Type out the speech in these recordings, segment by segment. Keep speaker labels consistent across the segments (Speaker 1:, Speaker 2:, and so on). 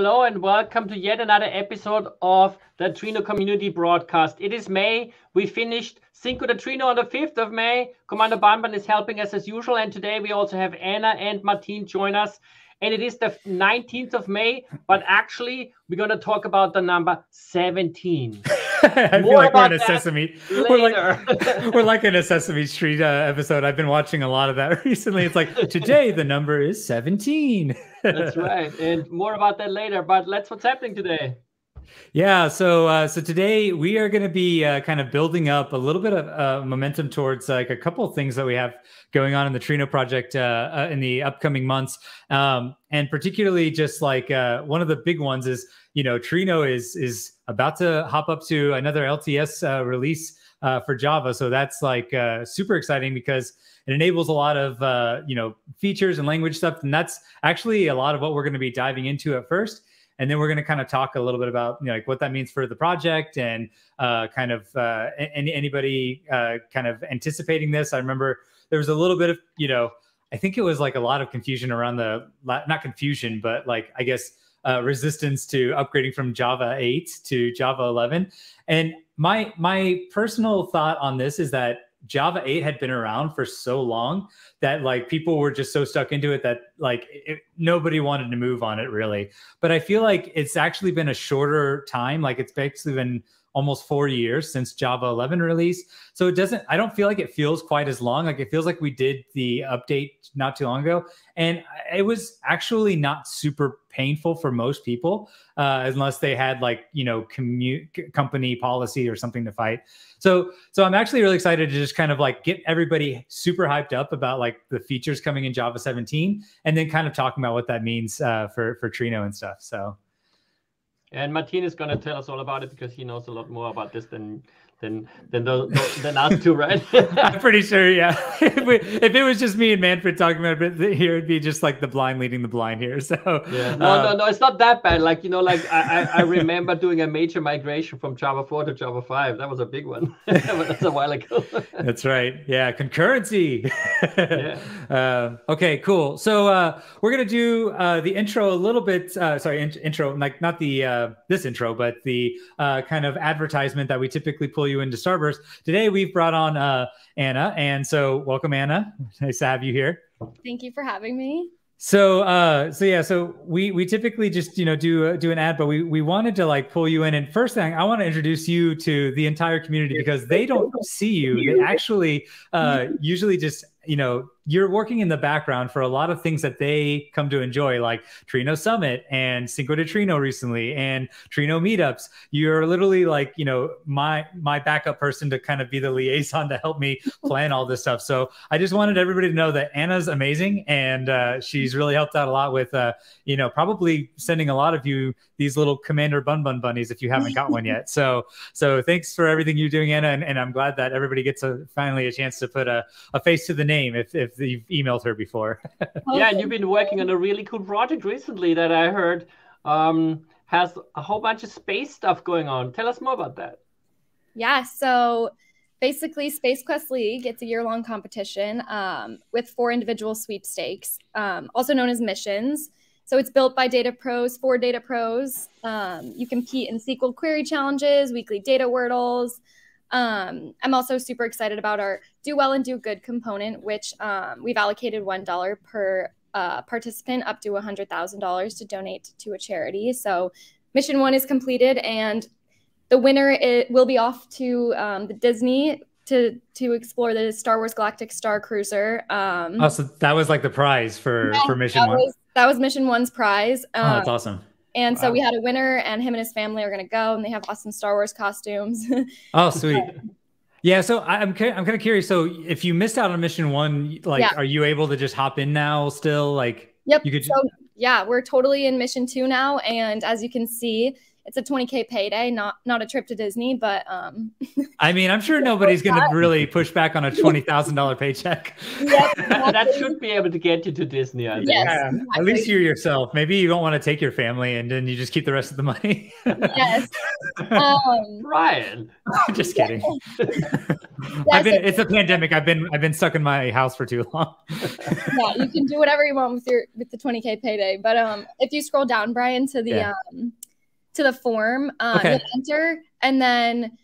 Speaker 1: Hello and welcome to yet another episode of the Trino Community Broadcast. It is May. We finished Cinco de Trino on the 5th of May. Commander Bun Bun is helping us as usual. And today we also have Anna and Martin join us. And it is the 19th of May, but actually we're going to talk about the number 17.
Speaker 2: I feel like we're in a Sesame. We're like, we're like in a Sesame Street uh, episode. I've been watching a lot of that recently. It's like today the number is 17.
Speaker 1: That's right, and more about that later. But let's what's happening today.
Speaker 2: Yeah, so uh, so today we are going to be uh, kind of building up a little bit of uh, momentum towards like a couple of things that we have going on in the Trino project uh, uh, in the upcoming months, um, and particularly just like uh, one of the big ones is you know Trino is is about to hop up to another LTS release for Java, so that's like super exciting because it enables a lot of uh, you know features and language stuff, and that's actually a lot of what we're going to be diving into at first. And then we're going to kind of talk a little bit about you know, like what that means for the project and uh, kind of uh, any anybody uh, kind of anticipating this. I remember there was a little bit of you know I think it was like a lot of confusion around the not confusion, but like I guess uh, resistance to upgrading from Java 8 to Java 11. And my my personal thought on this is that Java 8 had been around for so long that like people were just so stuck into it that like it, nobody wanted to move on it really. But I feel like it's actually been a shorter time. Like it's basically been almost four years since Java 11 release. So it doesn't, I don't feel like it feels quite as long. Like it feels like we did the update not too long ago. And it was actually not super painful for most people, uh, unless they had like, you know, commute company policy or something to fight. So, so I'm actually really excited to just kind of like get everybody super hyped up about like the features coming in Java 17 and then kind of talking about what that means uh, for, for Trino and stuff. So.
Speaker 1: And Martin is going to tell us all about it because he knows a lot more about this than than than those than us two, right?
Speaker 2: I'm pretty sure, yeah. if, we, if, it was just me and Manfred talking about it here, it'd be just like the blind leading the blind here. So
Speaker 1: yeah, no, um, no, no, it's not that bad. Like you know, like I, I, I remember doing a major migration from Java 4 to Java 5. That was a big one. that's a while ago.
Speaker 2: that's right. Yeah, concurrency. yeah. Uh, okay, cool. So uh, we're gonna do uh, the intro a little bit. Uh, sorry, in- intro, like not the uh, this intro, but the uh, kind of advertisement that we typically pull you into Starburst. Today we've brought on uh, Anna, and so welcome, Anna. Nice to have you here.
Speaker 3: Thank you for having me.
Speaker 2: So, uh, so yeah, so we we typically just you know do uh, do an ad, but we we wanted to like pull you in. And first thing, I want to introduce you to the entire community because they don't see you. They actually uh, usually just you know you're working in the background for a lot of things that they come to enjoy, like Trino Summit and Cinco de Trino recently, and Trino meetups. You're literally like, you know, my my backup person to kind of be the liaison to help me plan all this stuff. So I just wanted everybody to know that Anna's amazing, and uh, she's really helped out a lot with, uh, you know, probably sending a lot of you these little Commander Bun Bun bunnies if you haven't got one yet. So so thanks for everything you're doing, Anna, and, and I'm glad that everybody gets a finally a chance to put a, a face to the name if if you've emailed her before.
Speaker 1: yeah, and you've been working on a really cool project recently that I heard um, has a whole bunch of space stuff going on. Tell us more about that.
Speaker 3: Yeah, so basically, Space Quest League, it's a year long competition um, with four individual sweepstakes, um, also known as missions. So it's built by data pros for data pros. Um, you compete in SQL query challenges, weekly data wordles, um, I'm also super excited about our do well and do good component, which um, we've allocated $1 per uh, participant up to $100,000 to donate to a charity. So mission one is completed and the winner it will be off to um, the Disney to to explore the Star Wars Galactic Star Cruiser. Um,
Speaker 2: oh, so that was like the prize for yeah, for mission
Speaker 3: that
Speaker 2: one.
Speaker 3: Was, that was mission one's prize.
Speaker 2: oh, that's um, awesome.
Speaker 3: And wow. so we had a winner, and him and his family are going to go, and they have awesome Star Wars costumes.
Speaker 2: oh, sweet. Yeah, so I'm I'm kind of curious. So if you missed out on mission one, like, yeah. are you able to just hop in now? Still, like,
Speaker 3: yep. You could. So, yeah, we're totally in mission two now, and as you can see, it's a 20k payday, not not a trip to Disney, but um.
Speaker 2: I mean, I'm sure nobody's going to really push back on a twenty thousand dollar paycheck.
Speaker 1: Yep, that should be able to get you to Disney. I
Speaker 3: Yes,
Speaker 2: Yeah,
Speaker 3: exactly.
Speaker 2: at least you yourself. Maybe you don't want to take your family, and then you just keep the rest of the money.
Speaker 3: Yes. Um,
Speaker 1: Ryan.
Speaker 2: just kidding.
Speaker 3: yeah,
Speaker 2: I've been.
Speaker 3: so-
Speaker 2: It's a pandemic. I've been. I've been stuck in my house for too long.
Speaker 3: yeah, you can do whatever you want with your with the 20k payday. But um, if you scroll down, Brian, to the
Speaker 2: Yeah.
Speaker 3: um, to the form, um,
Speaker 2: Okay.
Speaker 3: enter, and then,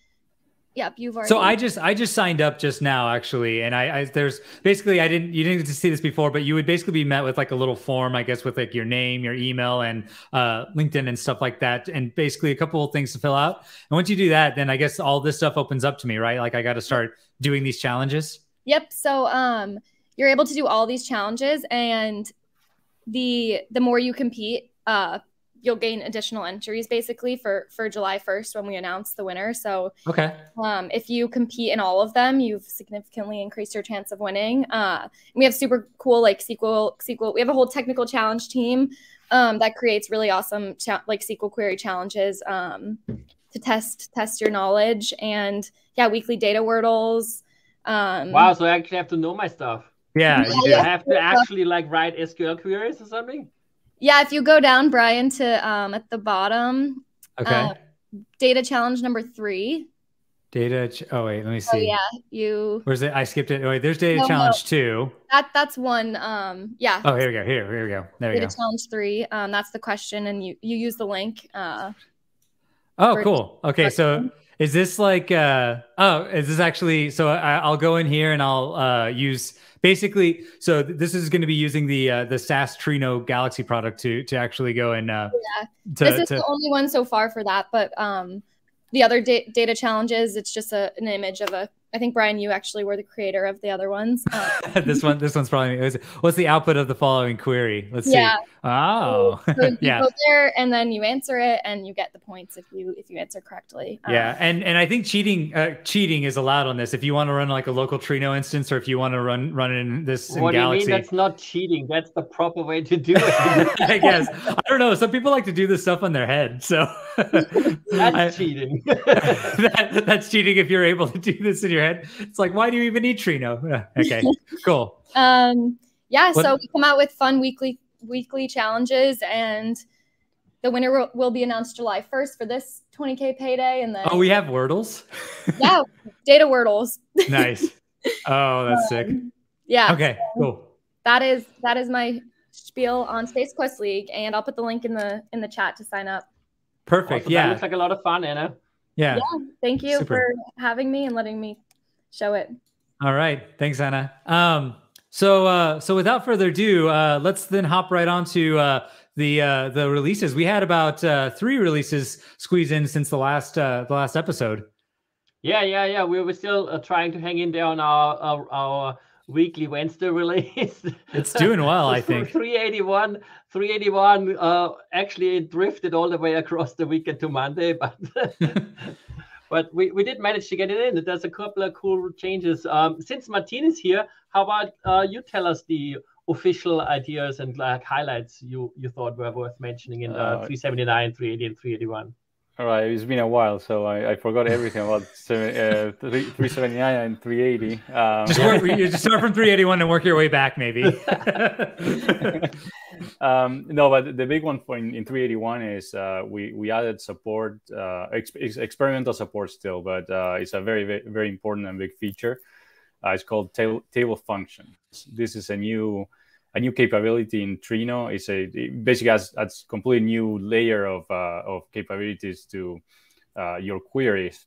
Speaker 3: yep, you've already.
Speaker 2: So I just I just signed up just now actually, and I, I there's basically I didn't you didn't get to see this before, but you would basically be met with like a little form, I guess, with like your name, your email, and uh, LinkedIn and stuff like that, and basically a couple of things to fill out. And once you do that, then I guess all this stuff opens up to me, right? Like I got to start doing these challenges.
Speaker 3: Yep. So um, you're able to do all these challenges, and the the more you compete, uh, you'll gain additional entries basically for for July 1st when we announce the winner. So
Speaker 2: Okay.
Speaker 3: Um, if you compete in all of them, you've significantly increased your chance of winning. Uh, we have super cool like SQL SQL. We have a whole technical challenge team um, that creates really awesome cha- like SQL query challenges um, to test test your knowledge and yeah, weekly data wordles. Um,
Speaker 1: Wow, so I actually have to know my stuff.
Speaker 2: Yeah.
Speaker 3: Yeah,
Speaker 2: you do.
Speaker 1: I have to actually like write SQL queries or something.
Speaker 3: Yeah, if you go down, Brian, to um, at the bottom,
Speaker 2: Okay.
Speaker 3: uh, data challenge number three.
Speaker 2: data. Oh wait, let me
Speaker 3: Oh
Speaker 2: see.
Speaker 3: yeah, you
Speaker 2: Where's it? I skipped it. Oh, wait, there's data
Speaker 3: No, no.
Speaker 2: challenge two.
Speaker 3: that that's one. Um, yeah.
Speaker 2: Oh, here we go. Here, here we go. There we go.
Speaker 3: data challenge three. Um, that's the question, and you you use the link. Uh,
Speaker 2: Oh, cool. Okay, so is this like uh oh, is this actually so I, I'll go in here and I'll uh use basically so th- this is going to be using the uh the SaaS Trino Galaxy product to to actually go and uh
Speaker 3: Yeah.
Speaker 2: to,
Speaker 3: this is
Speaker 2: to
Speaker 3: the only one so far for that, but um, the other da- data challenges, it's just a, an image of a. I think Brian, you actually were the creator of the other ones. Uh,
Speaker 2: this one this one's probably what's the output of the following query? Let's
Speaker 3: Yeah.
Speaker 2: see. Oh.
Speaker 3: so
Speaker 2: yeah.
Speaker 3: go there and then you answer it, and you get the points if you if you answer correctly. Um,
Speaker 2: Yeah, and and I think cheating uh, cheating is allowed on this. If you want to run like a local Trino instance, or if you want to run run in this in
Speaker 1: What do you
Speaker 2: Galaxy,
Speaker 1: mean that's not cheating? That's the proper way to do it.
Speaker 2: I guess I don't know. Some people like to do this stuff on their head, so
Speaker 1: That's
Speaker 2: I-
Speaker 1: cheating.
Speaker 2: that, that's cheating if you're able to do this in your head. It's like, why do you even need Trino? Okay, cool.
Speaker 3: Um, yeah.
Speaker 2: What-
Speaker 3: So we come out with fun weekly weekly challenges, and the winner will, will be announced July first for this 20k payday, and then
Speaker 2: Oh, we have Wordles.
Speaker 3: yeah, data wordles.
Speaker 2: nice. Oh, that's sick.
Speaker 3: Um, Yeah.
Speaker 2: Okay, cool.
Speaker 3: that is that is my spiel on Space Quest League, and I'll put the link in the in the chat to sign up.
Speaker 2: Perfect.
Speaker 1: Awesome. That
Speaker 2: Yeah,
Speaker 1: looks like a lot of fun, Anna.
Speaker 2: yeah.
Speaker 3: Thank you
Speaker 2: Super.
Speaker 3: for having me and letting me show it.
Speaker 2: All right. Thanks, Anna. Um, so uh, so without further ado, uh, let's then hop right on to uh, the uh, the releases. We had about uh, three releases squeeze in since the last uh, the last episode.
Speaker 1: Yeah, yeah, yeah. We were still uh, trying to hang in there on our our, our weekly Wednesday release.
Speaker 2: It's doing well, I think.
Speaker 1: 381, 381. Uh, actually, it drifted all the way across the weekend to Monday, but but we, we did manage to get it in. There's a couple of cool changes. Um, since Martin is here, how about uh, you tell us the official ideas and like highlights you you thought were worth mentioning in uh,
Speaker 4: Uh,
Speaker 1: 379, 380, and 381.
Speaker 4: All right, it's been a while, so I, I forgot everything about uh, three, 379 and 380. Um,
Speaker 2: Just work, you just start from 381 and work your way back, maybe.
Speaker 4: um, no, but the big one for in, in 381 is uh, we we added support, uh, ex- ex- experimental support still, but uh, it's a very, very very important and big feature. Uh, it's called table, table function. This is a new a new capability in Trino. It's a it basically has a completely new layer of uh, of capabilities to uh, your queries.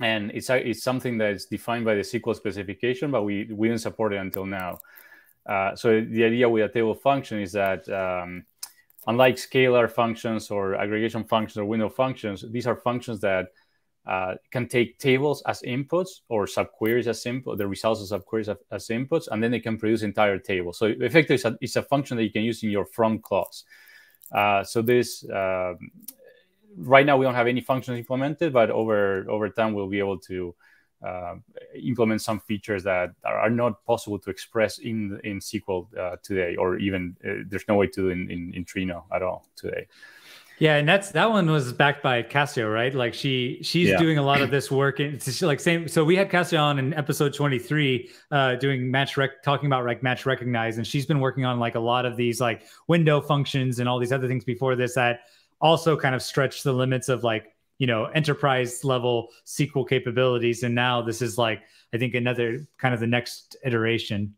Speaker 4: And it's, a- it's something that's defined by the SQL specification, but we, we didn't support it until now. Uh, so the idea with a table function is that um, unlike scalar functions or aggregation functions or window functions, these are functions that uh, can take tables as inputs or subqueries as input, the results of subqueries as, as inputs, and then they can produce entire tables. So effectively, it's a, it's a function that you can use in your from clause. Uh, so this um, right now we don't have any functions implemented, but over over time we'll be able to uh, implement some features that are, are not possible to express in in SQL uh, today, or even uh, there's no way to in, in, in Trino at all today.
Speaker 2: Yeah, and that's that one was backed by Kasia, right? Like she she's yeah. doing a lot of this work. And it's like same. So we had Kasia on in episode twenty three, uh, doing match rec, talking about like match recognize, and she's been working on like a lot of these like window functions and all these other things before this that also kind of stretch the limits of like you know enterprise level SQL capabilities. And now this is like I think another kind of the next iteration.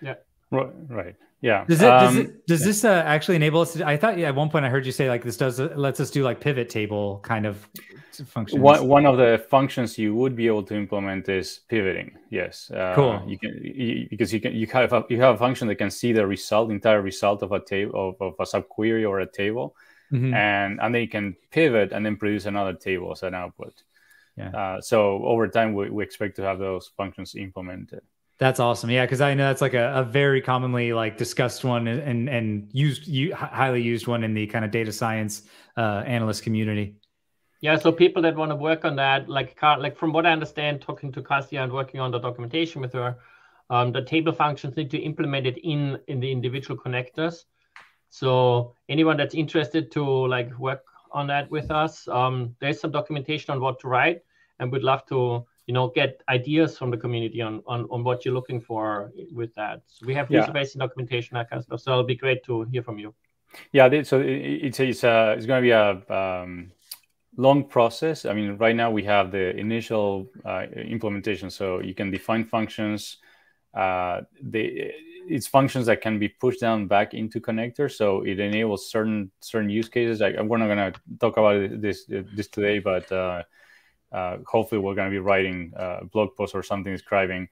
Speaker 4: Yeah. Right. Right. Yeah.
Speaker 2: Does it um, does, it, does yeah. this uh, actually enable us? To, I thought yeah, at one point I heard you say like this does lets us do like pivot table kind of functions.
Speaker 4: One one of the functions you would be able to implement is pivoting. Yes. Uh,
Speaker 2: cool.
Speaker 4: You can you, because you can you have a, you have a function that can see the result, entire result of a table of, of a subquery or a table, mm-hmm. and and then you can pivot and then produce another table as an output. Yeah. Uh, so over time, we, we expect to have those functions implemented.
Speaker 2: That's awesome. Yeah, because I know that's like a, a, very commonly like discussed one and and used you, highly used one in the kind of data science uh, analyst community.
Speaker 1: Yeah, so people that want to work on that, like like from what I understand, talking to Kasia and working on the documentation with her, um, the table functions need to implement it in in the individual connectors. So anyone that's interested to like work on that with us, um, there's some documentation on what to write, and we'd love to you know get ideas from the community on on, on what you're looking for with that. So we have yeah. user based documentation that kind of stuff. So it'll be great to hear from you.
Speaker 4: Yeah so it's it's uh, it's going to be a um, long process. I mean right now we have the initial uh, implementation so you can define functions. Uh, they it's functions that can be pushed down back into connectors so it enables certain certain use cases. I, we're not going to talk about this this today but uh, uh, hopefully we're going to be writing a blog post or something describing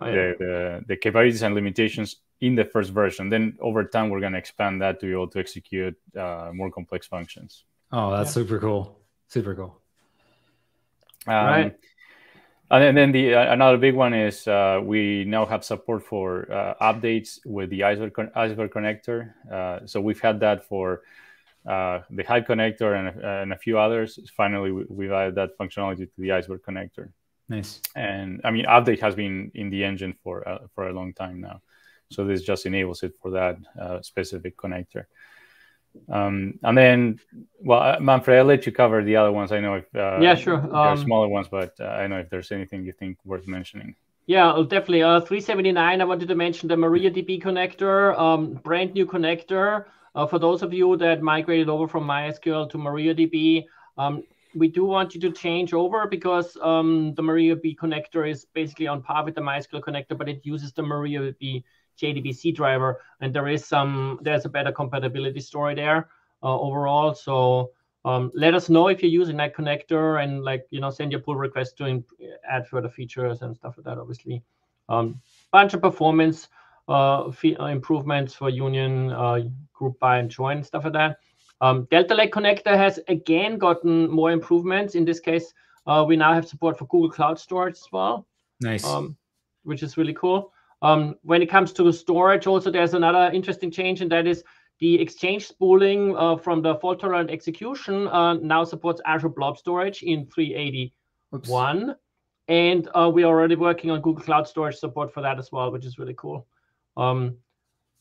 Speaker 4: oh, yeah. the, the, the capabilities and limitations in the first version. Then over time, we're going to expand that to be able to execute uh, more complex functions.
Speaker 2: Oh, that's yeah. super cool. Super cool.
Speaker 4: Um, right. And then the uh, another big one is uh, we now have support for uh, updates with the Iceberg, Iceberg connector. Uh, so we've had that for uh, the Hive connector and, and, a few others. Finally, we, have added that functionality to the Iceberg connector.
Speaker 2: Nice.
Speaker 4: And I mean, update has been in the engine for uh, for a long time now, so this just enables it for that uh, specific connector. Um, and then, well, uh, Manfred, I'll let you cover the other ones. I know if
Speaker 1: uh, yeah, sure,
Speaker 4: there are um, smaller ones, but uh, I don't know if there's anything you think worth mentioning.
Speaker 1: Yeah, definitely. Uh, 379. I wanted to mention the MariaDB connector, um, brand new connector. Uh, for those of you that migrated over from MySQL to MariaDB, um, we do want you to change over because um, the MariaDB connector is basically on par with the MySQL connector, but it uses the MariaDB JDBC driver, and there is some there's a better compatibility story there uh, overall. So um, let us know if you're using that connector and like you know send your pull request to add further features and stuff like that. Obviously, um, bunch of performance improvements for Union uh, group by and join stuff like that. Um, Delta Lake Connector has again gotten more improvements. In this case, uh, we now have support for Google Cloud Storage as well.
Speaker 2: Nice.
Speaker 1: Um, which is really cool. Um, when it comes to the storage, also there's another interesting change, and that is the exchange spooling uh, from the fault tolerant execution uh, now supports Azure Blob Storage in 381. Oops. And uh, we're already working on Google Cloud Storage support for that as well, which is really cool. Um,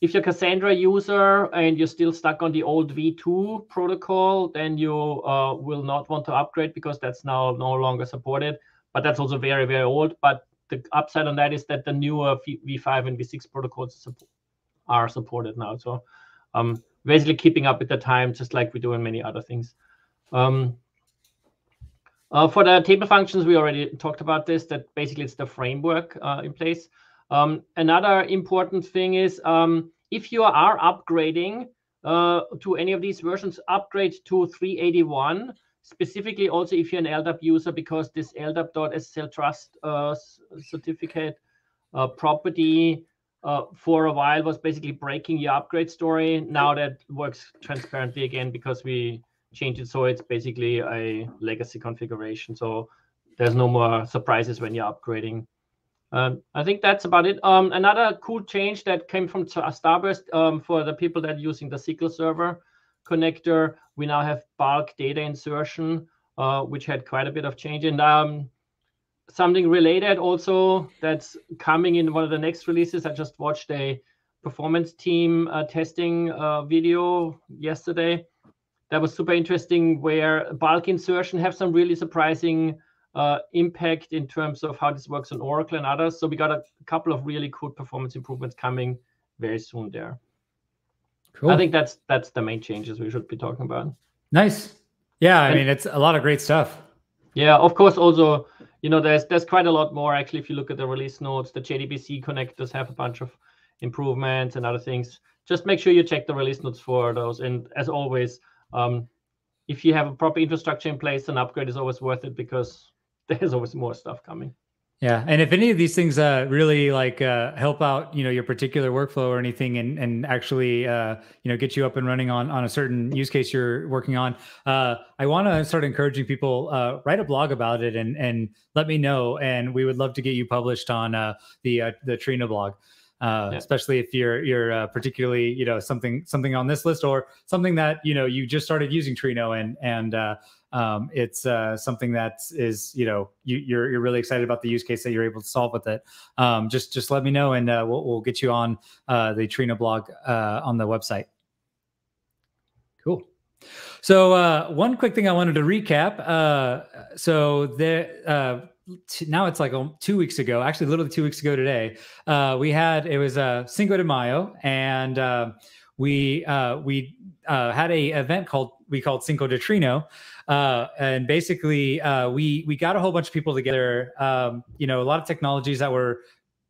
Speaker 1: if you're Cassandra user and you're still stuck on the old V2 protocol, then you uh, will not want to upgrade because that's now no longer supported. But that's also very, very old. But the upside on that is that the newer V5 and V6 protocols are supported now. So um, basically keeping up with the time, just like we do in many other things. Um, uh, for the table functions, we already talked about this, that basically it's the framework uh, in place. Um, another important thing is um, if you are upgrading uh, to any of these versions, upgrade to 381, specifically also if you're an LDAP user, because this LDAP.SSL trust uh, certificate uh, property uh, for a while was basically breaking your upgrade story. Now that works transparently again because we changed it so it's basically a legacy configuration. So there's no more surprises when you're upgrading. Um, I think that's about it. Um, another cool change that came from Starburst um, for the people that are using the SQL Server connector, we now have bulk data insertion, uh, which had quite a bit of change. And um, something related also that's coming in one of the next releases. I just watched a performance team uh, testing uh, video yesterday. that was super interesting where bulk insertion have some really surprising uh, impact in terms of how this works on Oracle and others. So we got a couple of really cool performance improvements coming very soon there. Cool. I think that's that's the main changes we should be talking about.
Speaker 2: Nice. Yeah, I and, mean it's a lot of great stuff.
Speaker 1: Yeah, of course. Also, you know, there's there's quite a lot more actually. If you look at the release notes, the JDBC connectors have a bunch of improvements and other things. Just make sure you check the release notes for those. And as always, um, if you have a proper infrastructure in place, an upgrade is always worth it because there's always more stuff coming.
Speaker 2: Yeah, and if any of these things uh, really like uh, help out, you know, your particular workflow or anything, and and actually, uh, you know, get you up and running on on a certain use case you're working on, uh, I want to start encouraging people uh, write a blog about it and and let me know, and we would love to get you published on uh, the the Trino blog. Yeah. Especially if you're you're particularly you know something something on this list or something that you know you just started using Trino and and um, it's uh, something that is you know you, are you're, you're really excited about the use case that you're able to solve with it. Um, just just let me know and uh, we'll we'll get you on uh, the Trino blog uh, on the website. Cool. So uh, one quick thing I wanted to recap. Uh, so there now it's like um, two weeks ago, actually literally two weeks ago today, uh, we had, it was uh, Cinco de Mayo and uh, we, we had a event called, we called Cinco de Trino, uh, and basically, uh, we we got a whole bunch of people together. Um, you know, a lot of technologies that were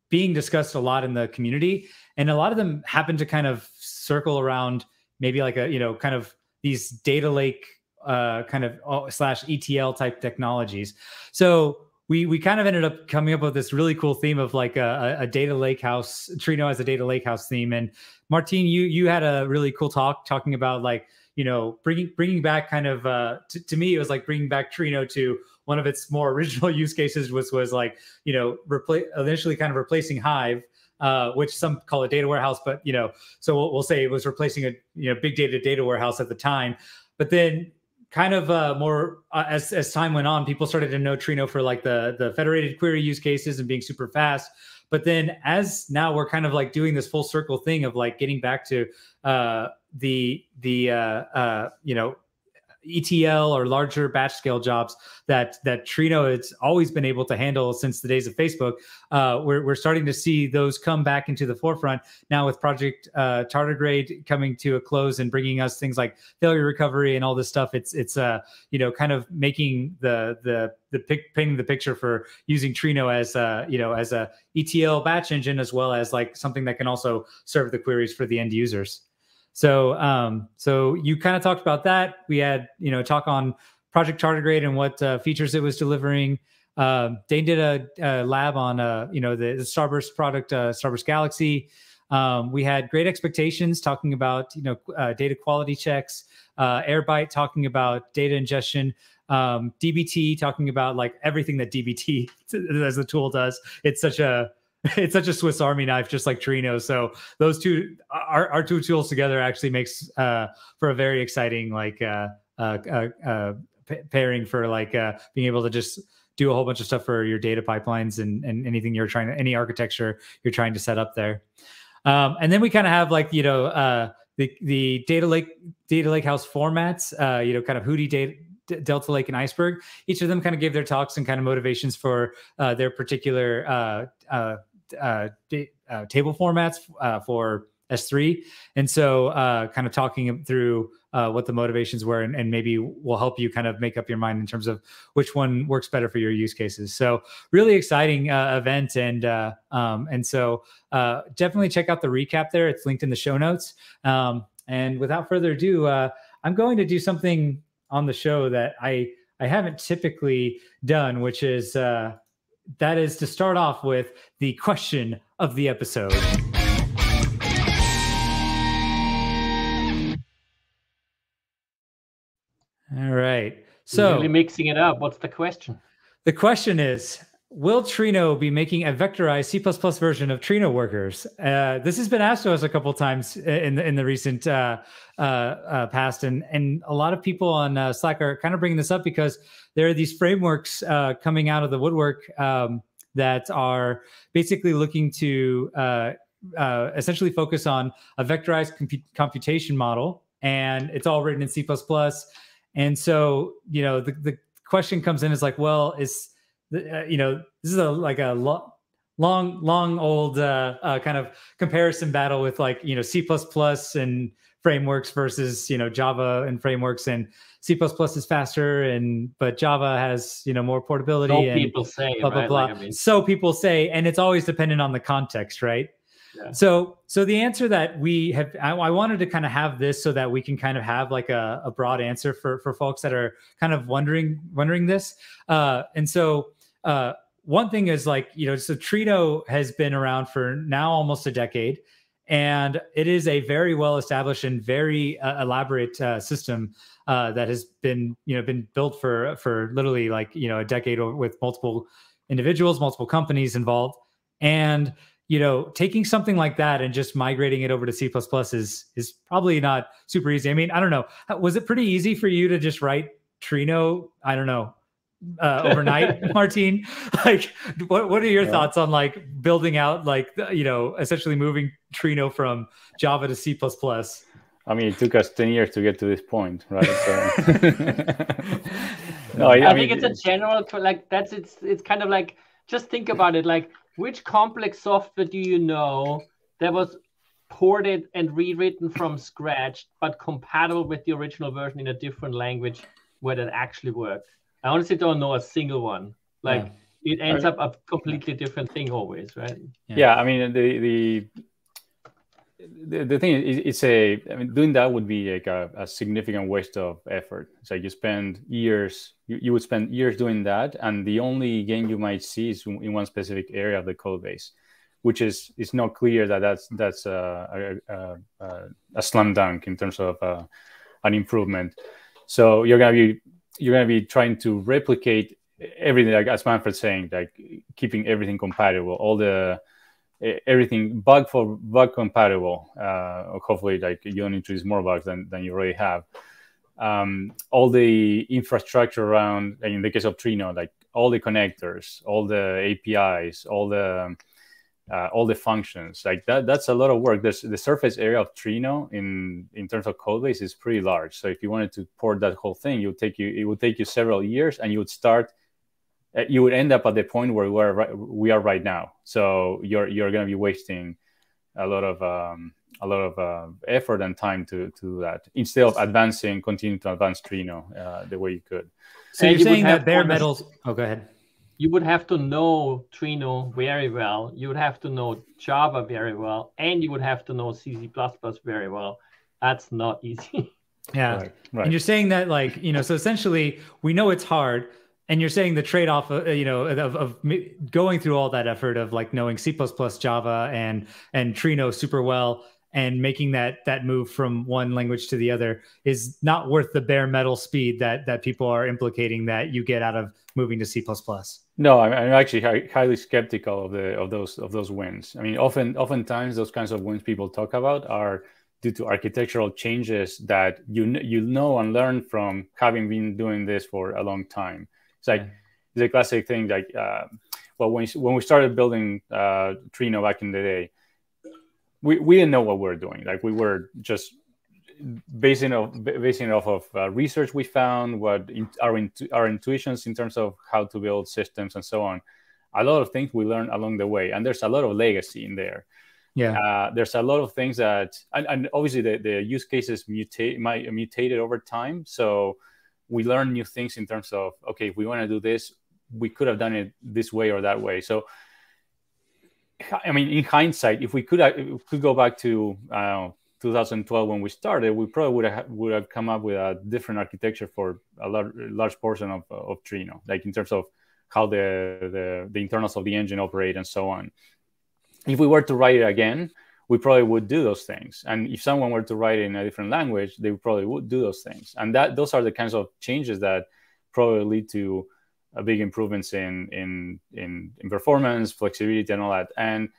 Speaker 2: being discussed a lot in the community, and a lot of them happen to kind of circle around maybe like a you know kind of these data lake uh, kind of uh, slash ETL type technologies. So we we kind of ended up coming up with this really cool theme of like a, a data lake house. Trino as a data lake house theme, and Martin, you you had a really cool talk talking about like you know, bringing bringing back kind of uh, to, to me, it was like bringing back Trino to one of its more original use cases, was was like you know, initially kind of replacing Hive. Uh, which some call a data warehouse, but you know, so we'll, we'll, say it was replacing a you know big data data warehouse at the time. But then, kind of uh, more uh, as as time went on, people started to know Trino for like the the federated query use cases and being super fast. But then, as now we're kind of like doing this full circle thing of like getting back to uh, the the uh, uh, you know ETL or larger batch scale jobs that that Trino has always been able to handle since the days of Facebook. Uh, we're, we're starting to see those come back into the forefront now with Project uh, Tardigrade coming to a close and bringing us things like failure recovery and all this stuff. It's it's uh you know kind of making the the the painting the picture for using Trino as uh you know as a ETL batch engine as well as like something that can also serve the queries for the end users. So, um, so you kind of talked about that. We had, you know, talk on Project Tardigrade and what uh, features it was delivering. Uh, Dane did a, a lab on, uh, you know, the, the Starburst product, uh, Starburst Galaxy. Um, we had great expectations talking about, you know, uh, data quality checks. Uh, Airbyte talking about data ingestion. Um, DBT talking about like everything that DBT as the tool does. It's such a it's such a Swiss Army knife, just like Trino. So those two, our, our two tools together, actually makes uh, for a very exciting like uh, uh, uh, uh pairing for like uh, being able to just do a whole bunch of stuff for your data pipelines and, and anything you're trying to any architecture you're trying to set up there. Um, and then we kind of have like you know the the data lake data lake house formats, you know, kind of Hudi data Delta Lake and Iceberg. Each of them kind of gave their talks and kind of motivations for uh, their particular uh, uh, uh, uh, table formats uh, for S3. And so, uh, kind of talking through uh, what the motivations were, and, and, maybe will help you kind of make up your mind in terms of which one works better for your use cases. So, really exciting uh, event, and uh, um, and so uh, definitely check out the recap there. It's linked in the show notes. Um, and without further ado, uh, I'm going to do something on the show that I I haven't typically done, which is uh, that is to start off with the question of the episode. All right. So,
Speaker 1: really mixing it up. What's the question?
Speaker 2: The question is Will Trino be making a vectorized C++ version of Trino workers? Uh, this has been asked to us a couple times in the in the recent uh, uh, uh, past, and and a lot of people on uh, Slack are kind of bringing this up because there are these frameworks uh, coming out of the woodwork um, that are basically looking to essentially focus on a vectorized computation model and it's all written in C++. And so, you know, the, the question comes in is like, well, is uh, you know, this is a like a lo- long, long old uh, uh, kind of comparison battle with like you know C and frameworks versus you know Java and frameworks and C is faster and but Java has you know more portability.
Speaker 1: So
Speaker 2: and
Speaker 1: people say
Speaker 2: blah blah
Speaker 1: right?
Speaker 2: blah.
Speaker 1: Like, I mean,
Speaker 2: So people say, and it's always dependent on the context, right?
Speaker 1: Yeah.
Speaker 2: So, so the answer that we have, I, I wanted to kind of have this so that we can kind of have like a, a broad answer for for folks that are kind of wondering wondering this. Uh, and so, uh, one thing is like you know, so Trino has been around for now almost a decade, and it is a very well established and very uh, elaborate uh, system uh, that has been you know been built for for literally like you know a decade with multiple individuals, multiple companies involved, and you know taking something like that and just migrating it over to C++ is is probably not super easy. I mean, I don't know. Was it pretty easy for you to just write Trino? I don't know. Uh, overnight, Martin. Like, what what are your
Speaker 4: Yeah.
Speaker 2: thoughts on like building out like you know essentially moving Trino from Java to C++?
Speaker 4: plus I mean, it took us 10 years to get to this point, right? So, no,
Speaker 1: I,
Speaker 4: I, mean,
Speaker 1: think it's a general like that's it's it's kind of like just think about it like which complex software do you know that was ported and rewritten from scratch but compatible with the original version in a different language where that actually worked i honestly don't know a single one. Like it ends up a completely different thing always right?
Speaker 4: Yeah. I mean the the the, the thing is it's a i mean doing that would be like a, a significant waste of effort. It's like you spend years you, you would spend years doing that and the only gain you might see is in one specific area of the code base which is it's not clear that that's that's a, a, a, a slam dunk in terms of uh, an improvement. So you're gonna be you're gonna be trying to replicate everything like as manfred's saying like keeping everything compatible all the everything bug for bug compatible uh, hopefully like you don't introduce more bugs than, than you already have. Um, all the infrastructure around in the case of trino like all the connectors all the apis all the uh, all the functions like that that's a lot of work there's the surface area of trino in in terms of code base is pretty large so if you wanted to port that whole thing it would take you it would take you several years and you would start uh, you would end up at the point where we're right, we are right now. So you're you're going to be wasting a lot of um, a lot of uh, effort and time to to do that instead of advancing, continuing to advance Trino uh, the way you could.
Speaker 2: So
Speaker 1: And
Speaker 2: you're
Speaker 1: you
Speaker 2: saying
Speaker 1: have
Speaker 2: that bare metals? Oh, go ahead.
Speaker 1: You would have to know Trino very well. You would have to know Java very well, and you would have to know C, C++ very well. That's not easy.
Speaker 2: Yeah.
Speaker 4: Right, right.
Speaker 2: And you're saying that, like, you know, so essentially, we know it's hard, and you're saying the trade-off, uh, you know, of, of going through all that effort of like knowing C++, Java, and and Trino super well, and making that that move from one language to the other is not worth the bare metal speed that that people are implicating that you get out of moving to C++.
Speaker 4: No, I'm, I'm actually hi- highly skeptical of the of those of those wins. I mean, often oftentimes those kinds of wins people talk about are due to architectural changes that you you know and learn from having been doing this for a long time. It's like it's a classic thing. Like, uh, well, when when we started building uh, Trino back in the day, we, we didn't know what we were doing. Like, we were just basing off basing off of uh, research we found, what in, our intu- our intuitions in terms of how to build systems and so on. A lot of things we learned along the way, and there's a lot of legacy in there.
Speaker 2: Yeah.
Speaker 4: Uh, there's a lot of things that, and, and obviously the, the use cases mutate might mutated over time. So we learn new things in terms of okay, if we want to do this, we could have done it this way or that way. So I mean, in hindsight, if we could uh, if we could go back to uh, I 2012 when we started, we probably would have would have come up with a different architecture for a large, large portion of of Trino, like in terms of how the, the the internals of the engine operate and so on. If we were to write it again, we probably would do those things. And if someone were to write it in a different language, they probably would do those things. And that those are the kinds of changes that probably lead to big improvements in in in, in performance, flexibility, and all that. And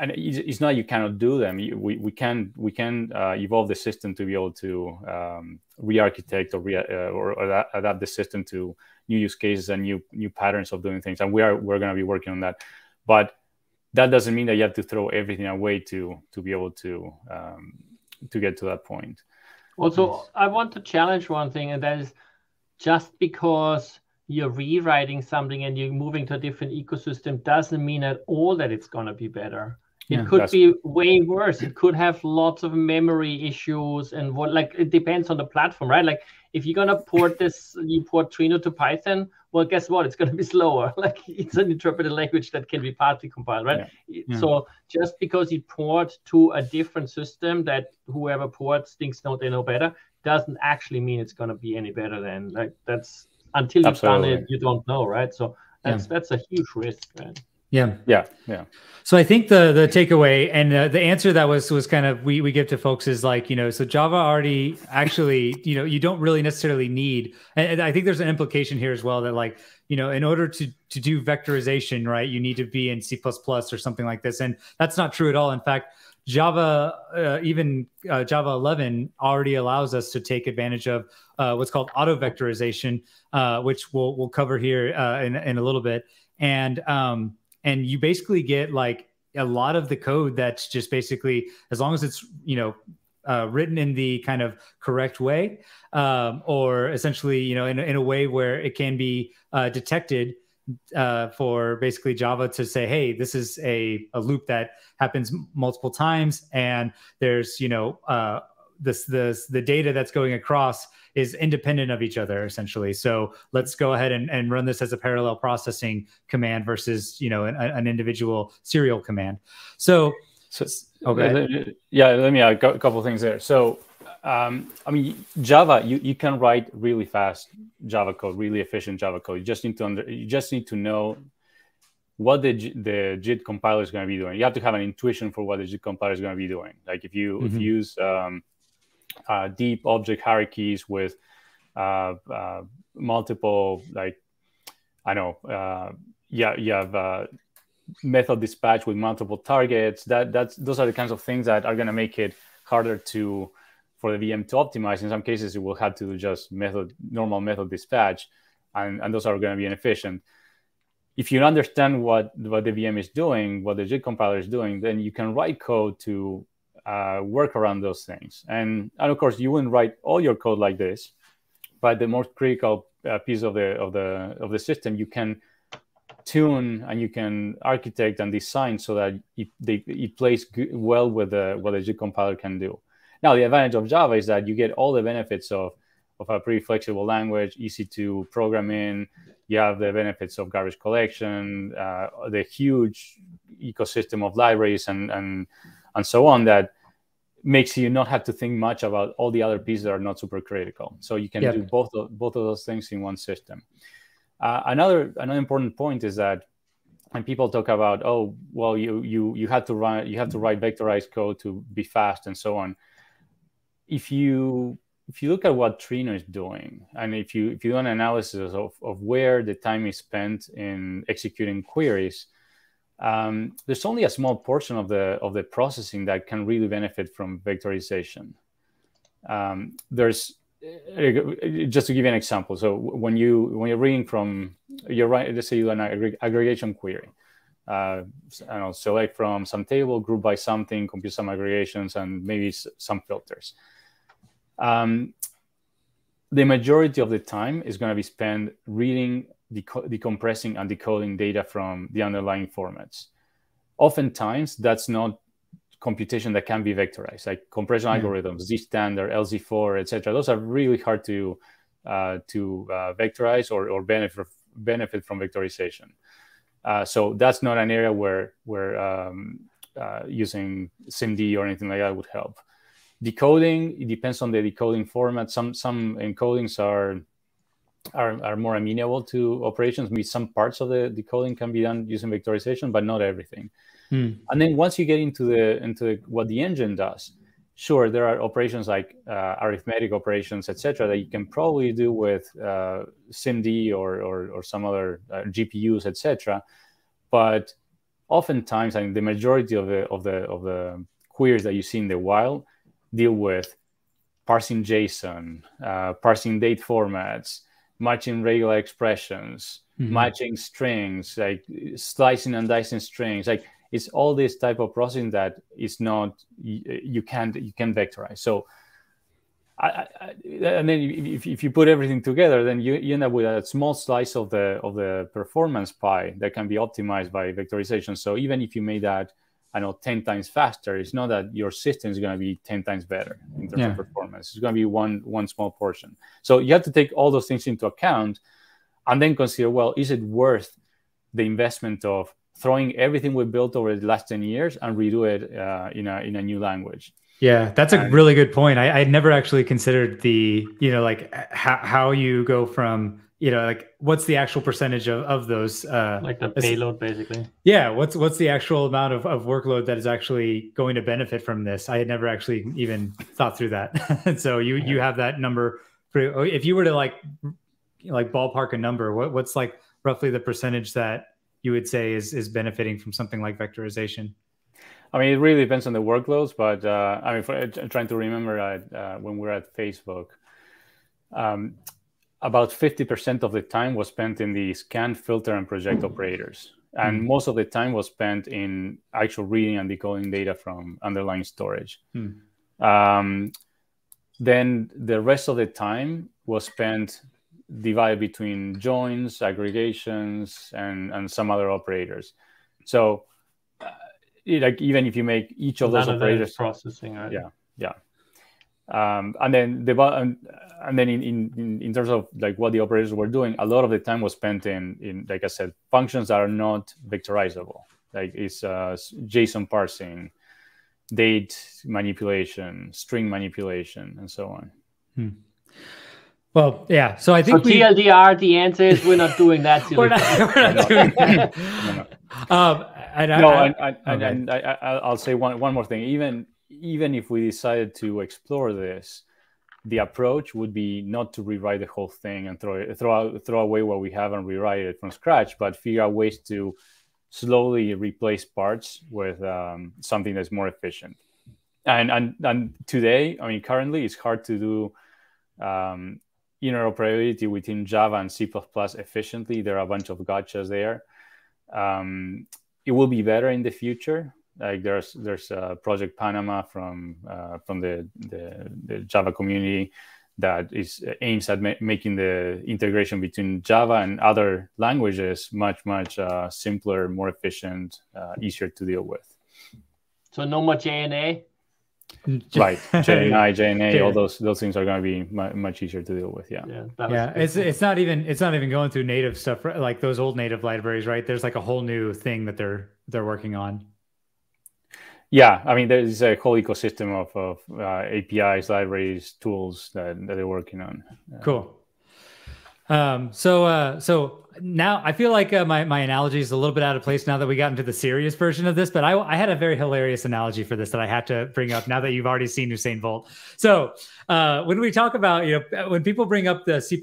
Speaker 4: and it's not you cannot do them. We, we can we can uh, evolve the system to be able to um, re-architect or re, uh, or adapt, adapt the system to new use cases and new new patterns of doing things. And we are we're going to be working on that. But that doesn't mean that you have to throw everything away to to be able to um, to get to that point.
Speaker 1: Also. I want to challenge one thing, and that is just because you're rewriting something and you're moving to a different ecosystem doesn't mean at all that it's going to be better. It yeah, could be way worse. It could have lots of memory issues and what like it depends on the platform, right? Like if you're gonna port this, you port Trino to Python, well, guess what? It's gonna be slower. Like it's an interpreted language that can be partly compiled, right? Yeah. Yeah. So just because you port to a different system that whoever ports thinks no, they know better, doesn't actually mean it's gonna be any better than like that's until you've Absolutely. done it, you don't know, right? So that's that's a huge risk, right?
Speaker 2: Yeah.
Speaker 4: Yeah. Yeah.
Speaker 2: So I think the the takeaway and uh, the answer that was was kind of we we give to folks is like you know so Java already actually you know you don't really necessarily need and, and I think there's an implication here as well that like you know in order to to do vectorization right you need to be in C++ or something like this and that's not true at all. In fact, Java uh, even uh, Java 11 already allows us to take advantage of uh, what's called auto vectorization, uh, which we'll we'll cover here uh, in in a little bit. And um, and you basically get like a lot of the code that's just basically as long as it's you know uh, written in the kind of correct way um, or essentially you know in, in a way where it can be uh, detected uh, for basically java to say hey this is a, a loop that happens multiple times and there's you know uh, this this the data that's going across is independent of each other essentially. So let's go ahead and, and run this as a parallel processing command versus you know an, an individual serial command. So,
Speaker 4: so okay, yeah. Let me add a couple things there. So um, I mean, Java, you, you can write really fast Java code, really efficient Java code. You just need to under, you just need to know what the the JIT compiler is going to be doing. You have to have an intuition for what the JIT compiler is going to be doing. Like if you mm-hmm. if you use um, uh, deep object hierarchies with uh, uh, multiple like I know uh, yeah you have uh, method dispatch with multiple targets that that's those are the kinds of things that are going to make it harder to for the VM to optimize. In some cases, it will have to do just method normal method dispatch, and, and those are going to be inefficient. If you understand what what the VM is doing, what the JIT compiler is doing, then you can write code to uh, work around those things. And, and of course, you wouldn't write all your code like this, but the most critical uh, piece of the of the of the system you can tune and you can architect and design so that it, they, it plays well with the, what the JIT compiler can do. Now, the advantage of Java is that you get all the benefits of, of a pretty flexible language, easy to program in. You have the benefits of garbage collection, uh, the huge ecosystem of libraries and, and, and so on that makes you not have to think much about all the other pieces that are not super critical. So you can do both of, both of those things in one system. Uh, another another important point is that when people talk about oh well you you you have to run you have to write vectorized code to be fast and so on. If you if you look at what Trino is doing, and if you if you do an analysis of, of where the time is spent in executing queries, um, there's only a small portion of the of the processing that can really benefit from vectorization. Um, there's uh, just to give you an example. So when you when you're reading from you're right, let's say you an aggregation query. Uh, I know, select from some table, group by something, compute some aggregations, and maybe some filters. Um, the majority of the time is going to be spent reading decompressing and decoding data from the underlying formats. Oftentimes, that's not computation that can be vectorized, like compression yeah. algorithms, Zstandard, LZ4, etc. Those are really hard to uh, to uh, vectorize or, or benefit benefit from vectorization. Uh, so that's not an area where where um, uh, using SIMD or anything like that would help. Decoding it depends on the decoding format. Some some encodings are are, are more amenable to operations. Maybe some parts of the decoding can be done using vectorization, but not everything. Hmm. And then once you get into the into the, what the engine does, sure, there are operations like uh, arithmetic operations, etc., that you can probably do with uh, SIMD or, or, or some other uh, GPUs, etc. But oftentimes, I mean, the majority of the of the of the queries that you see in the wild deal with parsing JSON, uh, parsing date formats, matching regular expressions, mm-hmm. matching strings, like slicing and dicing strings. Like it's all this type of processing that is not you, you can't you can vectorize. So I, I, and then if, if you put everything together, then you, you end up with a small slice of the of the performance pie that can be optimized by vectorization. So even if you made that, I know, ten times faster, it's not that your system is going to be ten times better in terms yeah. of performance. It's going to be one one small portion. So you have to take all those things into account, and then consider, well, is it worth the investment of throwing everything we built over the last ten years and redo it uh, in a in a new language?
Speaker 2: Yeah, that's a really good point. I, I never actually considered the, you know, like how, how you go from, you know, like what's the actual percentage of, of those uh
Speaker 1: like the payload basically.
Speaker 2: Yeah, what's what's the actual amount of, of workload that is actually going to benefit from this? I had never actually even thought through that. so you you have that number for if you were to like like ballpark a number, what what's like roughly the percentage that you would say is is benefiting from something like vectorization?
Speaker 4: I mean, it really depends on the workloads, but uh, I mean, for, I'm trying to remember uh, when we were at Facebook, um, about 50% of the time was spent in the scan, filter, and project operators. And mm. most of the time was spent in actual reading and decoding data from underlying storage. Mm. Um, then the rest of the time was spent divided between joins, aggregations, and, and some other operators. So like even if you make each of those operators
Speaker 1: processing, right?
Speaker 4: yeah, yeah. Um, and then the and, and then in, in in terms of like what the operators were doing, a lot of the time was spent in in like I said, functions that are not vectorizable, like it's uh, JSON parsing, date manipulation, string manipulation, and so on.
Speaker 2: Hmm. Well, yeah. So I think
Speaker 1: so we... TLDR. The answer is we're not doing that.
Speaker 2: we're not, we're not doing that. no, no. Um,
Speaker 4: and no, I, and, and, okay. and I, will say one, one more thing. Even even if we decided to explore this, the approach would be not to rewrite the whole thing and throw it, throw out, throw away what we have and rewrite it from scratch, but figure out ways to slowly replace parts with um, something that's more efficient. And, and and today, I mean, currently, it's hard to do um, interoperability within Java and C++ efficiently. There are a bunch of gotchas there. Um, it will be better in the future. Like there's there's a project Panama from uh, from the, the, the Java community that is uh, aims at ma making the integration between Java and other languages much much uh, simpler, more efficient, uh, easier to deal with.
Speaker 1: So no more JNA.
Speaker 4: right, JNI, JNA, all those those things are going to be much easier to deal with. Yeah,
Speaker 2: yeah, yeah. It's it's not even it's not even going through native stuff like those old native libraries, right? There's like a whole new thing that they're they're working on.
Speaker 4: Yeah, I mean, there's a whole ecosystem of, of uh, APIs, libraries, tools that, that they're working on.
Speaker 2: Cool. Um, so, uh, so now I feel like uh, my my analogy is a little bit out of place now that we got into the serious version of this. But I, I had a very hilarious analogy for this that I had to bring up now that you've already seen Usain Bolt. So uh, when we talk about you know when people bring up the C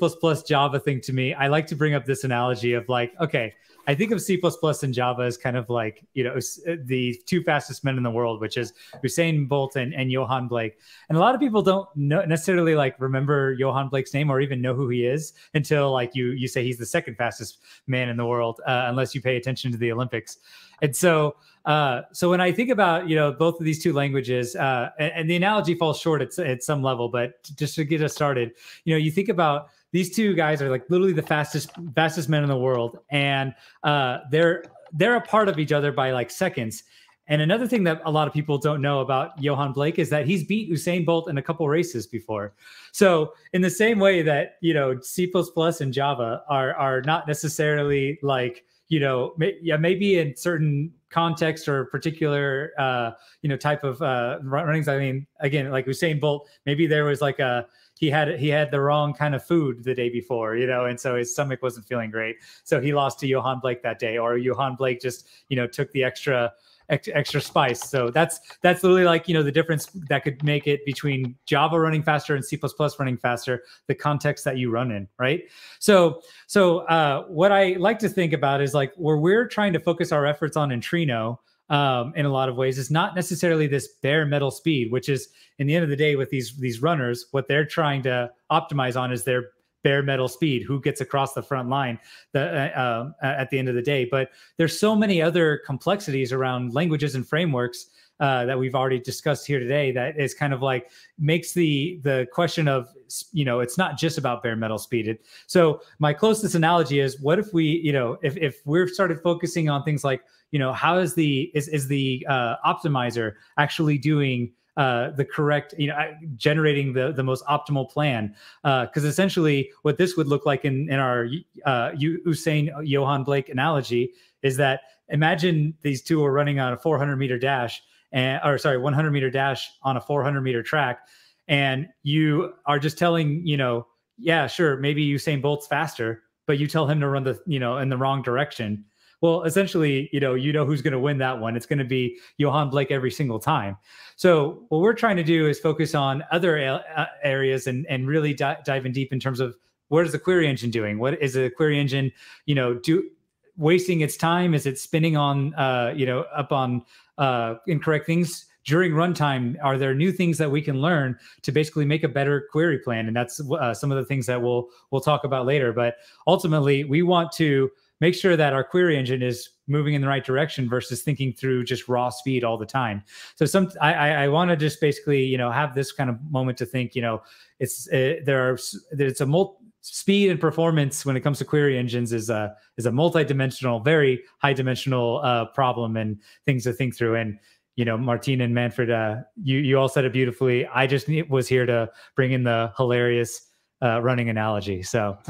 Speaker 2: Java thing to me, I like to bring up this analogy of like, okay, I think of C and Java as kind of like, you know, uh, the two fastest men in the world, which is Usain Bolt and, and Yohan Blake. And a lot of people don't know, necessarily like remember Yohan Blake's name or even know who he is until like you you say he's the second fastest man in the world, uh, unless you pay attention to the Olympics. And so, uh, so when I think about you know both of these two languages, uh, and, and the analogy falls short at, at some level, but just to get us started, you know, you think about these two guys are like literally the fastest fastest men in the world, and uh, they're they're a part of each other by like seconds. And another thing that a lot of people don't know about Yohan Blake is that he's beat Usain Bolt in a couple races before. So in the same way that you know C and Java are are not necessarily like you know may, yeah maybe in certain context or particular uh, you know type of uh, runnings. I mean, again, like Usain Bolt, maybe there was like a he had he had the wrong kind of food the day before, you know, and so his stomach wasn't feeling great. So he lost to Yohan Blake that day, or Yohan Blake just you know took the extra extra spice. So that's that's literally like you know the difference that could make it between Java running faster and C++ running faster, the context that you run in, right? So so uh, what I like to think about is like where we're trying to focus our efforts on in Trino um, in a lot of ways is not necessarily this bare metal speed, which is in the end of the day with these these runners, what they're trying to optimize on is their bare metal speed who gets across the front line the, uh, um, at the end of the day. But there's so many other complexities around languages and frameworks uh, that we've already discussed here today that is kind of like makes the the question of you know it's not just about bare metal speed it, so my closest analogy is what if we you know if, if we're started focusing on things like you know how is the is, is the uh, optimizer actually doing uh, the correct, you know, generating the the most optimal plan. Because uh, essentially, what this would look like in in our uh, Usain Yohan Blake analogy is that imagine these two are running on a 400 meter dash, and or sorry, 100 meter dash on a 400 meter track, and you are just telling, you know, yeah, sure, maybe Usain Bolt's faster, but you tell him to run the, you know, in the wrong direction well, essentially, you know, you know who's going to win that one. It's going to be Yohan Blake every single time. So what we're trying to do is focus on other uh, areas and and really di- dive in deep in terms of what is the query engine doing? What is the query engine, you know, do wasting its time? Is it spinning on, uh, you know, up on uh, incorrect things? during runtime are there new things that we can learn to basically make a better query plan and that's uh, some of the things that we'll we'll talk about later but ultimately we want to make sure that our query engine is moving in the right direction versus thinking through just raw speed all the time. So some I I, want to just basically you know have this kind of moment to think you know it's uh, there are it's a multi speed and performance when it comes to query engines is a is a multi-dimensional very high dimensional uh, problem and things to think through. And you know martin and manfred uh, you you all said it beautifully. I just was here to bring in the hilarious uh, running analogy. So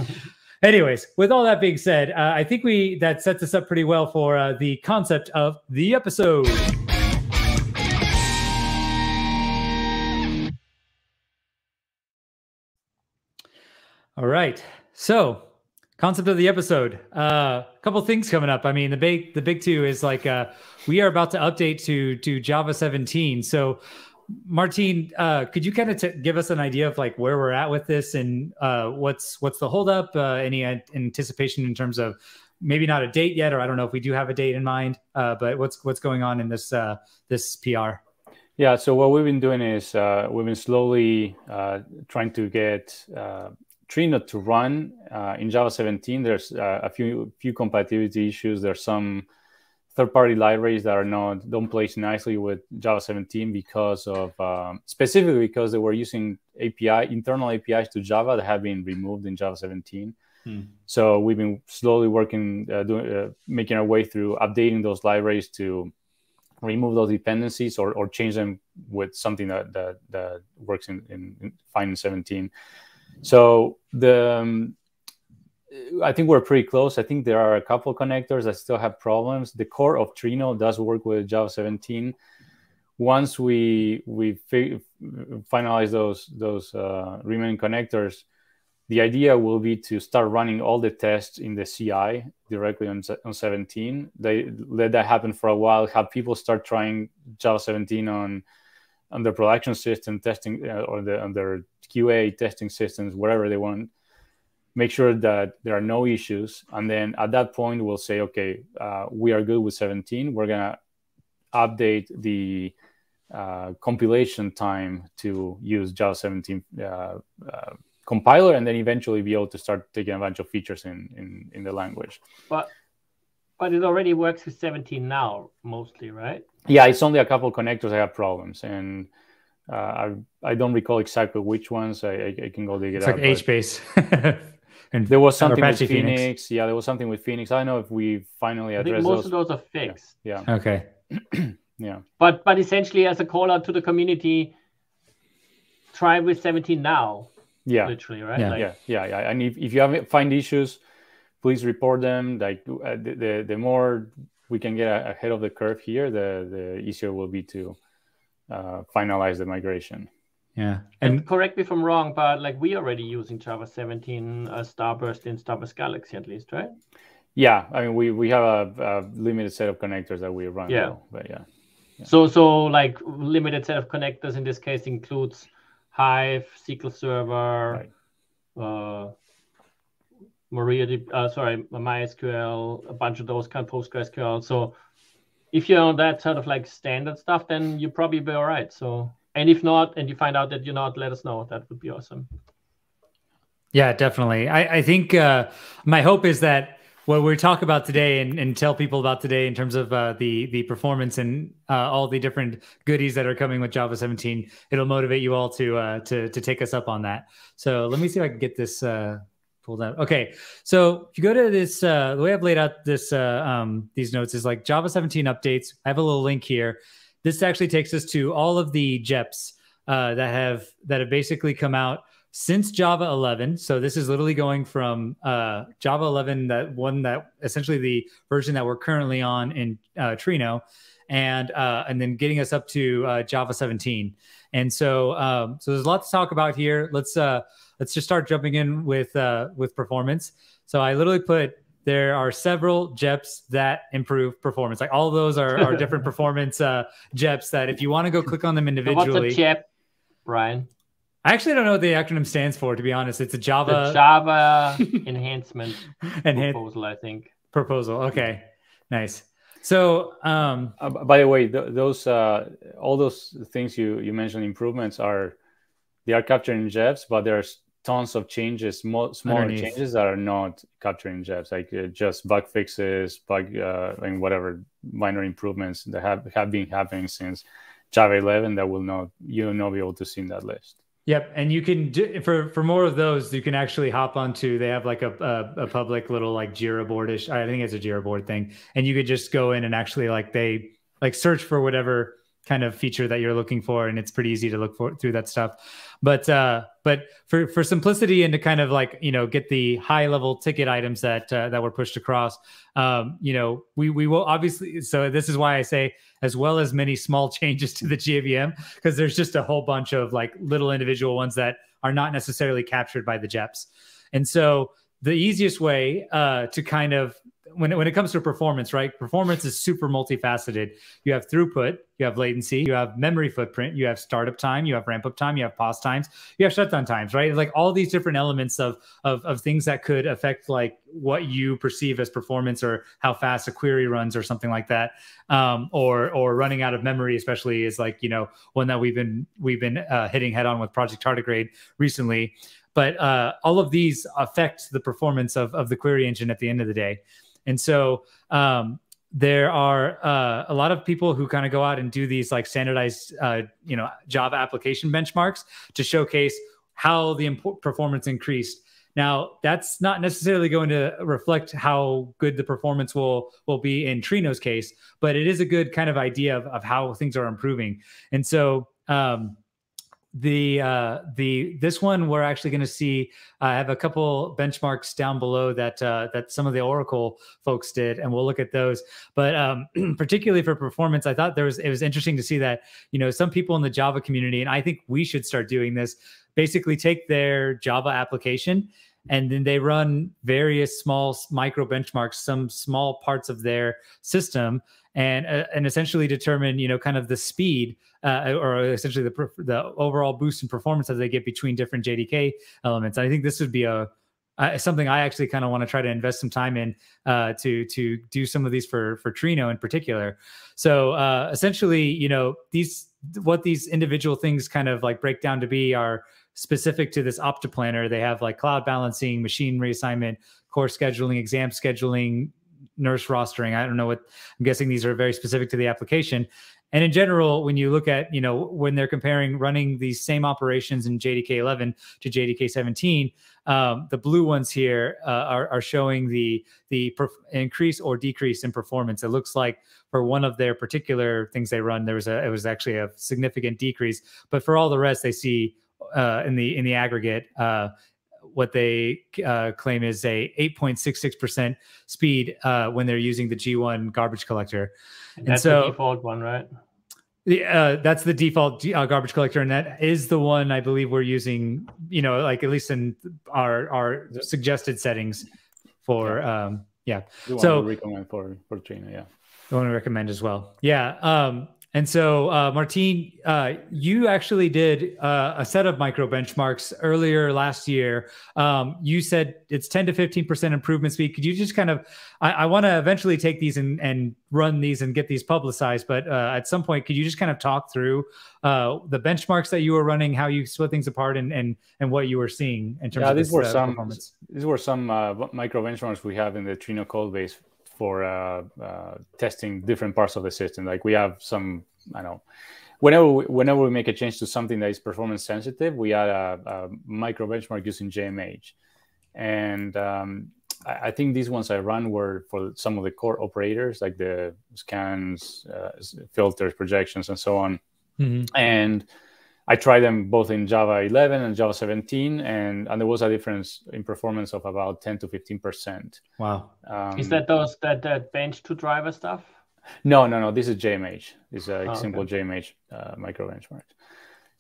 Speaker 2: Anyways, with all that being said, uh, I think we that sets us up pretty well for uh, the concept of the episode. All right. So, concept of the episode. A uh, couple things coming up. I mean, the big the big two is like uh, we are about to update to to Java 17. So, Martin, uh, could you kind of t- give us an idea of like where we're at with this and uh, what's what's the holdup? Uh, any anticipation in terms of maybe not a date yet, or I don't know if we do have a date in mind, uh, but what's what's going on in this uh, this PR?
Speaker 4: Yeah, so what we've been doing is uh, we've been slowly trying to get Trino to run in Java 17. There's a few few compatibility issues. There's some third-party libraries that are not don't place nicely with Java 17 because of um, specifically because they were using API internal APIs to Java that have been removed in Java 17. Hmm. So we've been slowly working, uh, doing, uh, making our way through updating those libraries to remove those dependencies or, or change them with something that that, that works in, in, in fine in 17. So the um, I think we're pretty close. I think there are a couple connectors that still have problems. The core of Trino does work with Java 17. Once we we fi- finalize those those uh, remaining connectors, the idea will be to start running all the tests in the CI directly on, on 17. They let that happen for a while. Have people start trying Java 17 on on their production system testing uh, or the on their QA testing systems, whatever they want make sure that there are no issues. And then at that point, we'll say, okay, uh, we are good with 17. We're going to update the uh, compilation time to use Java 17 uh, uh, compiler and then eventually be able to start taking a bunch of features in, in, in the language.
Speaker 1: But but it already works with 17 now, mostly, right?
Speaker 4: Yeah, it's only a couple connectors I have problems. And uh, I, I don't recall exactly which ones. I, I, I can go dig it
Speaker 2: it's
Speaker 4: out.
Speaker 2: It's like HBase.
Speaker 4: And there was something with Phoenix. Phoenix. Yeah, there was something with Phoenix. I don't know if we finally addressed
Speaker 1: most
Speaker 4: those.
Speaker 1: of those are fixed.
Speaker 4: Yeah. yeah.
Speaker 2: Okay.
Speaker 4: yeah.
Speaker 1: But but essentially, as a call out to the community, try with 17 now.
Speaker 4: Yeah.
Speaker 1: Literally, right?
Speaker 4: Yeah. Like, yeah. Yeah. Yeah. And if, if you have find issues, please report them. Like uh, the, the the more we can get ahead of the curve here, the the easier will be to uh, finalize the migration.
Speaker 2: Yeah.
Speaker 1: And, and, correct me if I'm wrong, but like we already using Java 17 uh, Starburst in Starburst Galaxy at least, right?
Speaker 4: Yeah. I mean, we, we have a, a limited set of connectors that we run.
Speaker 1: Yeah.
Speaker 4: Though, but yeah.
Speaker 1: yeah. So, so like limited set of connectors in this case includes Hive, SQL Server, right. uh, Maria, uh, sorry, MySQL, a bunch of those kind of PostgreSQL. So if you're on that sort of like standard stuff, then you probably be all right. So and if not, and you find out that you're not, let us know. That would be awesome.
Speaker 2: Yeah, definitely. I, I think uh, my hope is that what we talk about today and, and tell people about today in terms of uh, the the performance and uh, all the different goodies that are coming with Java 17, it'll motivate you all to uh, to to take us up on that. So let me see if I can get this uh, pulled out. Okay, so if you go to this, uh, the way I've laid out this uh, um, these notes is like Java 17 updates. I have a little link here. This actually takes us to all of the JEPs uh, that have that have basically come out since Java 11. So this is literally going from uh, Java 11, that one that essentially the version that we're currently on in uh, Trino, and uh, and then getting us up to uh, Java 17. And so um, so there's a lot to talk about here. Let's uh, let's just start jumping in with uh, with performance. So I literally put there are several JEPs that improve performance. Like all of those are, are different performance uh, JEPs that if you want to go click on them individually.
Speaker 1: So what's a JEP, Brian?
Speaker 2: I actually don't know what the acronym stands for, to be honest. It's a Java
Speaker 1: the Java enhancement proposal, I think.
Speaker 2: Proposal. Okay, nice. So, um,
Speaker 4: uh, by the way, th- those uh, all those things you you mentioned improvements are they are capturing JEPs, but there's tons of changes, smaller underneath. changes that are not capturing JEPs, like uh, just bug fixes, bug uh, and whatever minor improvements that have have been happening since Java 11 that will not you will not be able to see in that list.
Speaker 2: Yep, and you can do, for for more of those, you can actually hop onto. They have like a a, a public little like Jira boardish. I think it's a Jira board thing, and you could just go in and actually like they like search for whatever kind of feature that you're looking for and it's pretty easy to look for through that stuff but uh but for for simplicity and to kind of like you know get the high level ticket items that uh, that were pushed across um you know we we will obviously so this is why i say as well as many small changes to the JVM because there's just a whole bunch of like little individual ones that are not necessarily captured by the JEPs and so the easiest way uh, to kind of when it, when it comes to performance, right? Performance is super multifaceted. You have throughput, you have latency, you have memory footprint, you have startup time, you have ramp up time, you have pause times, you have shutdown times, right? Like all these different elements of, of of things that could affect like what you perceive as performance or how fast a query runs or something like that. Um, or or running out of memory, especially is like you know one that we've been we've been uh, hitting head on with Project Tardigrade recently. But uh, all of these affect the performance of of the query engine at the end of the day. And so um, there are uh, a lot of people who kind of go out and do these like standardized, uh, you know, Java application benchmarks to showcase how the imp- performance increased. Now, that's not necessarily going to reflect how good the performance will will be in Trino's case, but it is a good kind of idea of, of how things are improving. And so, um, the uh the this one we're actually going to see i uh, have a couple benchmarks down below that uh that some of the oracle folks did and we'll look at those. But um particularly for performance i thought there was it was interesting to see that you know some people in the java community and i think we should start doing this basically take their java application and then they run various small micro benchmarks some small parts of their system and uh, and essentially determine you know kind of the speed uh, or essentially the the overall boost in performance as they get between different JDK elements. I think this would be a uh, something I actually kind of want to try to invest some time in uh, to to do some of these for for Trino in particular. So uh, essentially, you know, these what these individual things kind of like break down to be are specific to this OptaPlanner. They have like cloud balancing, machine reassignment, course scheduling, exam scheduling, nurse rostering. I don't know what I'm guessing these are very specific to the application. And in general, when you look at, you know, when they're comparing running these same operations in JDK 11 to JDK 17, um, the blue ones here uh, are, are, showing the the perf- increase or decrease in performance. It looks like for one of their particular things they run, there was a it was actually a significant decrease, but for all the rest, they see uh, in the in the aggregate uh, what they uh, claim is a 8.66% speed uh, when they're using the G1 garbage collector.
Speaker 1: And, and so, the default one, right?
Speaker 2: The, uh, that's the default uh, garbage collector, and that is the one I believe we're using. You know, like at least in our our suggested settings for yeah. um yeah.
Speaker 4: The so recommend for for Trino, yeah.
Speaker 2: The one we recommend as well, yeah. Um, And so, uh, Martin, uh, you actually did uh, a set of micro benchmarks earlier last year. Um, you said it's 10 to 15% improvement speed. Could you just kind of, I, I want to eventually take these and, and run these and get these publicized, but uh, at some point, could you just kind of talk through uh, the benchmarks that you were running, how you split things apart, and and, and what you were seeing in terms
Speaker 4: yeah,
Speaker 2: of
Speaker 4: these
Speaker 2: this,
Speaker 4: were
Speaker 2: uh,
Speaker 4: some? These were some micro benchmarks we have in the Trino code base for uh, uh, testing different parts of the system. Like we have some, I don't know, whenever we, whenever we make a change to something that is performance sensitive, we add a, a micro benchmark using JMH. And um, I, I, think these ones I run were for some of the core operators, like the scans, uh, filters, projections, and so on. Mm-hmm. And I tried them both in Java 11 and Java 17, and, and there was a difference in performance of about 10 to 15 percent.
Speaker 2: Wow!
Speaker 1: Um, is that those that that Benchto driver stuff?
Speaker 4: No, no, no. This is JMH. This is a oh, simple okay. JMH uh, micro benchmark.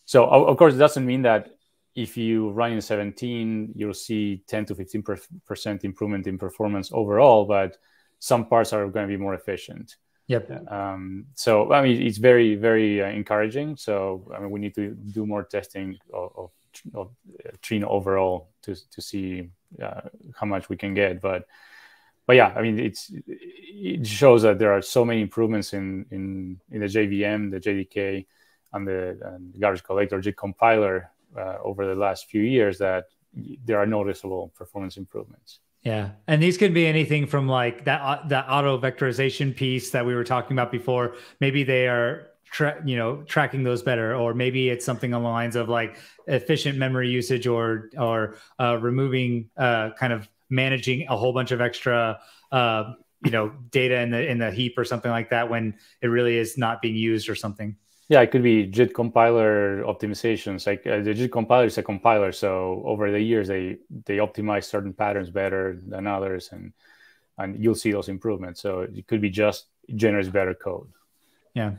Speaker 4: So of course, it doesn't mean that if you run in 17, you'll see 10 to 15 percent improvement in performance overall, but some parts are going to be more efficient.
Speaker 2: Yep.
Speaker 4: Um, so I mean, it's very, very uh, encouraging. So I mean, we need to do more testing of, of, of Trino overall to to see uh, how much we can get. But but yeah, I mean, it's it shows that there are so many improvements in in in the JVM, the JDK, and the, and the garbage collector, JIT compiler uh, over the last few years that there are noticeable performance improvements.
Speaker 2: Yeah, and these can be anything from like that uh, that auto vectorization piece that we were talking about before. Maybe they are tra- you know tracking those better, or maybe it's something along the lines of like efficient memory usage, or or uh, removing uh, kind of managing a whole bunch of extra uh, you know data in the in the heap or something like that when it really is not being used or something.
Speaker 4: Yeah, it could be JIT compiler optimizations. Like uh, the JIT compiler is a compiler, so over the years they they optimize certain patterns better than others, and and you'll see those improvements. So it could be just generates better code.
Speaker 2: Yeah.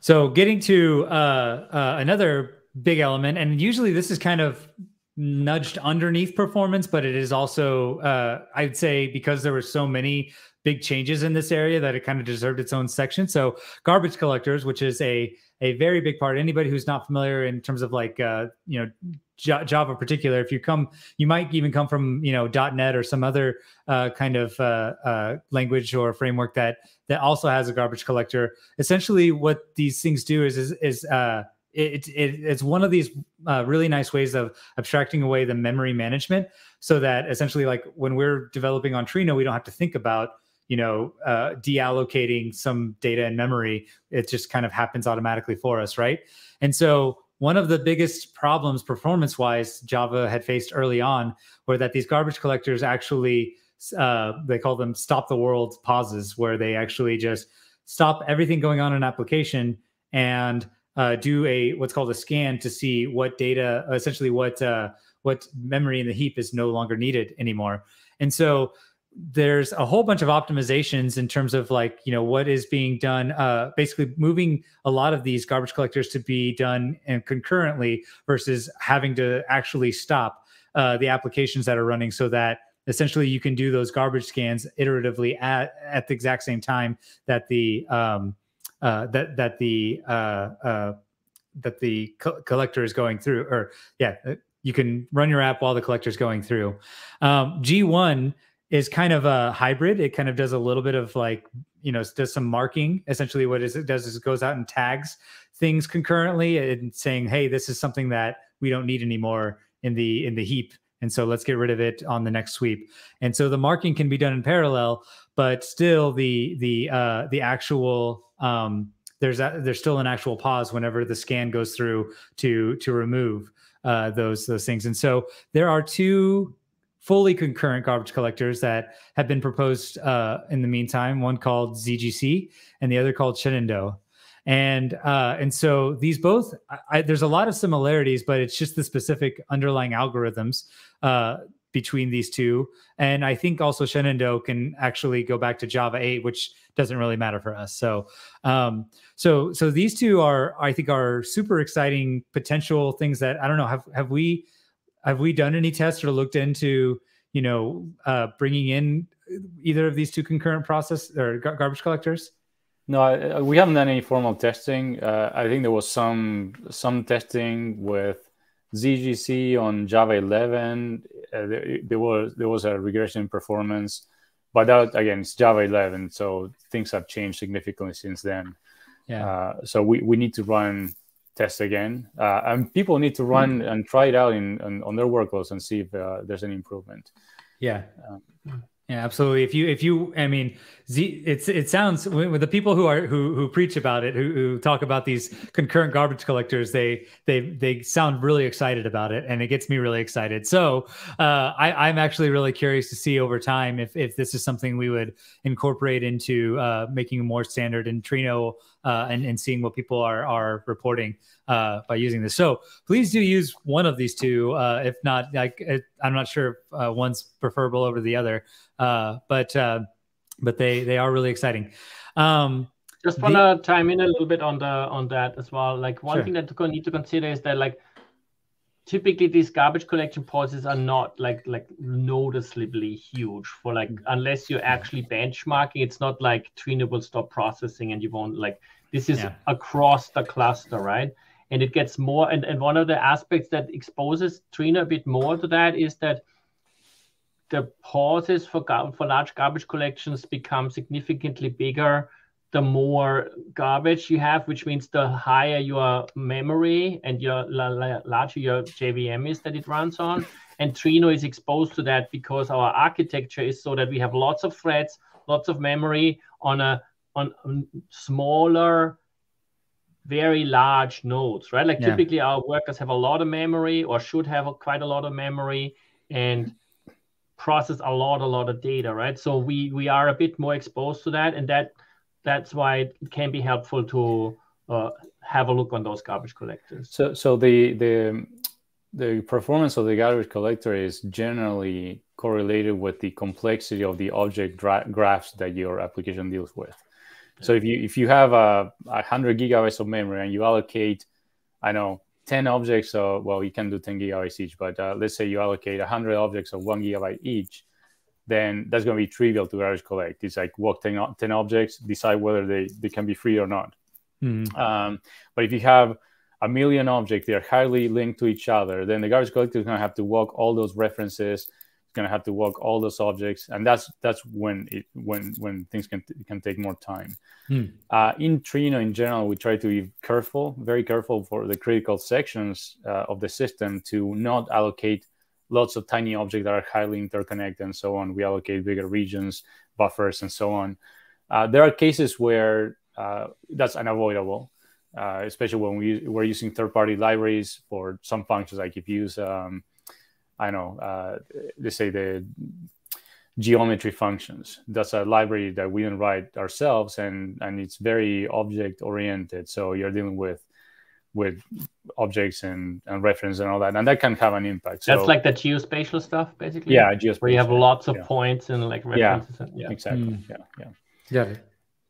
Speaker 2: So getting to uh, uh, another big element, and usually this is kind of nudged underneath performance, but it is also uh, I'd say because there were so many big changes in this area that it kind of deserved its own section. So garbage collectors, which is a a very big part. Anybody who's not familiar in terms of like uh, you know J- Java in particular, if you come, you might even come from you know .NET or some other uh, kind of uh, uh, language or framework that that also has a garbage collector. Essentially, what these things do is is, is uh, it, it, it's one of these uh, really nice ways of abstracting away the memory management so that essentially like when we're developing on Trino, we don't have to think about you know uh, deallocating some data and memory it just kind of happens automatically for us right? And so one of the biggest problems performance wise java had faced early on were that these garbage collectors actually uh, they call them stop the world pauses where they actually just stop everything going on in an application and uh, do a what's called a scan to see what data essentially what uh, what memory in the heap is no longer needed anymore. And so there's a whole bunch of optimizations in terms of like you know what is being done uh, basically moving a lot of these garbage collectors to be done and concurrently versus having to actually stop uh, the applications that are running so that essentially you can do those garbage scans iteratively at, at the exact same time that the um, uh, that that the uh, uh, that the co- collector is going through or yeah uh, you can run your app while the collector is going through. Um, g1 is kind of a hybrid. It kind of does a little bit of like, you know, does some marking. Essentially, what it does is it goes out and tags things concurrently and saying, hey, this is something that we don't need anymore in the in the heap. And so let's get rid of it on the next sweep. And so the marking can be done in parallel, but still the the uh, the actual um, there's a, there's still an actual pause whenever the scan goes through to to remove uh, those those things. And so there are two fully concurrent garbage collectors that have been proposed uh, in the meantime. One called ZGC and the other called Shenandoah. And uh, and so these both, I, there's a lot of similarities, but it's just the specific underlying algorithms uh, between these two. And I think also Shenandoah can actually go back to Java 8, which doesn't really matter for us. So um, so so these two are, I think, are super exciting potential things that I don't know. Have have we have we done any tests or looked into you know uh, bringing in either of these two concurrent process or gar- garbage collectors?
Speaker 4: No, I, we haven't done any formal testing. Uh, I think there was some some testing with ZGC on Java 11. Uh, there, there, was there was a regression performance, but that again it's Java 11, so things have changed significantly since then. Yeah. Uh, so we, we need to run tests again, uh, and people need to run mm-hmm. and try it out in, in, on their workloads and see if uh, there's any improvement.
Speaker 2: Yeah. Um, yeah, absolutely. If you, if you, I mean, It's it sounds with the people who are who who preach about it, who, who talk about these concurrent garbage collectors, they they they sound really excited about it, and it gets me really excited. So uh, I, I'm actually really curious to see over time if if this is something we would incorporate into uh, making more standard in Trino uh, and and seeing what people are are reporting uh, by using this. So please do use one of these two. Uh, if not, like I'm not sure if uh, one's preferable over the other, uh, but uh, but they they are really exciting. Um,
Speaker 1: Just want to chime in a little bit on the on that as well. Like one sure. thing that you need to consider is that like typically these garbage collection pauses are not like like noticeably huge for like unless you're actually benchmarking it's not like trino will stop processing and you won't like this is yeah. across the cluster right and it gets more and, and one of the aspects that exposes Trino a bit more to that is that the pauses for for large garbage collections become significantly bigger the more garbage you have, which means the higher your memory and your larger your JVM is that it runs on. And Trino is exposed to that because our architecture is so that we have lots of threads, lots of memory on a on, on smaller very large nodes, right? Like yeah. typically our workers have a lot of memory or should have a, quite a lot of memory and process a lot, a lot of data, right? So we we are a bit more exposed to that, and that that's why it can be helpful to uh, have a look on those garbage collectors.
Speaker 4: So so the the the performance of the garbage collector is generally correlated with the complexity of the object graphs that your application deals with. So if you if you have a, a hundred gigabytes of memory and you allocate, I know, ten objects, so well, you can do ten gigabytes each, but uh, let's say you allocate hundred objects of one gigabyte each, then that's going to be trivial to garbage collect. It's like walk 10, 10 objects, decide whether they, they can be free or not. Mm. Um, but if you have a million objects, they're highly linked to each other, then the garbage collector is going to have to walk all those references going to have to walk all those objects, and that's that's when it when when things can can take more time. Hmm. Uh, in Trino, in general, we try to be careful, very careful for the critical sections uh, of the system to not allocate lots of tiny objects that are highly interconnected and so on. We allocate bigger regions, buffers, and so on. Uh, there are cases where uh, that's unavoidable. Uh, especially when we, we're using third-party libraries for some functions, like if you use um, I know, uh, let's say the geometry functions. That's a library that we didn't write ourselves, and and it's very object oriented. So you're dealing with with objects and, and reference and all that, and that can have an impact.
Speaker 1: So, That's like the geospatial stuff, basically.
Speaker 4: Yeah, geospatial.
Speaker 1: Where you have lots of
Speaker 4: yeah.
Speaker 1: points and like references.
Speaker 4: Yeah,
Speaker 1: and,
Speaker 4: yeah. exactly. Mm. Yeah, yeah.
Speaker 2: Yeah.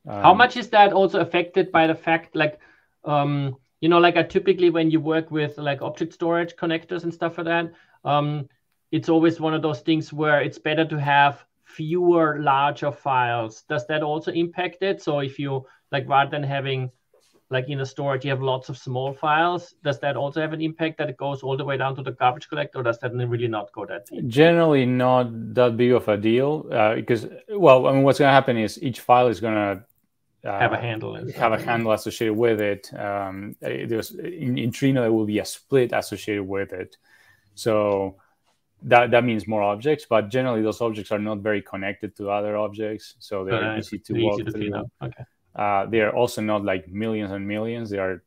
Speaker 1: Um, How much is that also affected by the fact, like, um, you know, like I typically when you work with like object storage connectors and stuff like that, um, it's always one of those things where it's better to have fewer larger files. Does that also impact it? So if you like rather than having like in a storage, you have lots of small files. Does that also have an impact that it goes all the way down to the garbage collector, or does that really not go that deep?
Speaker 4: Generally, not that big of a deal uh, because, well, I mean, what's going to happen is each file is going to
Speaker 1: uh, have a handle
Speaker 4: have a handle associated with it. Um, there's in, in Trino there will be a split associated with it. So that that means more objects, but generally those objects are not very connected to other objects, so they're uh, easy to walk easy through.
Speaker 1: Okay.
Speaker 4: Uh, they are also not like millions and millions; they are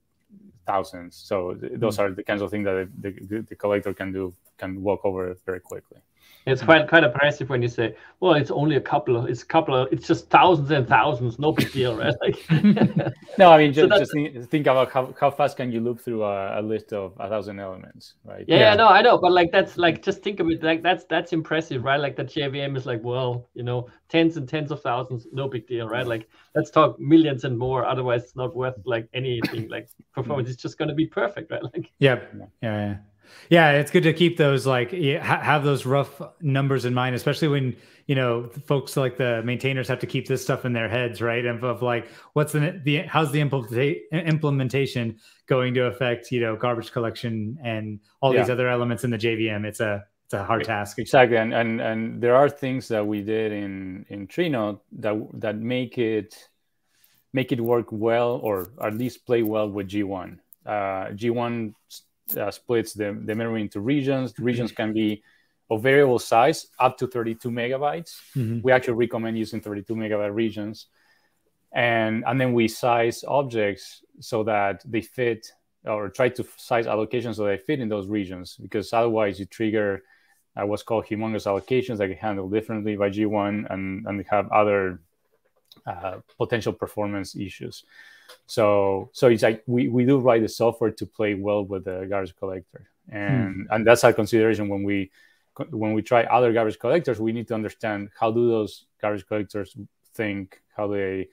Speaker 4: thousands. So those mm. are the kinds of things that the, the, the collector can do, can walk over very quickly.
Speaker 1: It's quite quite impressive when you say, "Well, it's only a couple of, it's a couple of, it's just thousands and thousands, no big deal, right?" Like,
Speaker 4: no, I mean just, so just think, think, about how, how fast can you loop through a, a, list of a thousand elements, right?
Speaker 1: Yeah, yeah, no, I know, but like that's like just think of it like that's that's impressive, right? Like the JVM is like, well, you know, tens and tens of thousands, no big deal, right? Like let's talk millions and more, otherwise it's not worth like anything. Like mm. performance is just going to be perfect, right? Like,
Speaker 2: yeah, yeah, yeah. Yeah, it's good to keep those like have those rough numbers in mind, especially when you know folks like the maintainers have to keep this stuff in their heads right? Of, of like what's the, the how's the implementation going to affect you know garbage collection and all yeah. these other elements in the jvm it's a it's a hard task.
Speaker 4: Exactly and, and and there are things that we did in in trino that that make it make it work well or at least play well with g1 uh, g1 uh, splits the, the memory into regions regions can be of variable size up to 32 megabytes. Mm-hmm. We actually recommend using 32 megabyte regions. And, and then we size objects so that they fit or try to size allocations so they fit in those regions because otherwise you trigger uh, what's called humongous allocations that get handled differently by G1 and, and have other uh, potential performance issues. So so it's like we, we do write the software to play well with the garbage collector. And hmm. and that's our consideration when we when we try other garbage collectors, we need to understand how do those garbage collectors think, how they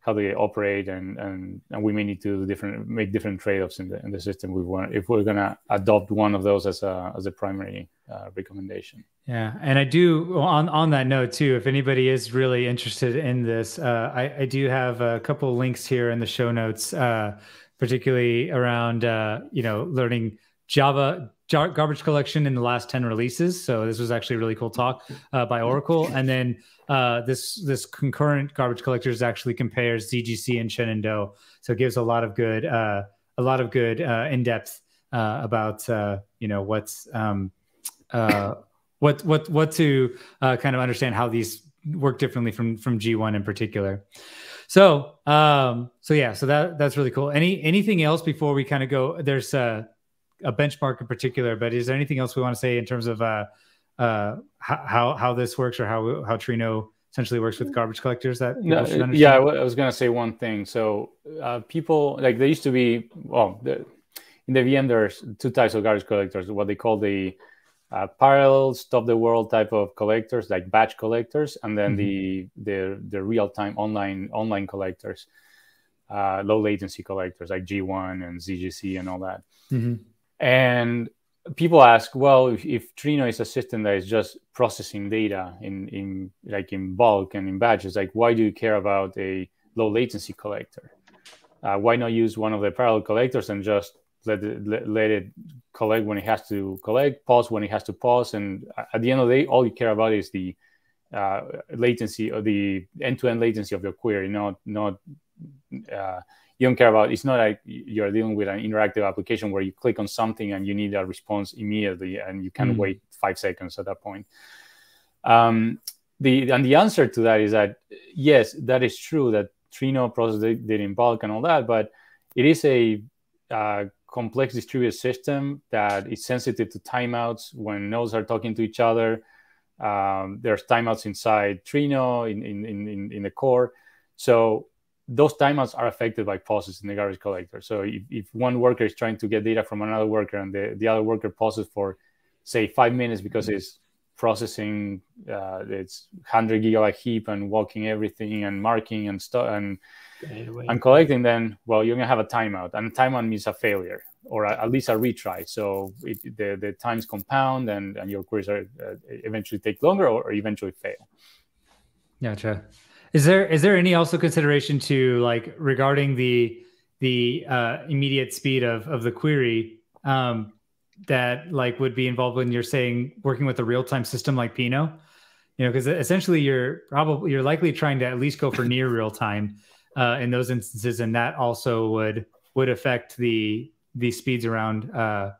Speaker 4: how they operate, and and, and we may need to different make different trade-offs in the in the system. We want if we're gonna adopt one of those as a as a primary uh, recommendation.
Speaker 2: Yeah, and I do on on that note too. If anybody is really interested in this, uh, I, I do have a couple links here in the show notes, uh, particularly around uh, you know learning Java garbage collection in the last 10 releases. So this was actually a really cool talk uh, by Oracle. And then uh, this this concurrent garbage collectors actually compares ZGC and Shenandoah. So it gives a lot of good uh, a lot of good in depth about you know what's um, what what what to kind of understand how these work differently from from G1 in particular. So um, so yeah, so that that's really cool. Any anything else before we kind of go? There's uh a benchmark in particular, but is there anything else we want to say in terms of uh, uh, how how this works or how how Trino essentially works with garbage collectors that
Speaker 4: no, yeah i was going to say one thing so uh, people like there used to be well the, in the vm there's two types of garbage collectors what they call the uh, parallel stop the world type of collectors like batch collectors and then mm-hmm. the the the real-time online online collectors uh, low latency collectors like g1 and zgc and all that mm-hmm. And people ask, well, if, if, Trino is a system that is just processing data in, in like in bulk and in batches, like why do you care about a low latency collector? Uh, why not use one of the parallel collectors and just let it, let, let, it collect when it has to collect, pause when it has to pause, and at the end of the day, all you care about is the uh, latency or the end-to-end latency of your query, not not uh, you don't care about it's not like you're dealing with an interactive application where you click on something and you need a response immediately and you can mm. wait five seconds at that point um, the and the answer to that is that yes that is true that trino processes did in bulk and all that but it is a uh, complex distributed system that is sensitive to timeouts when nodes are talking to each other um, there's timeouts inside trino in, in, in, in the core so those timeouts are affected by pauses in the garbage collector. So if, if one worker is trying to get data from another worker and the, the other worker pauses for, say, five minutes because mm-hmm. it's processing uh, its 100 gigabyte heap and walking everything and marking and stuff and, and collecting, then, well, you're going to have a timeout. And timeout means a failure or a, at least a retry. So it, the, the times compound and, and your queries are, uh, eventually take longer or, or eventually fail.
Speaker 2: Gotcha. Is there is there any also consideration to like regarding the the uh, immediate speed of of the query um, that like would be involved when you're saying working with a real time system like Pinot? You know, because essentially you're probably you're likely trying to at least go for near real time uh, in those instances, and that also would would affect the the speeds around uh,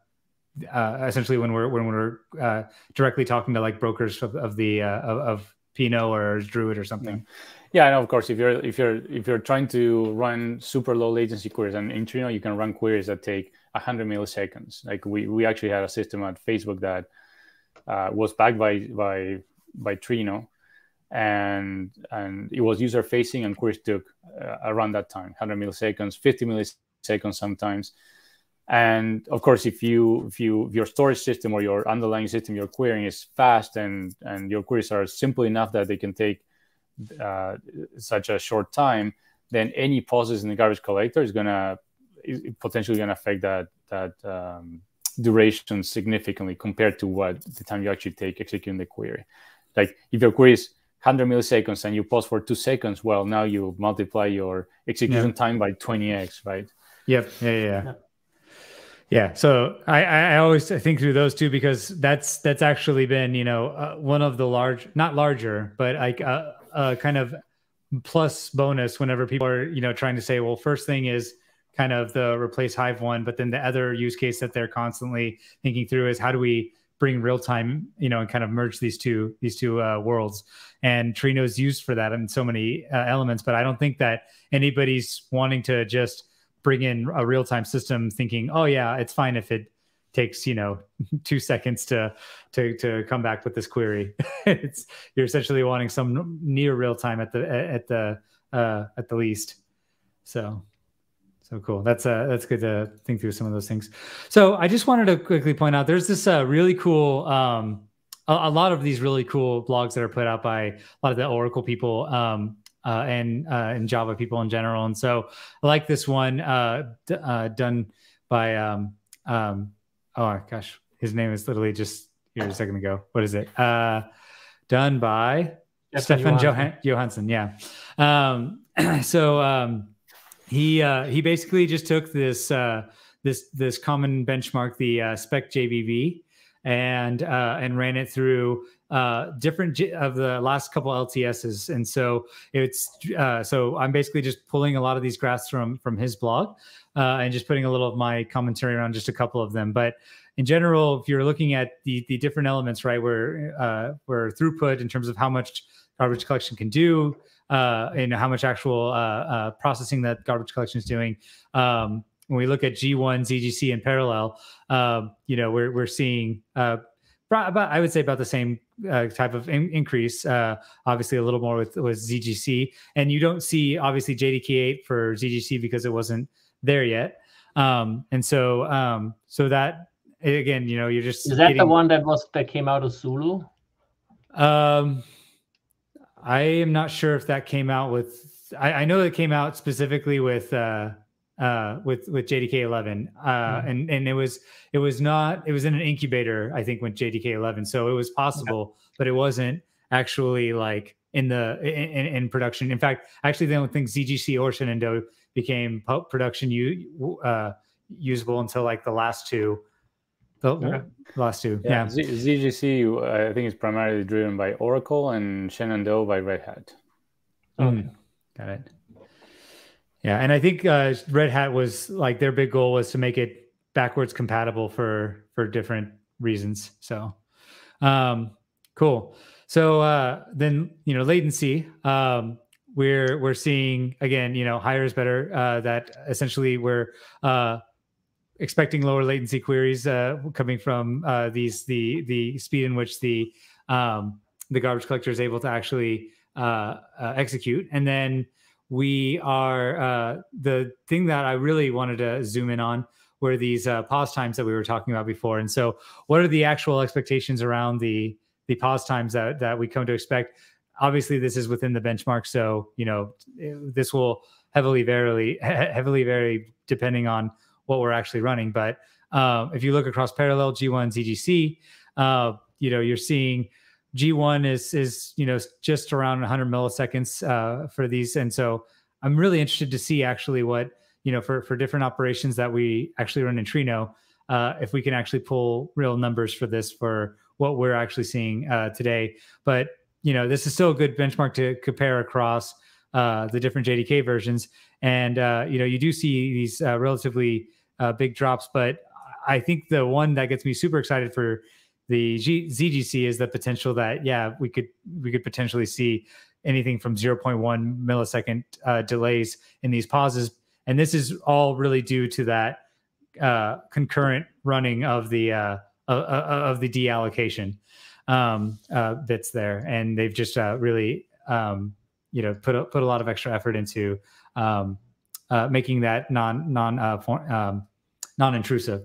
Speaker 2: uh, essentially when we're when we're uh, directly talking to like brokers of, of the uh, of, of Pinot or Druid or something.
Speaker 4: Yeah, and of course, if you're if you're if you're trying to run super low latency queries, and in Trino you can run queries that take 100 milliseconds. Like we we actually had a system at Facebook that uh, was backed by by by Trino, and and it was user facing, and queries took uh, around that time, 100 milliseconds, 50 milliseconds sometimes. And of course, if you if you if your storage system or your underlying system you're querying is fast and and your queries are simple enough that they can take uh, such a short time, then any pauses in the garbage collector is gonna is potentially gonna affect that that um, duration significantly compared to what the time you actually take executing the query. like if your query is 100 milliseconds and you pause for two seconds, well, now you multiply your execution yeah. time by 20x, right?
Speaker 2: Yep. Yeah, yeah, yeah. Yeah. So I, I always think through those two because that's that's actually been you know uh, one of the large, not larger, but like a, uh, a uh, kind of plus bonus whenever people are you know trying to say, well, first thing is kind of the replace Hive one, but then the other use case that they're constantly thinking through is how do we bring real time, you know, and kind of merge these two these two uh, worlds. And Trino is used for that in so many uh, elements. But I don't think that anybody's wanting to just bring in a real time system, thinking, oh yeah, it's fine if it takes you know two seconds to to to come back with this query. it's you're essentially wanting some near real time at the at the uh, at the least. So so cool. That's uh that's good to think through some of those things. So I just wanted to quickly point out there's this uh, really cool um a, a, lot of these really cool blogs that are put out by a lot of the Oracle people um uh, and uh, and Java people in general. And so I like this one uh, d- uh done by um um oh gosh his name is literally just here a second ago. What is it? Uh done by Stefan Johansson. Johansson. Yeah. Um so um he uh, he basically just took this uh, this this common benchmark, the uh, SPECjbb, and uh, and ran it through uh, different J- of the last couple LTSs. And so it's uh, so I'm basically just pulling a lot of these graphs from from his blog uh, and just putting a little of my commentary around just a couple of them. But in general, if you're looking at the the different elements, right, where uh, where throughput in terms of how much garbage collection can do, uh, and how much actual uh, uh, processing that garbage collection is doing. Um, when we look at G1, ZGC, and parallel, uh, you know, we're we're seeing uh, about I would say about the same uh, type of in- increase. Uh, obviously, a little more with with ZGC, and you don't see obviously JDK8 for ZGC because it wasn't there yet. Um, and so um, so that again, you know, you're just
Speaker 1: is that getting, the one that was that came out of Zulu?
Speaker 2: Um, I am not sure if that came out with. I, I know it came out specifically with uh, uh, with with JDK 11, uh, mm-hmm. and and it was it was not it was in an incubator I think with JDK 11, so it was possible, but it wasn't actually like in the in, in production. In fact, actually, the only thing ZGC or Shenandoah became production u- uh, usable until like the last two the okay. last two. Yeah. yeah. Z-
Speaker 4: ZGC, I think, is primarily driven by Oracle and Shenandoah by Red Hat.
Speaker 2: Mm. Got it. Yeah, and I think uh, Red Hat was like their big goal was to make it backwards compatible for for different reasons. So, um, cool. So uh, then you know latency. Um, we're we're seeing again, you know, higher is better. Uh, that essentially we're uh, expecting lower latency queries uh, coming from uh, these the the speed in which the um, the garbage collector is able to actually uh, uh execute, and then we are uh, the thing that I really wanted to zoom in on were these uh, pause times that we were talking about before. And so, what are the actual expectations around the the pause times that that we come to expect? Obviously, this is within the benchmark, so you know this will heavily vary heavily vary depending on what we're actually running. But um, if you look across parallel G1, ZGC, uh, you know, you're seeing G1 is is you know just around 100 milliseconds uh, for these, and so I'm really interested to see actually what you know for for different operations that we actually run in Trino, uh, if we can actually pull real numbers for this for what we're actually seeing uh, today. But you know, this is still a good benchmark to compare across uh, the different JDK versions, and uh, you know, you do see these uh, relatively big drops. But I think the one that gets me super excited for the G- ZGC is the potential that yeah we could we could potentially see anything from 0.1 millisecond uh, delays in these pauses, and this is all really due to that uh, concurrent running of the uh, of the deallocation um, uh, bits there, and they've just uh, really um, you know put a, put a lot of extra effort into um, uh, making that non non uh, um, non-intrusive.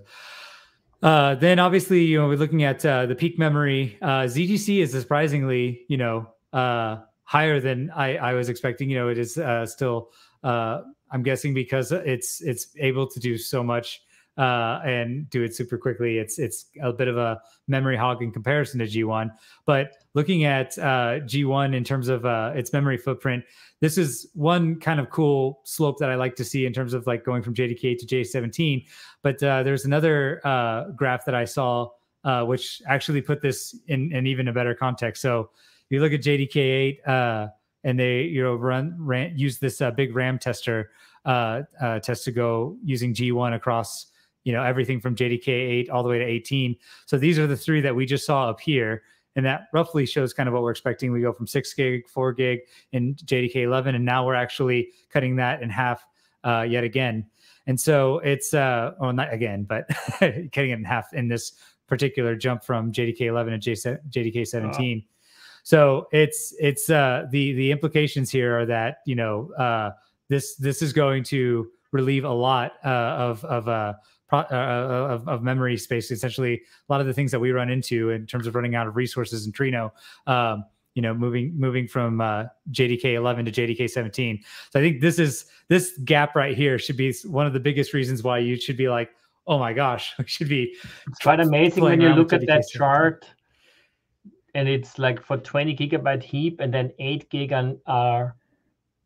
Speaker 2: Uh, then obviously, you know, we're looking at uh, the peak memory. Uh, ZGC is surprisingly, you know, uh, higher than I, I was expecting. You know, it is uh, still, uh, I'm guessing, because it's it's able to do so much uh, and do it super quickly. It's it's a bit of a memory hog in comparison to G1. But looking at uh, G1 in terms of uh, its memory footprint, this is one kind of cool slope that I like to see in terms of like going from JDK to J17. But uh, there's another uh, graph that I saw uh, which actually put this in, in even a better context. So you look at JDK8 and they you know run ran, use this big RAM tester test to go using G1 across you know everything from JDK 8 all the way to 18. So these are the three that we just saw up here. And that roughly shows kind of what we're expecting. We go from six gig, four gig in JDK 11, and now we're actually cutting that in half uh, yet again. And so it's, uh, well, not again, but cutting it in half in this particular jump from JDK 11 to JDK 17. So it's it's uh, the the implications here are that you know uh, this this is going to relieve a lot uh, of of uh, uh, uh, of, of, memory space. Essentially, a lot of the things that we run into in terms of running out of resources in Trino. Um, you know, moving moving from uh, JDK 11 to JDK 17. So I think this is this gap right here should be one of the biggest reasons why you should be like, oh my gosh, we should be.
Speaker 1: It's quite amazing when you look at that 17. chart, and it's like for 20 gigabyte heap and then eight gig on our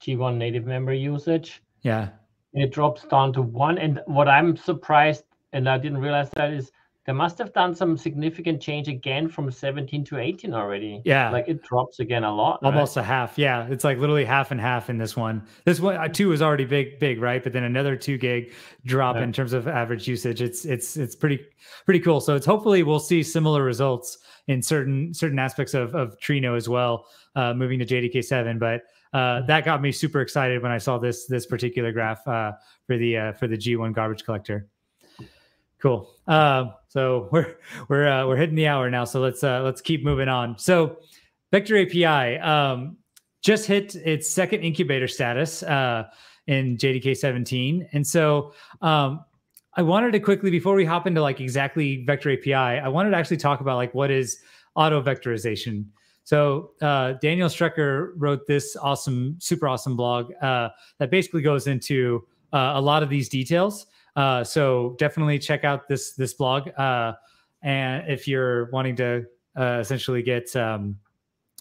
Speaker 1: G1 native memory usage.
Speaker 2: Yeah,
Speaker 1: it drops down to one. And what I'm surprised, and I didn't realize that is they must have done some significant change again from 17 to 18 already.
Speaker 2: Yeah.
Speaker 1: Like it drops again a lot.
Speaker 2: Almost right? a half. Yeah. It's like literally half and half in this one. This one, uh, two is already big, big, right? But then another two gig drop yeah. in terms of average usage. It's, it's, it's pretty, pretty cool. So it's hopefully we'll see similar results in certain, certain aspects of, of Trino as well, uh, moving to JDK 7. But uh, that got me super excited when I saw this this particular graph uh, for the uh, for the G1 garbage collector. Cool. Uh, so we're we're uh, we're hitting the hour now, so let's uh, let's keep moving on. So Vector API um, just hit its second incubator status in JDK 17, and so um, I wanted to quickly before we hop into like exactly Vector API, I wanted to actually talk about like what is auto vectorization. So uh, Daniel Strecker wrote this awesome, super awesome blog uh, that basically goes into uh, a lot of these details. Uh, so definitely check out this this blog, uh, and if you're wanting to uh, essentially get um,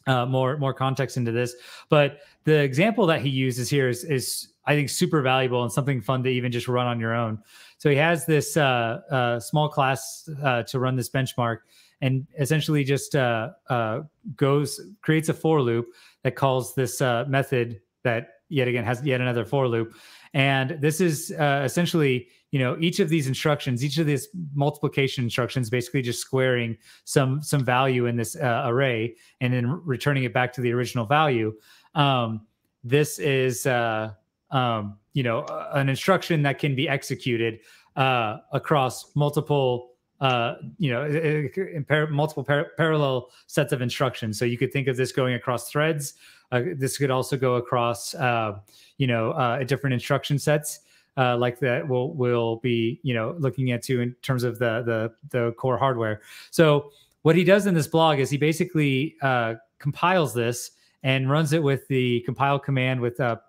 Speaker 2: more more context into this. But the example that he uses here is is I think super valuable and something fun to even just run on your own. So he has this small class to run this benchmark and essentially just uh, uh, goes creates a for loop that calls this uh, method that yet again has yet another for loop. And this is uh, essentially you know each of these instructions each of these multiplication instructions basically just squaring some some value in this uh, array and then returning it back to the original value. Um, this is uh, um, you know an instruction that can be executed uh, across multiple uh, you know, multiple par- parallel sets of instructions. So you could think of this going across threads. Uh, this could also go across, uh, you know, uh, different instruction sets. Uh, like that we'll will be you know looking at too in terms of the the the core hardware. So what he does in this blog is he basically uh, compiles this and runs it with the compile command with the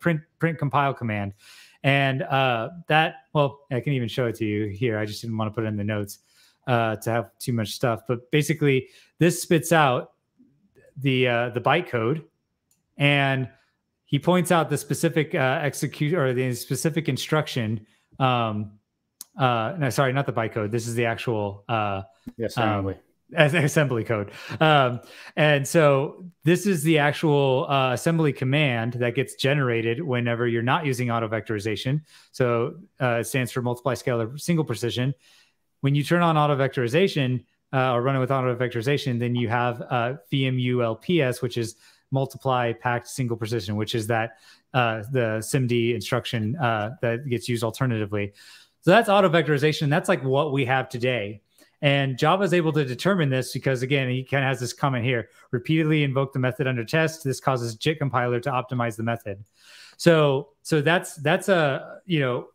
Speaker 2: print print compile command. And uh, that, well, I can even show it to you here. I just didn't want to put it in the notes uh, to have too much stuff. But basically, this spits out the uh, the bytecode, and he points out the specific uh, execute or the specific instruction. Um, uh, no, sorry, not the bytecode. This is the actual. Uh,
Speaker 4: yes, um,
Speaker 2: as assembly code. Um, and so this is the actual uh, assembly command that gets generated whenever you're not using auto vectorization. So uh, it stands for multiply scalar single precision. When you turn on auto vectorization uh, or run it with auto vectorization, then you have uh, VMULPS, which is multiply packed single precision, which is that uh, the SIMD instruction uh, that gets used alternatively. So that's auto vectorization. That's like what we have today. And Java is able to determine this because, again, he kind of has this comment here repeatedly invoke the method under test. This causes JIT compiler to optimize the method. So, so that's that's a you know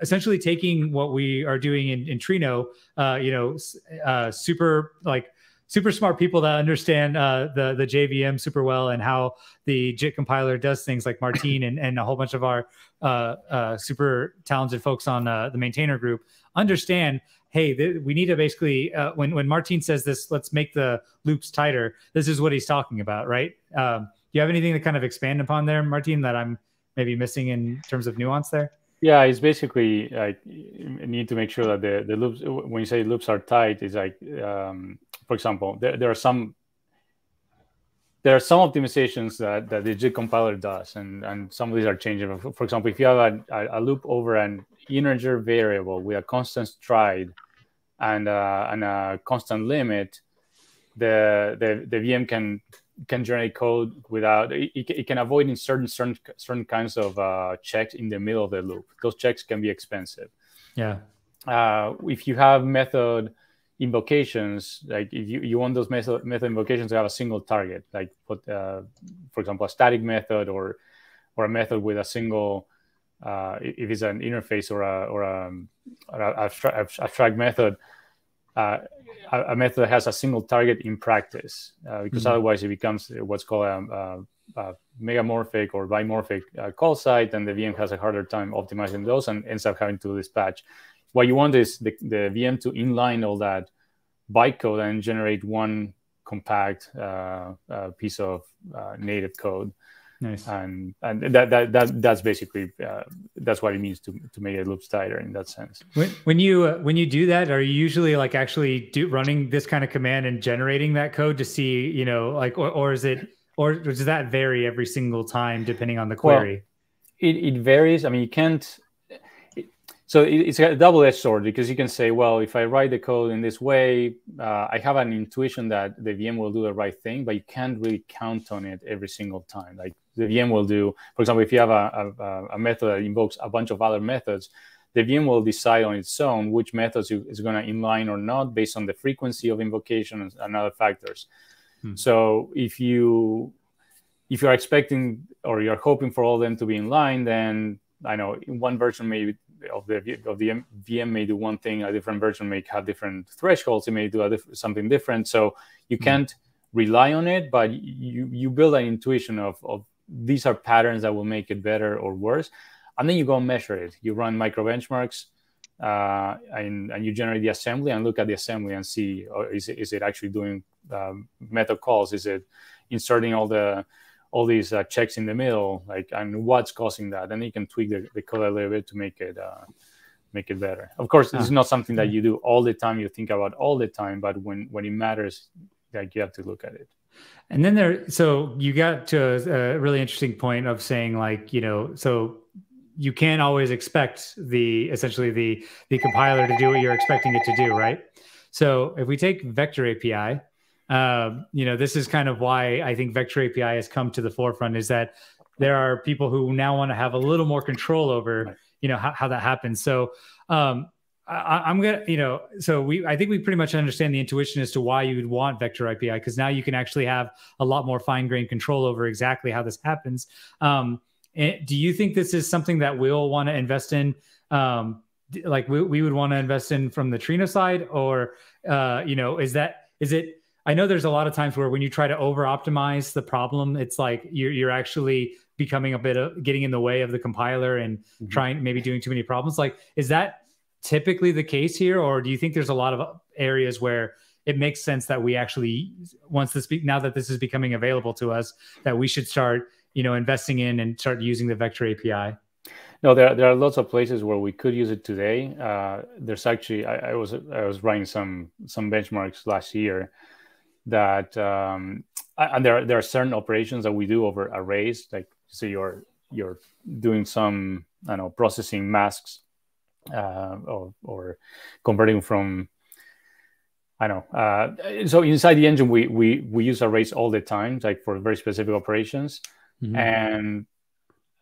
Speaker 2: essentially taking what we are doing in, in Trino, uh, you know, uh, super like super smart people that understand uh, the the JVM super well and how the JIT compiler does things like Martin and, and a whole bunch of our uh, uh, super talented folks on uh, the maintainer group understand. Hey, th- we need to basically uh, when when Martin says this, let's make the loops tighter. This is what he's talking about, right? Um, do you have anything to kind of expand upon there, Martin, that I'm maybe missing in terms of nuance there?
Speaker 4: Yeah, it's basically you need to make sure that the, the loops, when you say loops are tight, is like, um, for example, there, there are some there are some optimizations that, that the JIT compiler does, and, and some of these are changing. For example, if you have a, a, a loop over an integer variable with a constant stride and, uh, and a constant limit, the, the, the VM can can generate code without it, it can avoid in certain certain certain kinds of uh, checks in the middle of the loop. Those checks can be expensive.
Speaker 2: Yeah.
Speaker 4: Uh, if you have method invocations, like if you, you want those method method invocations to have a single target, like put uh, for example a static method or or a method with a single uh, if it's an interface or a or a, or a abstract, abstract method, uh, a, method that has a single target in practice, uh, because mm-hmm. otherwise it becomes what's called a, a, a megamorphic or bimorphic uh, call site, and the VM has a harder time optimizing those and ends up having to dispatch. What you want is the, the VM to inline all that bytecode and generate one compact uh, uh, piece of uh, native code.
Speaker 2: Nice.
Speaker 4: And and that that, that that's basically uh, that's what it means to to make it loops tighter in that sense.
Speaker 2: When when you uh, when you do that, are you usually like actually do running this kind of command and generating that code to see you know like or, or is it or does that vary every single time depending on the query?
Speaker 4: Well, it, it varies. I mean, you can't so it's a double-edged sword because you can say, well, if I write the code in this way, uh, I have an intuition that the VM will do the right thing, but you can't really count on it every single time. Like the VM will do, for example, if you have a, a, a method that invokes a bunch of other methods, the VM will decide on its own which methods is going to inline or not based on the frequency of invocation and, other factors. Hmm. So if you if you're expecting or you're hoping for all of them to be in line, then I know in one version maybe of the of the VM may do one thing, a different version may have different thresholds. It may do diff- something different. So you mm-hmm. can't rely on it, but you you build an intuition of of these are patterns that will make it better or worse, and then you go measure it. You run micro benchmarks. Uh, and, and you generate the assembly and look at the assembly and see oh, is, it, is it actually doing um, method calls? Is it inserting all the all these uh, checks in the middle, like and what's causing that, and you can tweak the, the code a little bit to make it uh, make it better. Of course, it's ah. not something that you do all the time. You think about all the time, but when when it matters, like you have to look at it.
Speaker 2: And then there, so you got to a, a really interesting point of saying, like, you know, so you can't always expect the essentially the the compiler to do what you're expecting it to do, right? So if we take Vector API, um, you know, this is kind of why I think Vector API has come to the forefront is that there are people who now want to have a little more control over, you know, how, how, that happens. So, um, I, am gonna, you know, so we, I think we pretty much understand the intuition as to why you would want Vector API because now you can actually have a lot more fine grained control over exactly how this happens. Um, do you think this is something that we'll want to invest in? Um, like we, we would want to invest in from the Trino side, or uh, you know, is that is it? I know there's a lot of times where when you try to over optimize the problem, it's like you're you're actually becoming a bit of getting in the way of the compiler and mm-hmm. trying maybe doing too many problems. Like, is that typically the case here, or do you think there's a lot of areas where it makes sense that we actually once this be, now that this is becoming available to us that we should start you know investing in and start using the Vector API?
Speaker 4: No, there, there are lots of places where we could use it today. Uh, there's actually I, I was I was running some some benchmarks last year that um, and there are, there are certain operations that we do over arrays like so you're you're doing some I don't know processing masks uh, or, or converting from I don't know. Uh, so inside the engine, we we we use arrays all the time, like for very specific operations, mm-hmm. and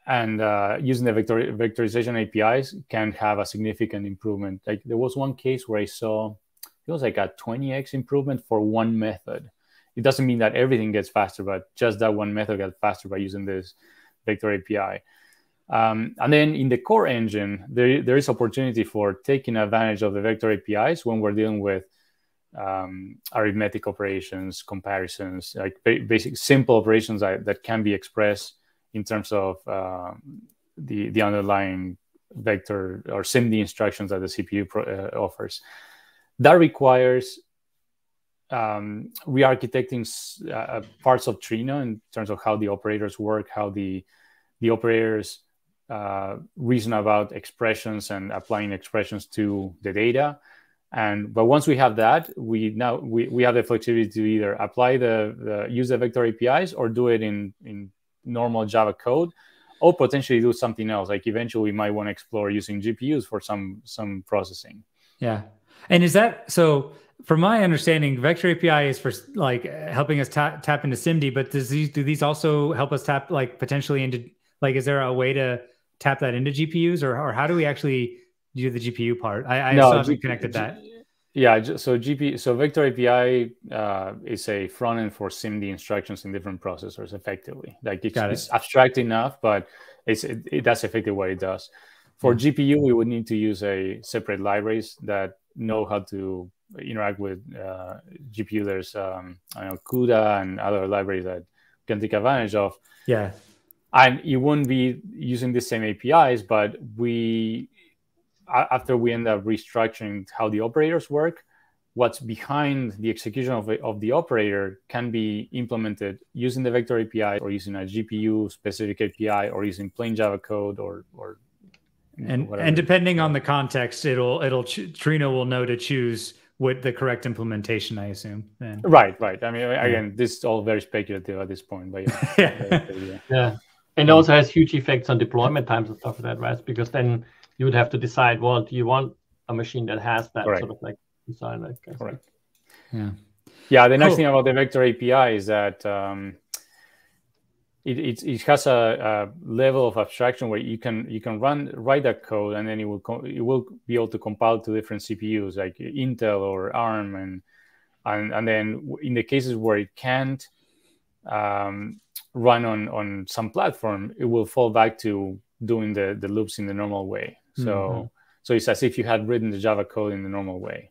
Speaker 4: and uh, using the vector, vectorization APIs can have a significant improvement. Like there was one case where I saw it was like a 20x improvement for one method. It doesn't mean that everything gets faster, but just that one method gets faster by using this vector API. Um, and then in the core engine, there, there is opportunity for taking advantage of the vector APIs when we're dealing with um, arithmetic operations, comparisons, like basic simple operations that, that can be expressed in terms of uh, the the underlying vector or SIMD instructions that the CPU uh, offers. That requires um, re-architecting uh, parts of Trino in terms of how the operators work, how the the operators uh, reason about expressions and applying expressions to the data. And but once we have that, we now we, we have the flexibility to either apply the, the use the vector APIs or do it in in normal Java code, or potentially do something else. Like eventually, we might want to explore using GPUs for some some processing.
Speaker 2: Yeah, and is that so? From my understanding, Vector API is for like helping us tap, tap into SIMD, but does these do these also help us tap like potentially into like is there a way to tap that into GPUs or or how do we actually do the GPU part? I, I no, still haven't G- connected G- that.
Speaker 4: Yeah, so GP so Vector API uh, is a front end for SIMD instructions in different processors. Effectively, like it's, it. it's abstract enough, but it's it, it, that's effectively what it does. For mm-hmm. GPU, we would need to use a separate libraries that know how to interact with uh, GPU. There's um, I know CUDA and other libraries that can take advantage of.
Speaker 2: Yeah,
Speaker 4: and you wouldn't be using the same APIs, but we after we end up restructuring how the operators work, what's behind the execution of, of the operator can be implemented using the vector API or using a GPU specific API or using plain Java code or or
Speaker 2: and and depending on the context, it'll it'll Trino will know to choose what the correct implementation. I assume. Then.
Speaker 4: Right, right. I mean, again, yeah. this is all very speculative at this point, but
Speaker 1: yeah, yeah. yeah. Yeah. And it also has huge effects on deployment times and stuff like that, right? Because then you would have to decide, well, do you want a machine that has that sort of like design? I guess.
Speaker 4: Correct.
Speaker 2: Yeah.
Speaker 4: Yeah. The cool. nice thing about the vector API is that um, it, it, it has a, a, level of abstraction where you can you can run write that code and then it will it will be able to compile to different CPUs like Intel or ARM and and and then in the cases where it can't um, run on on some platform, it will fall back to doing the the loops in the normal way. So mm-hmm. so it's as if you had written the Java code in the normal way.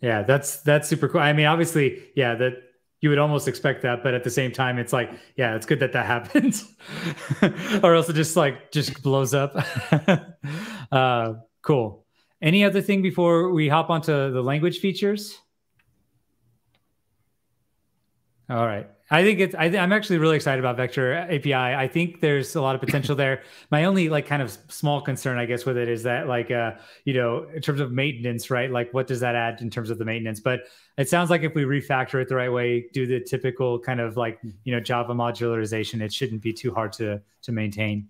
Speaker 2: Yeah, that's that's super cool. I mean, obviously, yeah, that you would almost expect that, but at the same time, it's like, yeah, it's good that that happens, or else it just like just blows up. uh, cool. Any other thing before we hop onto the language features? All right. I think it's. I am actually really excited about Vector API. I think there's a lot of potential there. My only like kind of small concern, I guess, with it is that like uh, you know, in terms of maintenance, right? Like, what does that add in terms of the maintenance? But it sounds like if we refactor it the right way, do the typical kind of like you know Java modularization, it shouldn't be too hard to to maintain.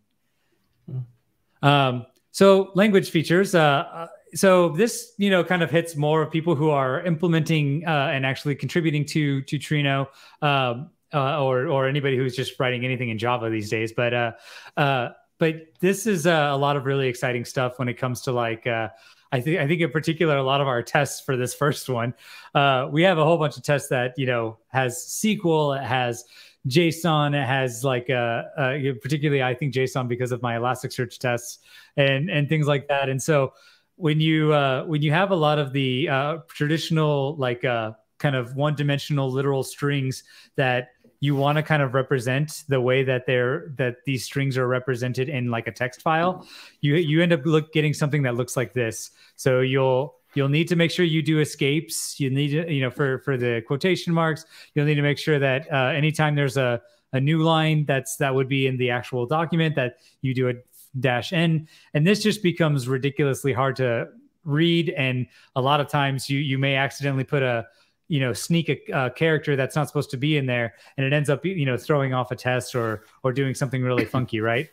Speaker 2: Hmm. Um, so language features. Uh, so this you know kind of hits more of people who are implementing uh, and actually contributing to to Trino um, uh, or or anybody who's just writing anything in Java these days. But uh, uh, but this is uh, a lot of really exciting stuff when it comes to like. Uh, I think I think in particular a lot of our tests for this first one, uh, we have a whole bunch of tests that you know has SQL, it has JSON, it has like uh, uh, particularly I think JSON because of my Elasticsearch tests and and things like that. And so when you uh, when you have a lot of the uh, traditional like uh, kind of one dimensional literal strings that you want to kind of represent the way that they're that these strings are represented in like a text file you you end up look getting something that looks like this. So you'll you'll need to make sure you do escapes. You need to you know for for the quotation marks you'll need to make sure that uh, anytime there's a a new line that's that would be in the actual document that you do a dash n. And this just becomes ridiculously hard to read. And a lot of times you you may accidentally put a you know sneak a, character that's not supposed to be in there and it ends up you know throwing off a test or or doing something really funky right?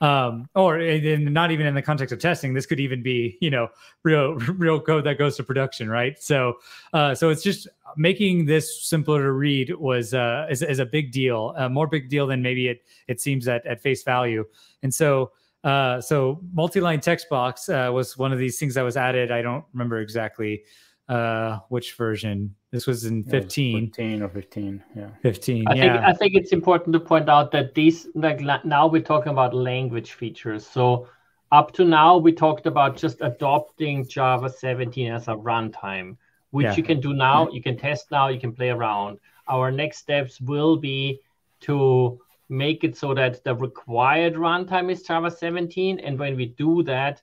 Speaker 2: Um or in, not even in the context of testing this could even be you know real real code that goes to production right? So uh so it's just making this simpler to read was uh is, is a big deal a more big deal than maybe it it seems at, at face value. And so uh, so multi-line text blocks uh, was one of these things that was added. I don't remember exactly uh, which version. This was in yeah, 15.
Speaker 4: 15 or 15, yeah.
Speaker 2: 15,
Speaker 1: I
Speaker 2: yeah.
Speaker 1: Think, I think it's important to point out that these, like now we're talking about language features. So up to now, we talked about just adopting Java 17 as a runtime. which
Speaker 2: Yeah.
Speaker 1: you can do now. You can test now. You can play around. Our next steps will be to make it so that the required runtime is Java 17. And when we do that,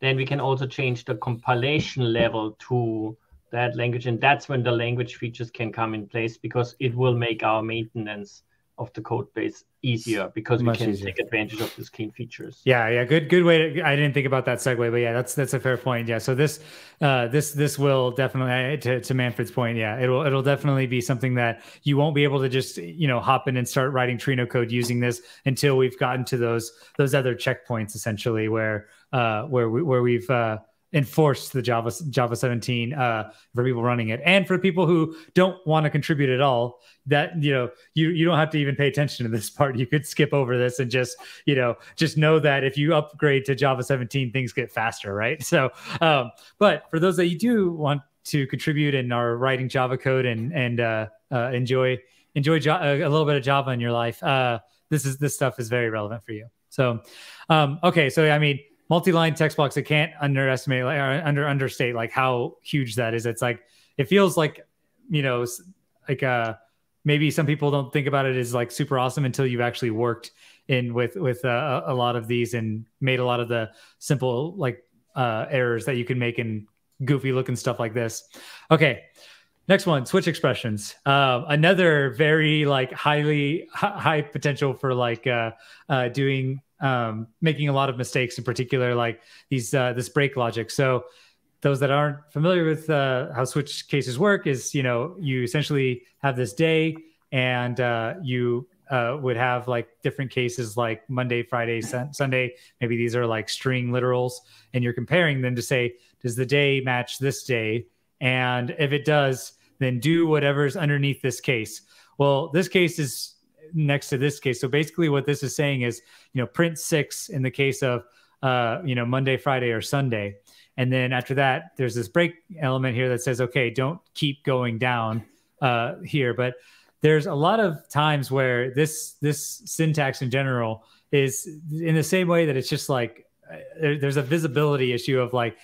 Speaker 1: then we can also change the compilation level to that language. And that's when the language features can come in place because it will make our maintenance of the code base easier because we can
Speaker 2: easier.
Speaker 1: take advantage of these clean features.
Speaker 2: Yeah, yeah, good, good way. To, I didn't think about that segue, but yeah, that's that's a fair point. Yeah, so this, uh, this, this will definitely to, to Manfred's point. Yeah, it'll it'll definitely be something that you won't be able to just you know hop in and start writing Trino code using this until we've gotten to those those other checkpoints essentially where uh where we where we've uh enforced the Java Java 17 uh, for people running it, and for people who don't want to contribute at all. That you know, you you don't have to even pay attention to this part. You could skip over this and just you know just know that if you upgrade to Java 17, things get faster, right? So, um, but for those that you do want to contribute and are writing Java code and and uh, uh, enjoy enjoy jo- a, a little bit of Java in your life, uh, this is this stuff is very relevant for you. So, um, okay, so I mean, multi-line text blocks I can't underestimate like, or under understate like how huge that is. It's like it feels like you know like uh maybe some people don't think about it as like super awesome until you've actually worked in with with uh, a lot of these and made a lot of the simple like uh errors that you can make in goofy looking stuff like this. Okay. Next one, switch expressions. Um, another very like highly hi- high potential for like uh, uh, doing um, making a lot of mistakes in particular, like these uh, this break logic. So those that aren't familiar with uh, how switch cases work is you know you essentially have this day and uh, you uh, would have like different cases like Monday, Friday, Sun- Sunday. Maybe these are like string literals, and you're comparing them to say, does the day match this day? And if it does, then do whatever's underneath this case. Well, this case is next to this case. So basically, what this is saying is, you know, print six in the case of, uh, you know, Monday, Friday, or Sunday. And then after that, there's this break element here that says, okay, don't keep going down uh, here. But there's a lot of times where this this syntax in general is in the same way that it's just like uh, there, there's a visibility issue of like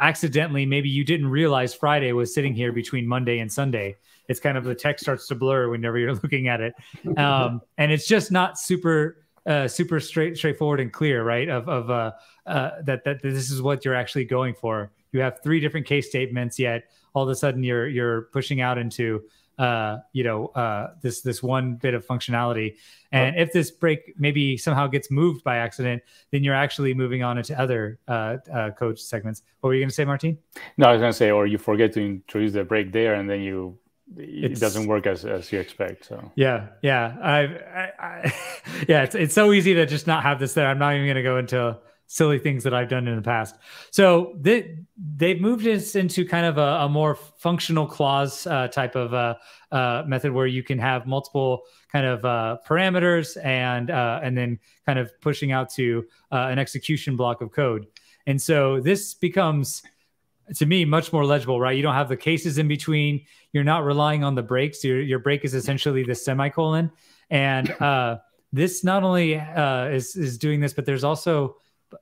Speaker 2: accidentally maybe you didn't realize Friday was sitting here between Monday and Sunday. It's kind of the text starts to blur whenever you're looking at it, um, and it's just not super uh, super straight straightforward and clear, right? Of of uh, uh, that that this is what you're actually going for. You have three different case statements, yet all of a sudden you're you're pushing out into uh, you know uh, this this one bit of functionality. And if this break maybe somehow gets moved by accident, then you're actually moving on into other uh, uh, code segments. What were you going to say, Martin?
Speaker 4: No, I was going to say, or you forget to introduce the break there, and then you it doesn't work as, as you expect. So
Speaker 2: Yeah, yeah, I, I, I yeah, it's it's so easy to just not have this there. I'm not even going to go into silly things that I've done in the past. So they they've moved this into kind of a, a more functional clause uh, type of uh, uh, method where you can have multiple kind of uh, parameters and uh, and then kind of pushing out to uh, an execution block of code. And so this becomes to me much more legible, right? You don't have the cases in between. You're not relying on the breaks. Your your break is essentially the semicolon, and uh, this not only uh, is is doing this, but there's also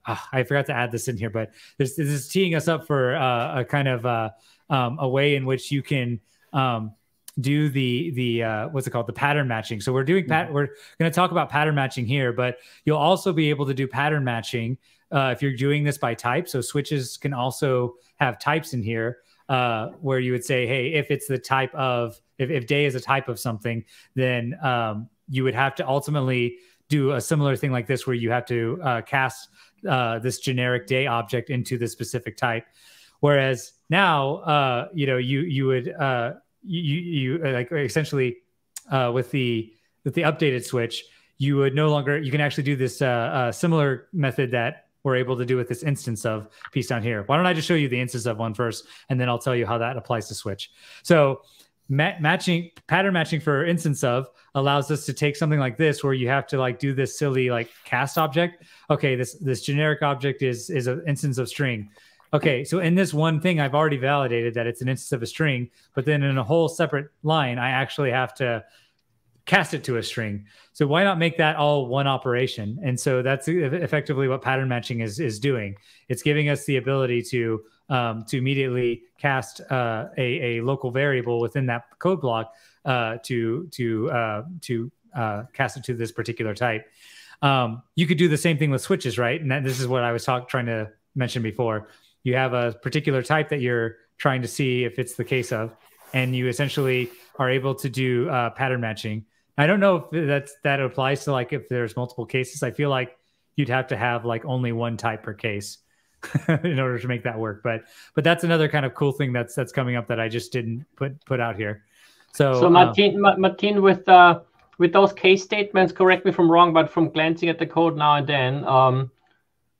Speaker 2: uh, I forgot to add this in here, but this, this is teeing us up for uh, a kind of uh, um, a way in which you can um, do the the uh, what's it called the pattern matching. So we're doing pat we're going to talk about pattern matching here, but you'll also be able to do pattern matching uh, if you're doing this by type. So switches can also have types in here uh, where you would say, hey, if it's the type of if, if day is a type of something, then um, you would have to ultimately do a similar thing like this where you have to uh, cast uh, this generic day object into the specific type. Whereas now, uh, you know, you you would uh, you you like essentially uh, with the with the updated switch, you would no longer you can actually do this uh, uh, similar method that we're able to do with this instance of piece down here. Why don't I just show you the instance of one first, and then I'll tell you how that applies to switch. So ma- matching pattern matching for instance of allows us to take something like this where you have to like do this silly like cast object. Okay, this this generic object is is an instance of string. Okay, so in this one thing, I've already validated that it's an instance of a string, but then in a whole separate line, I actually have to cast it to a string. So why not make that all one operation? And so that's effectively what pattern matching is is doing. It's giving us the ability to um, to immediately cast uh, a, a local variable within that code block uh, to to uh, to uh, cast it to this particular type. Um, you could do the same thing with switches, right? And that, this is what I was talk, trying to mention before. You have a particular type that you're trying to see if it's the case of, and you essentially are able to do uh, pattern matching. I don't know if that's that applies to like if there's multiple cases. I feel like you'd have to have like only one type per case in order to make that work. But but that's another kind of cool thing that's that's coming up that I just didn't put put out here. So
Speaker 1: so Martin, uh, Martin with uh, with those case statements, correct me if I'm wrong, but from glancing at the code now and then, um,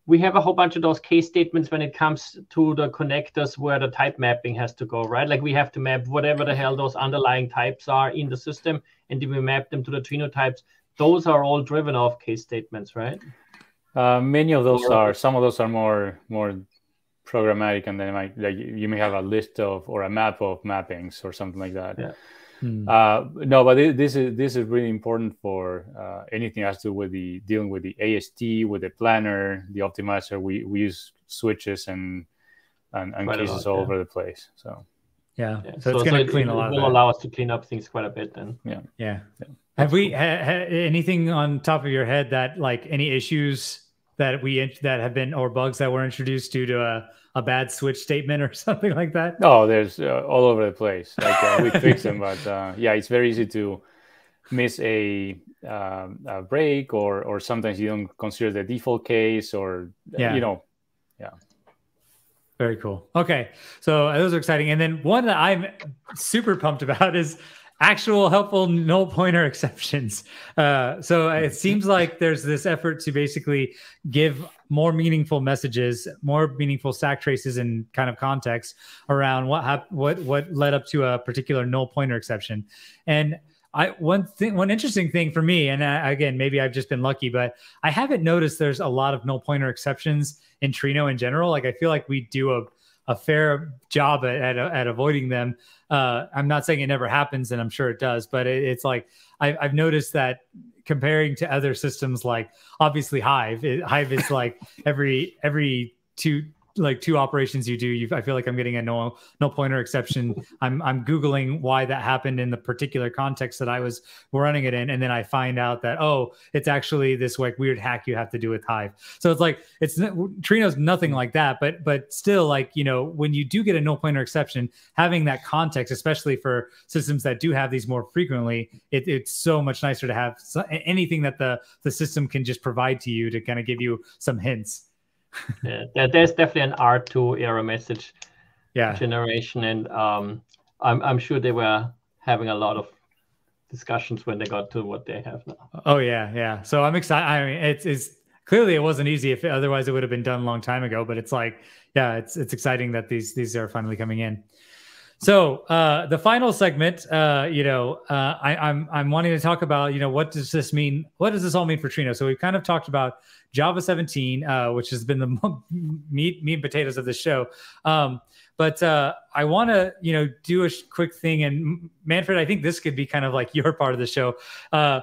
Speaker 1: we have a whole bunch of those case statements when it comes to the connectors where the type mapping has to go, right? Like we have to map whatever the hell those underlying types are in the system, and then we map them to the Trino types. Those are all driven off case statements, right?
Speaker 4: Uh, many of those are. Some of those are more more programmatic, and then like you may have a list of or a map of mappings or something like that.
Speaker 1: Yeah.
Speaker 4: Hmm. Uh, no, but this is this is really important for uh, anything has to do with the dealing with the AST, with the planner, the optimizer. We we use switches and and, and cases lot, all yeah. over the place. So
Speaker 2: yeah, yeah. so, so, it's going to so clean
Speaker 1: it,
Speaker 2: a lot.
Speaker 1: It will allow us to clean up things quite a bit then.
Speaker 4: Yeah,
Speaker 2: yeah. yeah. Have we ha, ha, anything on top of your head that like any issues that we that have been or bugs that were introduced due to a a bad switch statement or something like that?
Speaker 4: No, there's uh, all over the place. Like uh, we fix them, but uh, yeah, it's very easy to miss a, um, a break, or or sometimes you don't consider the default case, or yeah. you know, yeah.
Speaker 2: Very cool. Okay, so uh, those are exciting. And then one that I'm super pumped about is actual helpful null pointer exceptions. Uh, so it seems like there's this effort to basically give more meaningful messages, more meaningful stack traces and kind of context around what hap- what what led up to a particular null pointer exception. And I one thing one interesting thing for me, and I, again maybe I've just been lucky, but I haven't noticed there's a lot of null pointer exceptions in Trino in general. Like I feel like we do a a fair job at, at, at avoiding them. Uh, I'm not saying it never happens, and I'm sure it does, but it, it's like I, I've noticed that comparing to other systems like obviously Hive, it, Hive is like every every two like two operations you do, you I feel like I'm getting a no no pointer exception. I'm I'm googling why that happened in the particular context that I was running it in, and then I find out that oh, it's actually this like weird hack you have to do with Hive. So it's like it's Trino's nothing like that, but but still like you know when you do get a no pointer exception, having that context, especially for systems that do have these more frequently, it, it's so much nicer to have anything that the the system can just provide to you to kind of give you some hints
Speaker 1: yeah, there's definitely an art to error message
Speaker 2: yeah.
Speaker 1: generation, and um, I'm I'm sure they were having a lot of discussions when they got to what they have now.
Speaker 2: Oh yeah, yeah. So I'm excited. I mean, it's it's clearly it wasn't easy. If otherwise it would have been done a long time ago. But it's like, yeah, it's it's exciting that these these are finally coming in. So uh, the final segment, uh, you know, uh, I, I'm I'm wanting to talk about, you know, what does this mean? What does this all mean for Trino? So we've kind of talked about Java 17, uh, which has been the meat meat and potatoes of the show. Um, but uh, I want to, you know, do a quick thing. And Manfred, I think this could be kind of like your part of the show. Uh,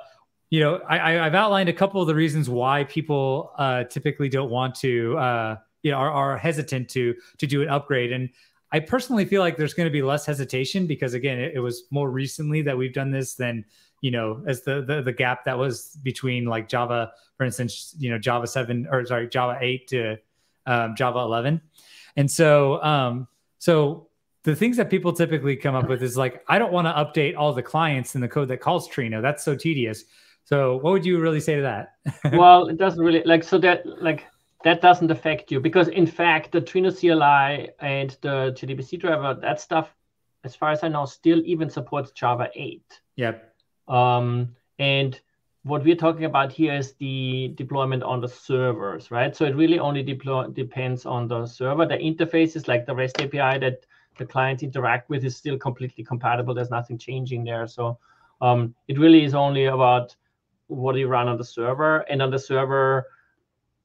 Speaker 2: you know, I, have outlined a couple of the reasons why people typically don't want to, you know, are, are hesitant to to do an upgrade and I personally feel like there's going to be less hesitation because again, it, it, was more recently that we've done this than you know as the, the the gap that was between like Java, for instance, you know Java seven or sorry Java eight to um, Java eleven, and so um, so the things that people typically come up with is like I don't want to update all the clients in the code that calls Trino. That's so tedious. So what would you really say to that?
Speaker 1: well, it doesn't really like so that like that doesn't affect you because in fact the Trino CLI and the JDBC driver, that stuff, as far as I know, still even supports Java 8.
Speaker 2: Yep.
Speaker 1: Um, and what we're talking about here is the deployment on the servers, right? So it really only deploy, depends on the server. The interfaces like the REST API that the clients interact with is still completely compatible. There's nothing changing there. So um, it really is only about what you run on the server. And on the server,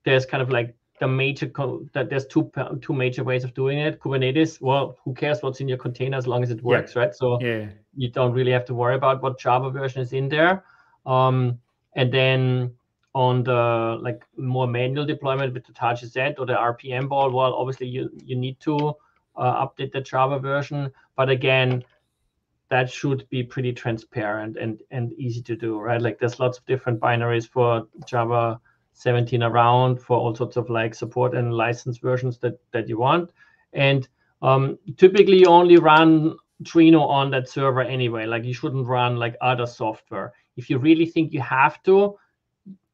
Speaker 1: there's kind of like the major that there's two two major ways of doing it. Kubernetes, well, who cares what's in your container as long as it works,
Speaker 2: yeah.
Speaker 1: right? So
Speaker 2: yeah.
Speaker 1: you don't really have to worry about what Java version is in there. Um, and then on the like more manual deployment with the touch Z or the RPM ball, well, obviously you you need to uh, update the Java version. But again, that should be pretty transparent and and easy to do, right? Like there's lots of different binaries for Java 17 around for all sorts of like support and license versions that that you want. And um, typically you only run Trino on that server anyway. Like you shouldn't run like other software. If you really think you have to,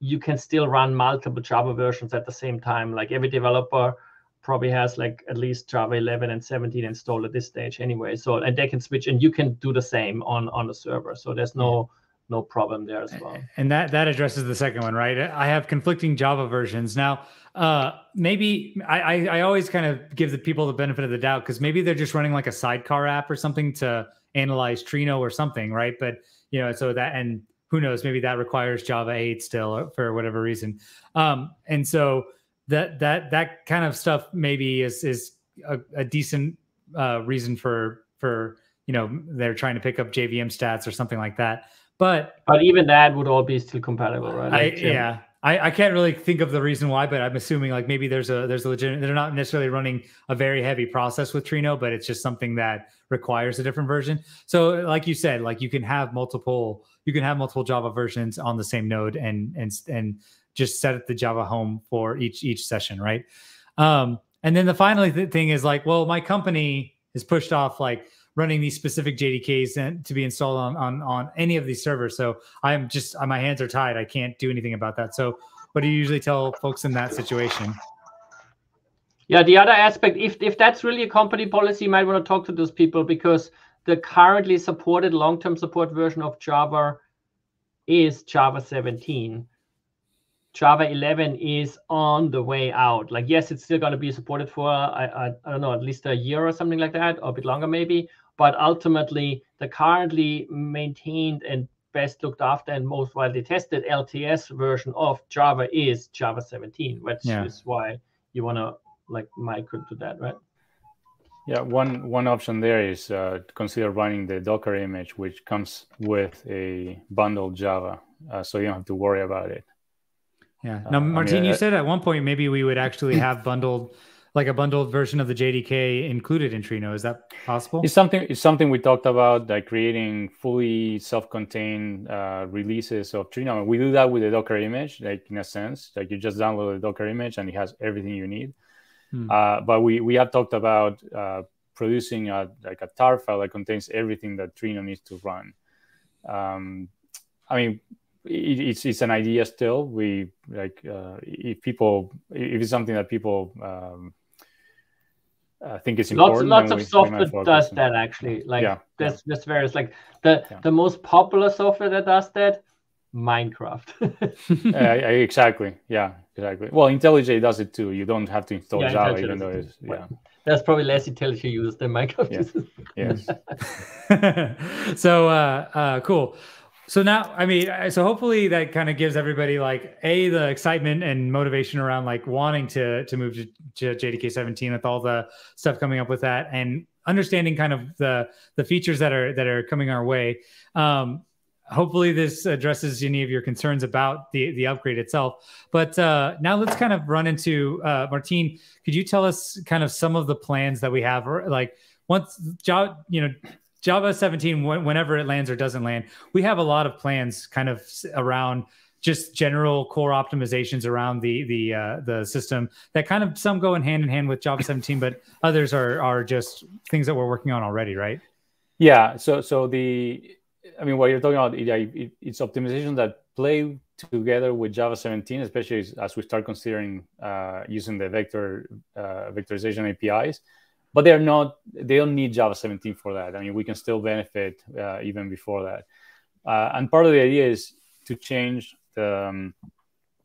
Speaker 1: you can still run multiple Java versions at the same time. Like every developer probably has like at least Java 11 and 17 installed at this stage anyway. So and they can switch, and you can do the same on on the server. So there's no no problem there as well.
Speaker 2: And that that addresses the second one, right? I have conflicting Java versions now. Uh, maybe I, I I always kind of give the people the benefit of the doubt because maybe they're just running like a sidecar app or something to analyze Trino or something, right? But you know, so that and who knows, maybe that requires Java 8 still for whatever reason. Um, and so that that that kind of stuff maybe is is a, a decent uh, reason for for you know they're trying to pick up JVM stats or something like that. But
Speaker 1: but even that would all be still compatible, right?
Speaker 2: Like, I, yeah, I, I can't really think of the reason why, but I'm assuming like maybe there's a there's a legitimate. They're not necessarily running a very heavy process with Trino, but it's just something that requires a different version. So like you said, like you can have multiple you can have multiple Java versions on the same node and and and just set up the Java home for each each session, right? Um, and then the final th- thing is like, well, my company is pushed off like running these specific JDKs and to be installed on on on any of these servers. So I'm just my hands are tied. I can't do anything about that. So what do you usually tell folks in that situation?
Speaker 1: Yeah, the other aspect, if if that's really a company policy, you might want to talk to those people because the currently supported long-term support version of Java is Java 17. Java 11 is on the way out. Like, yes, it's still going to be supported for, I, I, I, don't know, at least a year or something like that, or a bit longer maybe. But ultimately, the currently maintained and best looked after and most widely tested LTS version of Java is Java 17, which yeah. is why you want to like migrate to that, right?
Speaker 4: Yeah, one one option there is uh, consider running the Docker image, which comes with a bundled Java, uh, so you don't have to worry about it.
Speaker 2: Yeah. Now, Martin, I mean, you said at one point maybe we would actually have bundled, like a bundled version of the JDK included in Trino. Is that possible?
Speaker 4: It's something. It's something we talked about, like creating fully self-contained uh, releases of Trino. We do that with the Docker image, like in a sense, like you just download the Docker image and it has everything you need. Hmm. Uh, but we we have talked about uh, producing a like a tar file that contains everything that Trino needs to run. Um, I mean, it, it's it's an idea still. We like uh, if people if it's something that people um, I think it's
Speaker 1: important. Lots, lots of software does that actually. Like yeah, there's yeah. there's various like the yeah. the most popular software that does that, Minecraft.
Speaker 4: uh, exactly. Yeah, exactly. Well, IntelliJ does it too. You don't have to install Java, even though it's yeah.
Speaker 1: There's probably less IntelliJ users than Minecraft.
Speaker 4: Yes.
Speaker 2: yes. so uh, uh, cool. So now, I mean, so hopefully that kind of gives everybody like a the excitement and motivation around like wanting to to move to, to JDK 17 with all the stuff coming up with that and understanding kind of the the features that are that are coming our way. Um, hopefully this addresses any of your concerns about the the upgrade itself. But uh, now let's kind of run into uh, Martin. Could you tell us kind of some of the plans that we have, or like once Java, you know, Java 17, whenever it lands or doesn't land, we have a lot of plans kind of around just general core optimizations around the the uh, the system that kind of some go in hand in hand with Java 17, but others are are just things that we're working on already, right?
Speaker 4: Yeah. So so the I mean, what you're talking about, it, it's optimization that play together with Java 17, especially as we start considering uh, using the vector uh, vectorization APIs but they're not they don't need java 17 for that. I mean we can still benefit uh, even before that. Uh, and part of the idea is to change the, um,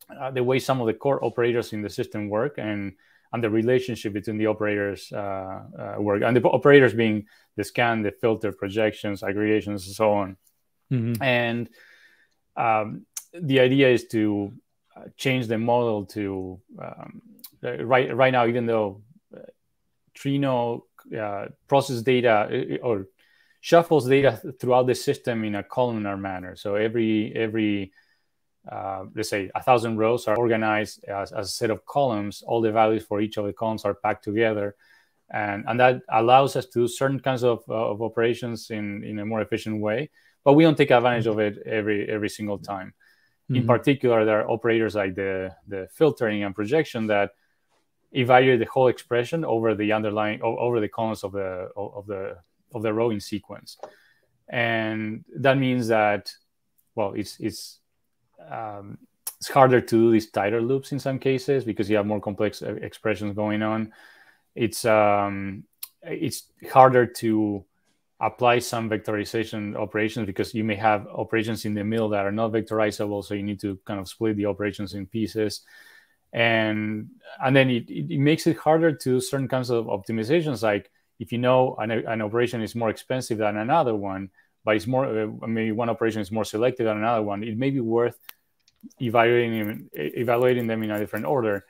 Speaker 4: uh, the way some of the core operators in the system work and and the relationship between the operators uh, uh, work and the operators being the scan the filter projections aggregations and so on. Mm-hmm. and um, the idea is to uh, change the model to um, right right now even though Trino uh, process data uh, or shuffles data throughout the system in a columnar manner. So every every uh, let's say a thousand rows are organized as, as, a set of columns. All the values for each of the columns are packed together, and and that allows us to do certain kinds of, uh, of operations in in a more efficient way. But we don't take advantage of it every every single time. Mm-hmm. In particular, there are operators like the the filtering and projection that evaluate the whole expression over the underlying over the columns of the of the of the row in sequence, and that means that well, it's it's um, it's harder to do these tighter loops in some cases because you have more complex uh, expressions going on. It's um, it's harder to apply some vectorization operations because you may have operations in the middle that are not vectorizable, so you need to kind of split the operations in pieces. And and then it, it makes it harder to do certain kinds of optimizations. Like if you know an, an operation is more expensive than another one, but it's more uh, maybe one operation is more selective than another one, it may be worth evaluating evaluating them in a different order.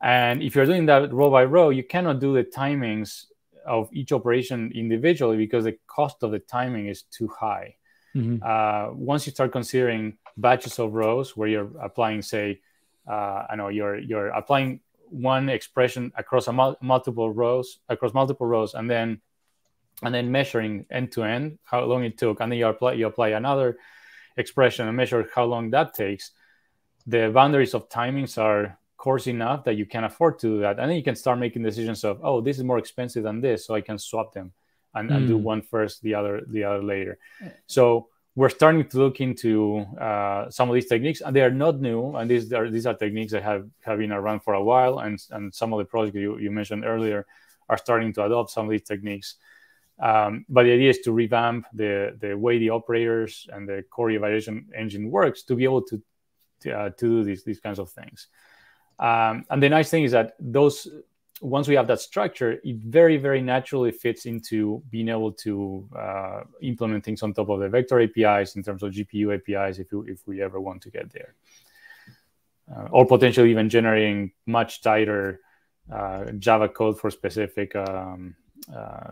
Speaker 4: And if you're doing that row by row, you cannot do the timings of each operation individually because the cost of the timing is too high. Mm-hmm. Uh, once you start considering batches of rows where you're applying, say, uh, I know you're you're applying one expression across a mul- multiple rows across multiple rows, and then and then measuring end to end how long it took, and then you apply you apply another expression and measure how long that takes. The boundaries of timings are coarse enough that you can afford to do that. And then you can start making decisions of, oh, this is more expensive than this, so I can swap them and, mm. and do hmm. one first, the other, the other later. So we're starting to look into uh, some of these techniques, and they are not new. And these are these are techniques that have, have been around for a while, and and some of the projects you, you mentioned earlier are starting to adopt some of these techniques. Um, but the idea is to revamp the the way the operators and the core evaluation engine works to be able to to, uh, to do these these kinds of things. Um, and the nice thing is that those once we have that structure, it very very naturally fits into being able to uh, implement things on top of the vector APIs in terms of GPU APIs if you, if we ever want to get there, uh, or potentially even generating much tighter uh, Java code for specific um, uh,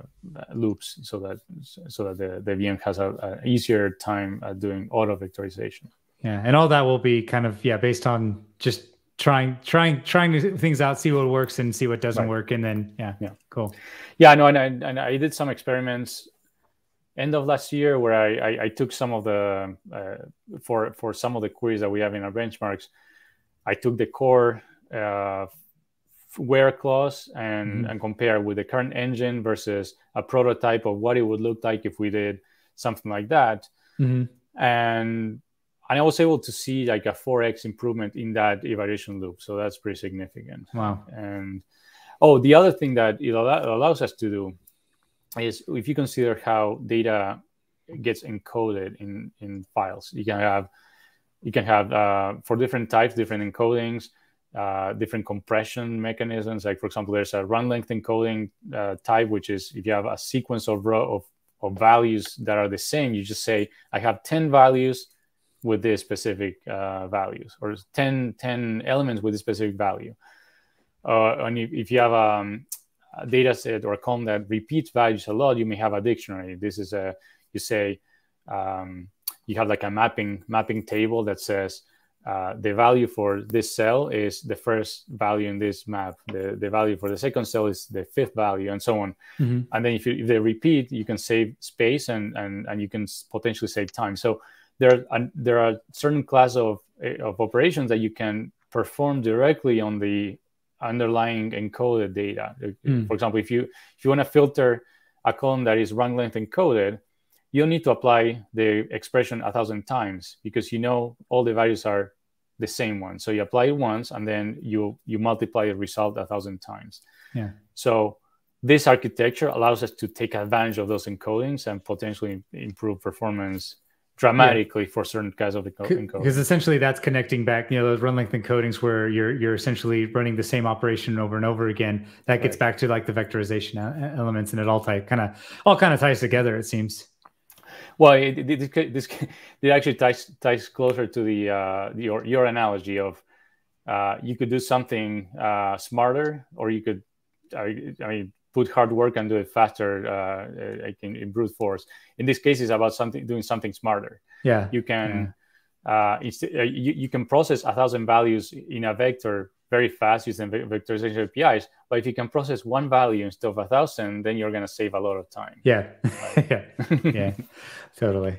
Speaker 4: loops, so that so that the, the VM has a, a easier time at doing auto vectorization.
Speaker 2: Yeah, and all that will be kind of yeah based on just trying trying trying things out see what works and see what doesn't right. work and then yeah yeah cool
Speaker 4: yeah no and I, and I did some experiments end of last year where I, I, I took some of the uh, for for some of the queries that we have in our benchmarks I took the core uh, where clause and mm-hmm. and compare with the current engine versus a prototype of what it would look like if we did something like that mm-hmm. and and I was able to see like a 4x improvement in that evaluation loop. So that's pretty significant.
Speaker 2: Wow.
Speaker 4: And oh, the other thing that it allows us to do is if you consider how data gets encoded in in files, you can have you can have uh, for different types different encodings. Uh, different compression mechanisms. Like for example, there's a run length encoding uh, type, which is if you have a sequence of row of, of values that are the same, you just say I have 10 values with this specific uh, values or 10, 10 elements with a specific value. Uh, and if, if you have um, a data set or a column that repeats values a lot, you may have a dictionary. This is a, you say, um, you have like a mapping mapping table that says uh, the value for this cell is the first value in this map. The, the value for the second cell is the fifth value, and so on. Mm-hmm. And then if, you, if they repeat, you can save space and, and, and you can potentially save time. So there are, there are certain class of, of operations that you can perform directly on the underlying encoded data. Mm. For example, if you if you want to filter a column that is run length encoded, you don't need to apply the expression a thousand times because you know all the values are the same one. So you apply it once and then you you multiply the result a thousand times.
Speaker 2: Yeah.
Speaker 4: So this architecture allows us to take advantage of those encodings and potentially improve performance dramatically yeah. for certain kinds of encoding.
Speaker 2: Because essentially that's connecting back, you know, those run length encodings where you're you're essentially running the same operation over and over again. That gets right. back to like the vectorization elements, and it all type kind of all kind of ties together. It seems.
Speaker 4: Well, it, it, it, this it actually ties ties closer to the uh, your your analogy of uh, you could do something uh, smarter, or you could, I, I mean, put hard work and do it faster uh, like in, in, brute force in this case it's about something doing something smarter
Speaker 2: yeah
Speaker 4: you can yeah. uh, uh you, you can process a thousand values in a vector very fast using vectorization APIs. But if you can process one value instead of a thousand, then you're going to save a lot of time.
Speaker 2: Yeah, yeah, yeah, totally.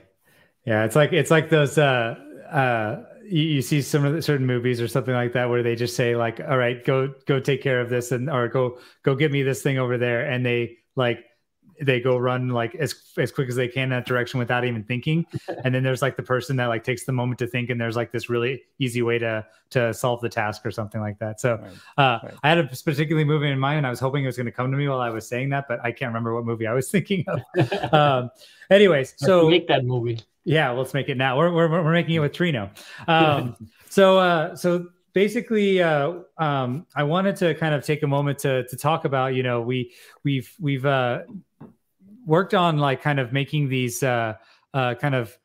Speaker 2: Yeah, it's like it's like those. Uh, uh, you, you, see some of the certain movies or something like that where they just say like, "All right, go go take care of this," and or go go get me this thing over there, and they like they go run like as as quick as they can in that direction without even thinking. and then there's like the person that like takes the moment to think, and there's like this really easy way to to solve the task or something like that. So right. Uh, right. I had a particularly movie in mind, and I was hoping it was going to come to me while I was saying that, but I can't remember what movie I was thinking of. um, anyways, so
Speaker 1: make that movie.
Speaker 2: Yeah, let's make it now. We're we're, we're making it with Trino. Um, so uh, so basically uh, um, i wanted to kind of take a moment to to talk about you know we we've we've uh, worked on like kind of making these uh, uh, kind of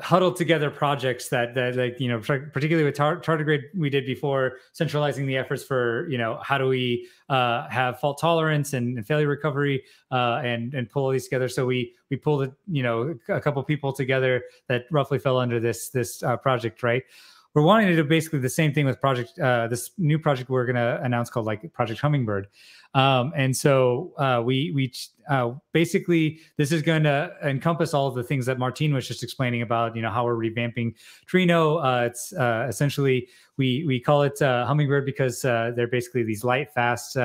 Speaker 2: huddled together projects that that like you know particularly with tar- tardigrade we did before centralizing the efforts for you know how do we uh, have fault tolerance and, and failure recovery uh, and and pull all these together. So we we pulled you know a couple people together that roughly fell under this this uh, project right we're wanting to do basically the same thing with project uh, this new project we're going to announce called like project hummingbird. Um, and so uh, we we uh, basically this is going to encompass all the things that martin was just explaining about you know how we're revamping trino. Uh, it's uh, essentially we we call it uh, hummingbird because they're basically these light fast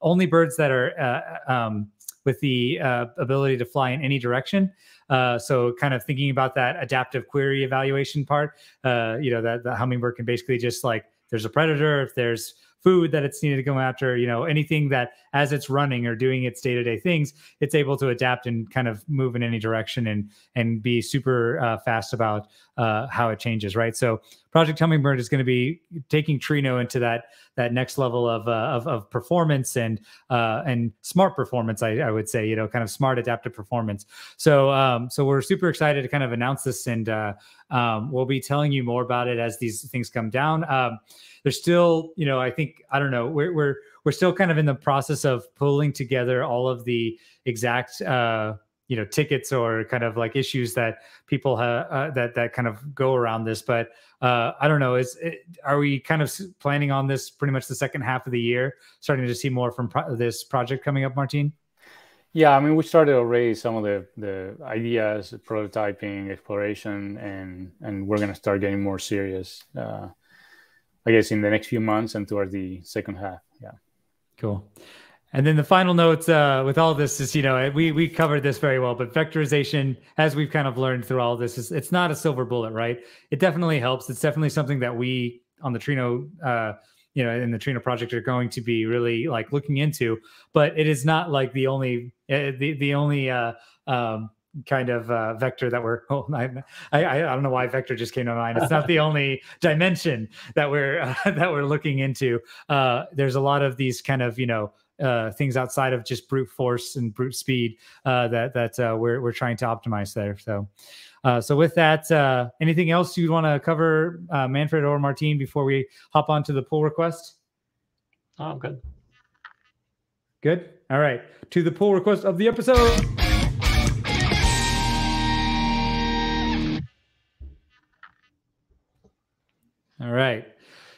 Speaker 2: only birds that are um, with the ability to fly in any direction uh, so kind of thinking about that adaptive query evaluation part, uh, you know, that the hummingbird can basically just like there's a predator, if there's food that it's needed to go after, you know, anything that as it's running or doing its day-to-day things, it's able to adapt and kind of move in any direction and and be super uh, fast about uh, how it changes, right? So Project Hummingbird is going to be taking Trino into that that next level of uh, of, of, performance and uh, and smart performance. I, I, would say, you know, kind of smart adaptive performance. So um, so we're super excited to kind of announce this, and uh, um, we'll be telling you more about it as these things come down. Um, there's still, you know, I think I don't know, we're we're we're still kind of in the process of pulling together all of the exact uh, you know tickets or kind of like issues that people have uh, that that kind of go around this but uh, i don't know is it, are we kind of planning on this pretty much the second half of the year starting to see more from pro- this project coming up martin?
Speaker 4: Yeah i mean we started already some of the the ideas prototyping exploration and and we're going to start getting more serious uh, i guess in the next few months and towards the second half yeah.
Speaker 2: Cool and then the final notes uh, with all this is, you know, we we covered this very well, but vectorization, as we've kind of learned through all this, is it's not a silver bullet, right? It definitely helps. It's definitely something that we on the Trino, uh, you know, in the Trino project are going to be really like looking into. But it is not like the only uh, the the only uh, um, kind of uh, vector that we're oh, I, I, I don't know why vector just came to mind it's not the only dimension that we're uh, that we're looking into uh, there's a lot of these kind of you know uh, things outside of just brute force and brute speed uh, that that uh, we're we're trying to optimize there. So, uh, so with that, uh, anything else you'd want to cover, uh, Manfred or Martin, before we hop on to the pull request?
Speaker 1: Oh, good.
Speaker 2: Good. All right. To the pull request of the episode. All right.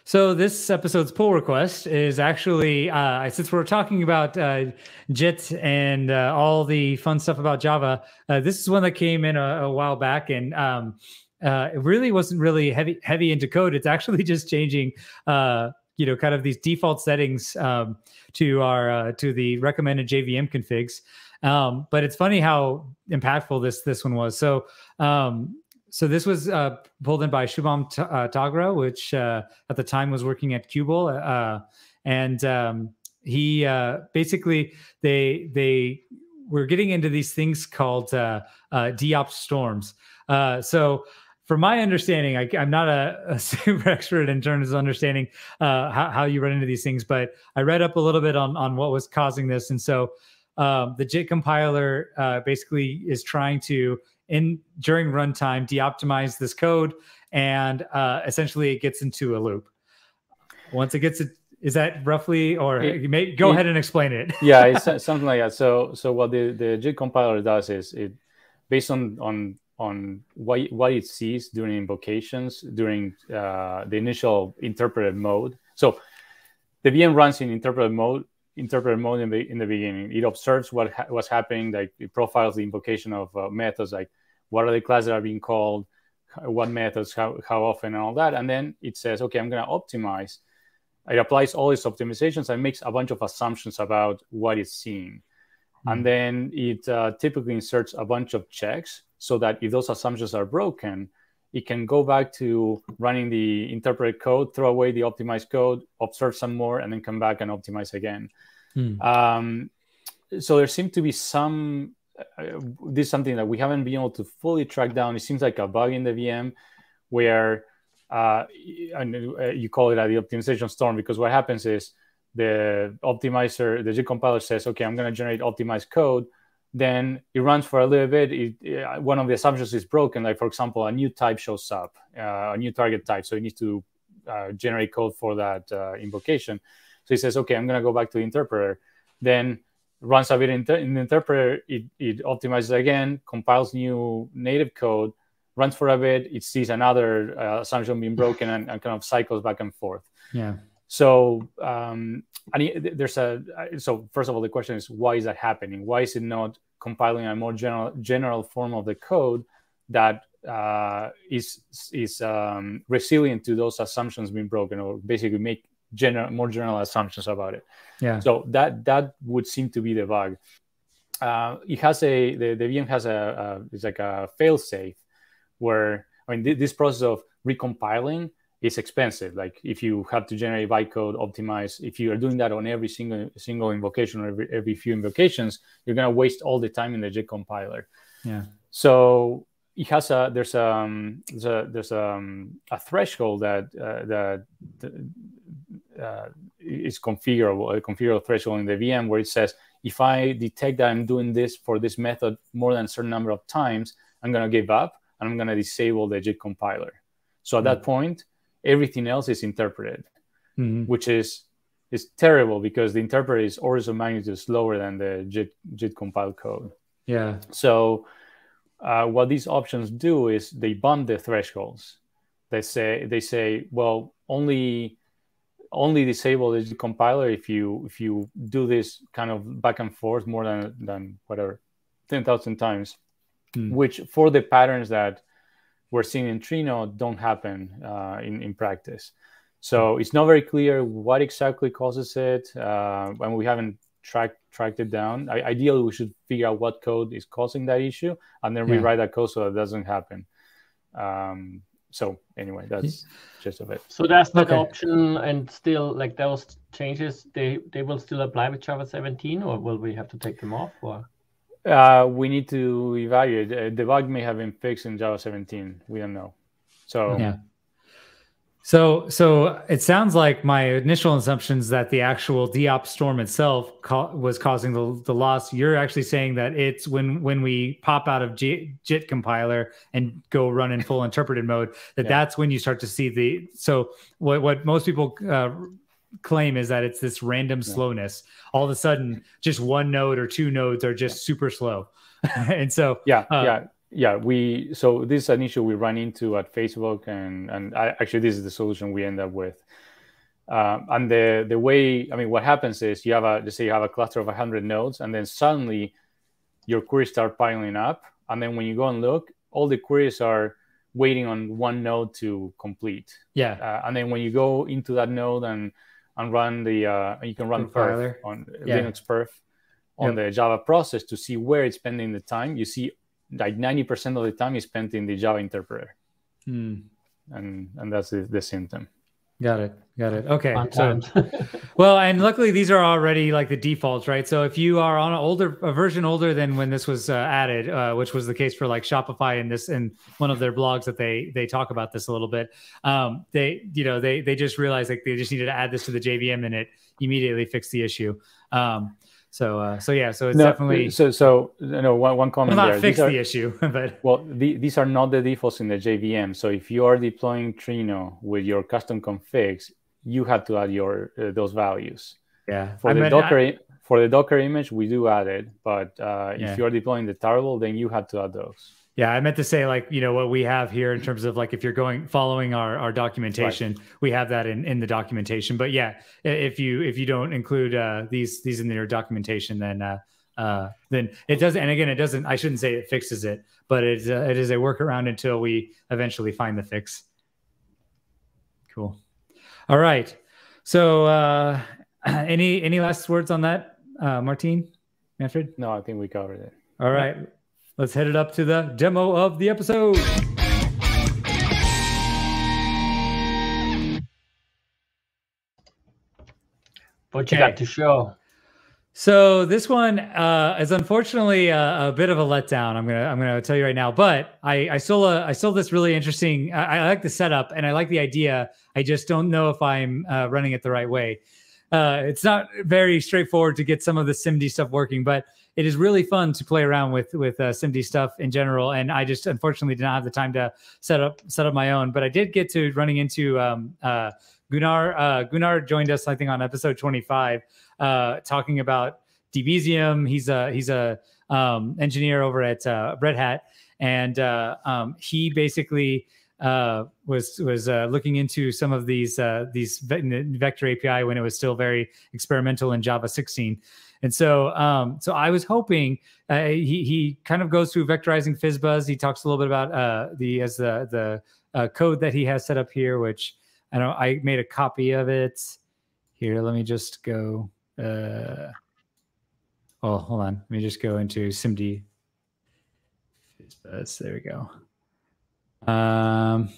Speaker 2: So this episode's pull request is actually uh, since we're talking about uh, JIT and uh, all the fun stuff about Java. Uh, this is one that came in a, a while back, and um, uh, it really wasn't really heavy heavy into code. It's actually just changing, uh, you know, kind of these default settings um, to our to the recommended JVM configs. Um, but it's funny how impactful this this one was. So um, so this was uh, pulled in by Shubham T- uh, Tagra, which uh, at the time was working at Qubole, uh, and um, he uh, basically they they were getting into these things called uh, deopt storms. so from my understanding, I, am not a, a, super expert in terms of understanding how, how, you run into these things, but I read up a little bit on, on what was causing this. And so um, the JIT compiler basically is trying to in during runtime de-optimize this code and uh, essentially it gets into a loop. Once it gets it is that roughly or it, you may go it, ahead and explain it.
Speaker 4: Yeah it's something like that. So so what the the JIT compiler does is it based on on on what what it sees during invocations during uh, the initial interpreted mode. So the VM runs in interpreted mode interpreter mode in the in the beginning. It observes what ha- what's happening, like it profiles the invocation of uh, methods, like what are the classes that are being called, what methods, how how often, and all that. And then it says, okay, I'm going to optimize. It applies all its optimizations and makes a bunch of assumptions about what it's seeing. Mm-hmm. And then it uh, typically inserts a bunch of checks so that if those assumptions are broken, it can go back to running the interpreted code, throw away the optimized code, observe some more, and then come back and optimize again. Hmm. Um, so there seemed to be some. Uh, this is something that we haven't been able to fully track down. It seems like a bug in the VM where uh, and uh, you call it the optimization storm because what happens is the optimizer, the JIT compiler says, okay, I'm going to generate optimized code then it runs for a little bit. It, it, one of the assumptions is broken. Like for example, a new type shows up, uh, a new target type. So it needs to uh, generate code for that uh, invocation. So he says, okay, I'm going to go back to the interpreter. Then runs a bit in, in the interpreter. It, it optimizes again, compiles new native code, runs for a bit. It sees another uh, assumption being broken and, and kind of cycles back and forth.
Speaker 2: Yeah.
Speaker 4: So um, and there's a so first of all the question is why is that happening? Why is it not compiling a more general general form of the code that uh, is is um, resilient to those assumptions being broken, or basically make general more general assumptions about it.
Speaker 2: Yeah.
Speaker 4: So that that would seem to be the bug. Uh, it has a the, the VM has a, a it's like a fail safe where I mean th- this process of recompiling is expensive. Like if you have to generate bytecode, optimize, if you are doing that on every single single invocation or every, every few invocations, you're gonna waste all the time in the JIT compiler.
Speaker 2: Yeah.
Speaker 4: So it has a there's a um, there's a there's a, um, a threshold that uh, that uh, is configurable a configurable threshold in the VM where it says if I detect that I'm doing this for this method more than a certain number of times, I'm gonna give up and I'm gonna disable the JIT compiler. So at mm-hmm. that point, everything else is interpreted, mm-hmm. which is is terrible because the interpreter is orders of magnitude slower than the JIT, JIT compiled code.
Speaker 2: Yeah.
Speaker 4: So uh, what these options do is they bump the thresholds. They say they say well only only disable the JIT compiler if you if you do this kind of back and forth more than than whatever ten thousand times, mm. which for the patterns that we're seeing in Trino don't happen uh, in, in practice. So it's not very clear what exactly causes it, uh, and we haven't tracked tracked it down. I, ideally, we should figure out what code is causing that issue, and then yeah. rewrite that code so that doesn't happen. Um, so anyway, that's just of it.
Speaker 1: So that's the okay. option, and still like those changes, they they will still apply with Java 17, or will we have to take them off? Or
Speaker 4: uh, we need to evaluate. Uh, the bug may have been fixed in Java 17. We don't know. So
Speaker 2: yeah. So so it sounds like my initial assumptions that the actual deopt storm itself was causing the, the loss. You're actually saying that it's when when we pop out of G- JIT compiler and go run in full interpreted mode that yeah. that's when you start to see the. So what what most people uh, claim is that it's this random yeah. slowness. All of a sudden, just one node or two nodes are just super slow, and so
Speaker 4: yeah, uh, yeah, yeah. We so this is an issue we run into at Facebook, and and I, actually this is the solution we end up with. Um, and the the way I mean, what happens is you have a let's say you have a cluster of 100 nodes, and then suddenly your queries start piling up, and then when you go and look, all the queries are waiting on one node to complete.
Speaker 2: Yeah.
Speaker 4: Uh, and then when you go into that node and and run the uh, you can run perf on yeah. Linux perf on yep. the Java process to see where it's spending the time. You see, like ninety percent of the time is spent in the Java interpreter,
Speaker 2: hmm.
Speaker 4: and and that's the, the symptom.
Speaker 2: Got it. Got it. Okay. So, well, and luckily these are already like the defaults, right? So if you are on an older a version older than when this was uh, added, uh, which was the case for like Shopify and this in one of their blogs that they they talk about this a little bit. Um, they you know they they just realized like they just needed to add this to the JVM and it immediately fixed the issue. Um, so, uh, so yeah, so it's no, definitely
Speaker 4: so. So, you know, one, one comment
Speaker 2: not
Speaker 4: there.
Speaker 2: fix are, the issue, but
Speaker 4: well, the, these are not the defaults in the JVM. So, if you are deploying Trino with your custom configs, you have to add your uh, those values.
Speaker 2: Yeah.
Speaker 4: For I the mean, Docker, I, for the Docker image, we do add it, but uh, yeah. if you are deploying the tarball, then you have to add those.
Speaker 2: Yeah, I meant to say like you know what we have here in terms of like if you're going following our our documentation, right. we have that in in the documentation. But yeah, if you if you don't include uh, these these in your documentation, then uh, uh, then it doesn't. And again, it doesn't. I shouldn't say it fixes it, but it uh, it is a workaround until we eventually find the fix. Cool. All right. So uh, any any last words on that, uh, Martin, Manfred?
Speaker 4: No, I think we covered it.
Speaker 2: All right. Let's head it up to the demo of the episode.
Speaker 1: What you got to show?
Speaker 2: So this one uh, is unfortunately a, a, bit of a letdown. I'm gonna I'm gonna tell you right now, but I I still uh, I still this really interesting. I, I, like the setup and I like the idea. I just don't know if I'm uh, running it the right way. Uh, it's not very straightforward to get some of the SIMD stuff working, but it is really fun to play around with with uh, SIMD stuff in general. And I just unfortunately did not have the time to set up set up my own, but I did get to running into um, uh, Gunnar. Uh, Gunnar joined us, I think, on episode 25, uh, talking about Debezium. He's a he's a um, engineer over at uh, Red Hat, and uh, um, he basically uh, was was uh, looking into some of these uh, these vector API when it was still very experimental in Java 16. And so, um, so I was hoping uh, he he kind of goes through vectorizing FizzBuzz. He talks a little bit about uh, the as the the uh, code that he has set up here, which I know I made a copy of it. Here, let me just go. Uh, oh, hold on. Let me just go into SIMD. FizzBuzz. There we go. Um,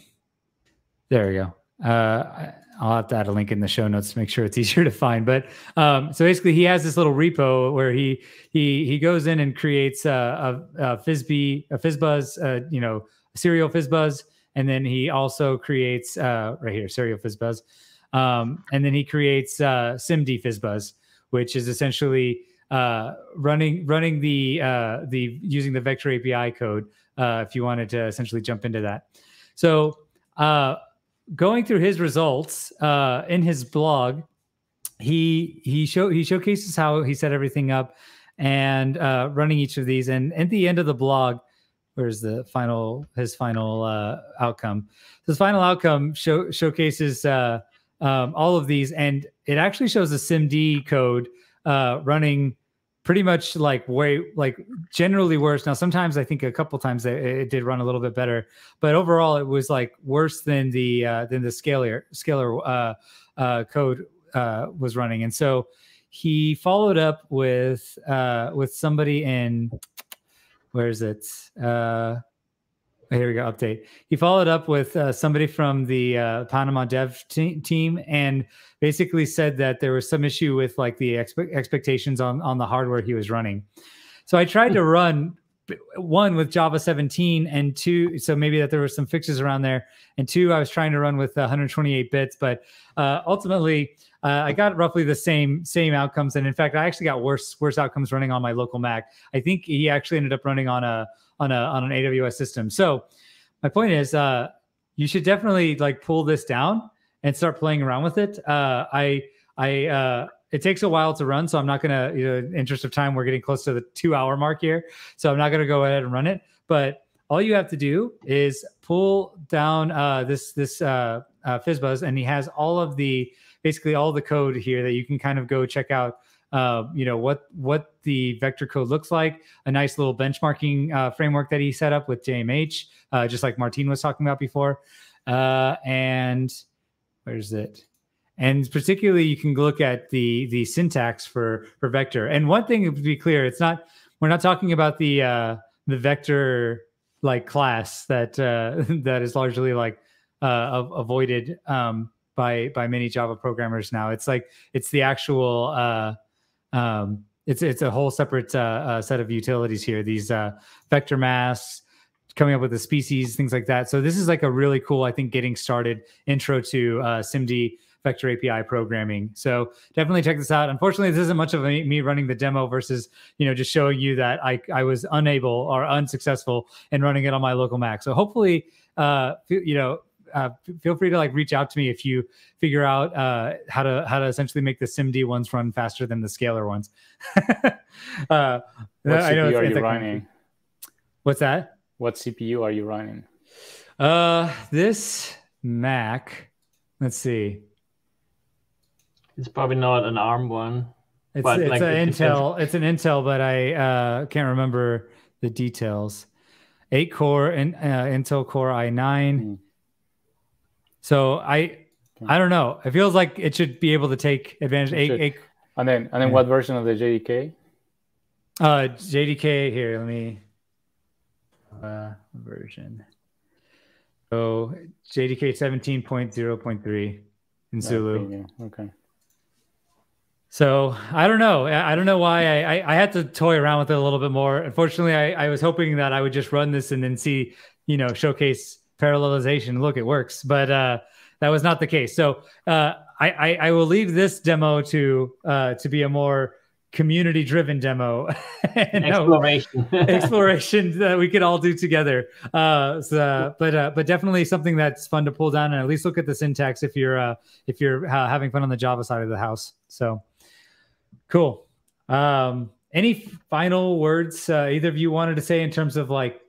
Speaker 2: there we go. Uh, I'll have to add a link in the show notes to make sure it's easier to find. But um, so basically, he has this little repo where he he he goes in and creates a, a, a Fizzbee, a uh, you know, serial Fizzbuzz, and then he also creates uh, right here serial Fizzbuzz, um, and then he creates uh, SIMD Fizzbuzz, which is essentially uh, running running the uh, the using the vector API code. Uh, if you wanted to essentially jump into that, so. Uh, going through his results uh, in his blog, he he show he showcases how he set everything up and uh, running each of these. And at the end of the blog, where's the final his final uh, outcome? His final outcome show, showcases uh, um, all of these, and it actually shows the SIMD code uh, running pretty much like way like generally worse. Now sometimes I think a couple times it, it, did run a little bit better, but overall it was like worse than the uh, than the scalar scalar uh, uh, code uh, was running. And so he followed up with uh, with somebody in where is it? Uh, here we go. Update. He followed up with uh, somebody from the uh, Panama dev te- team and basically said that there was some issue with like the expe- expectations on on the hardware he was running. So I tried to run one with Java 17 and two. So maybe that there were some fixes around there. And two, I was trying to run with 128 bits, but uh, ultimately uh, I got roughly the same same outcomes. And in fact, I actually got worse worse outcomes running on my local Mac. I think he actually ended up running on a on a on an AWS system. So my point is, uh, you should definitely like pull this down and start playing around with it. Uh, I I uh, it takes a while to run, so I'm not gonna. You know, in interest of time, we're getting close to the two hour mark here, so I'm not gonna go ahead and run it. But all you have to do is pull down uh, this this uh, uh, Fizzbuzz, and he has all of the basically all the code here that you can kind of go check out uh, you know what what the vector code looks like. A nice little benchmarking uh, framework that he set up with JMH, uh, just like Martin was talking about before. Uh, and where's it? And particularly, you can look at the the syntax for for vector. And one thing to be clear, it's not we're not talking about the uh, the vector like class that that is largely like avoided um, by by many Java programmers now. It's like it's the actual um, it's it's a whole separate uh, uh, set of utilities here. These uh, vector masks, coming up with the species, things like that. So this is like a really cool, I think, getting started intro to uh, SIMD vector API programming. So definitely check this out. Unfortunately, this isn't much of a, me running the demo versus you know just showing you that I I was unable or unsuccessful in running it on my local Mac. So hopefully, uh, you know, uh, feel free to like reach out to me if you figure out uh, how to how to essentially make the SIMD ones run faster than the scalar ones.
Speaker 4: uh, what CPU are you running?
Speaker 2: What's that?
Speaker 4: what CPU are you running?
Speaker 2: Uh, this Mac. Let's see.
Speaker 1: It's probably not an ARM one.
Speaker 2: It's
Speaker 1: But,
Speaker 2: it's
Speaker 1: like,
Speaker 2: an
Speaker 1: it depends.
Speaker 2: Intel. It's an Intel, but I uh, can't remember the details. Eight core and uh, Intel Core i9.
Speaker 4: Hmm.
Speaker 2: So I I don't know. It feels like it should be able to take advantage.
Speaker 4: It should.
Speaker 2: eight,
Speaker 4: And then and then
Speaker 2: Yeah.
Speaker 4: what version of the JDK?
Speaker 2: uh, JDK here. Let me uh, version. So JDK seventeen point zero point three in Zulu.
Speaker 4: Okay, yeah, Okay.
Speaker 2: So I don't know. I I don't know why I, I, I had to toy around with it a little bit more. Unfortunately, I, I was hoping that I would just run this and then see, you know, showcase parallelization. Look, it works, but uh, that was not the case. So uh, I, I I will leave this demo to uh, to be a more community driven demo.
Speaker 1: Exploration.
Speaker 2: exploration that we could all do together. Uh, so, but uh, but definitely something that's fun to pull down and at least look at the syntax if you're uh, if you're uh, having fun on the Java side of the house. So cool. Um, any final words uh, either of you wanted to say in terms of like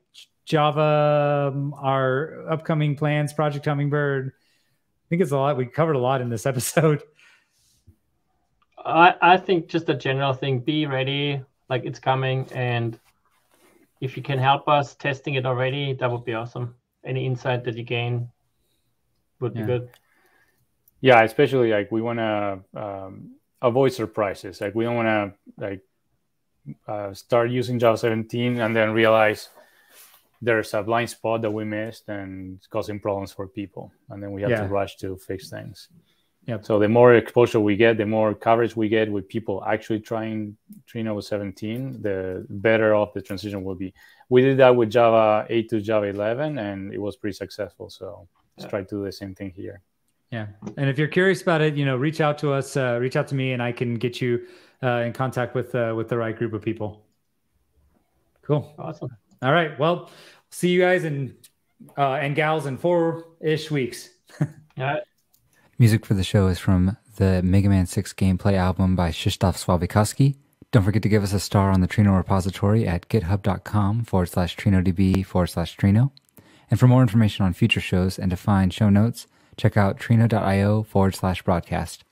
Speaker 2: Java, um, our upcoming plans, Project Hummingbird? I think it's a lot. We covered a lot in this episode.
Speaker 1: I, I think just a general thing be ready, like it's coming. And if you can help us testing it already, that would be awesome. Any insight that you gain would be good.
Speaker 4: Yeah, especially like we want to um, avoid surprises. Like we don't want to like uh, start using Java 17 and then realize there's a blind spot that we missed and it's causing problems for people, and then we have
Speaker 2: Yeah.
Speaker 4: to rush to fix things.
Speaker 2: Yep.
Speaker 4: So the more exposure we get, the more coverage we get with people actually trying Trino 17, the better off the transition will be. We did that with Java 8 to Java 11, and it was pretty successful. So let's
Speaker 1: Yeah.
Speaker 4: try to do the same thing here.
Speaker 2: Yeah. And if you're curious about it, you know, reach out to us, uh, reach out to me and I can get you uh, in contact with uh, with the right group of people. Cool.
Speaker 1: Awesome.
Speaker 2: All right. Well, see you guys in uh, and gals in four ish weeks.
Speaker 1: Yeah.
Speaker 5: Music for the show is from the Mega Man 6 gameplay album by Krzysztof Słowikowski. Don't forget to give us a star on the Trino repository at github.com forward slash TrinoDB forward slash Trino. And for more information on future shows and to find show notes, check out trino.io forward slash broadcast.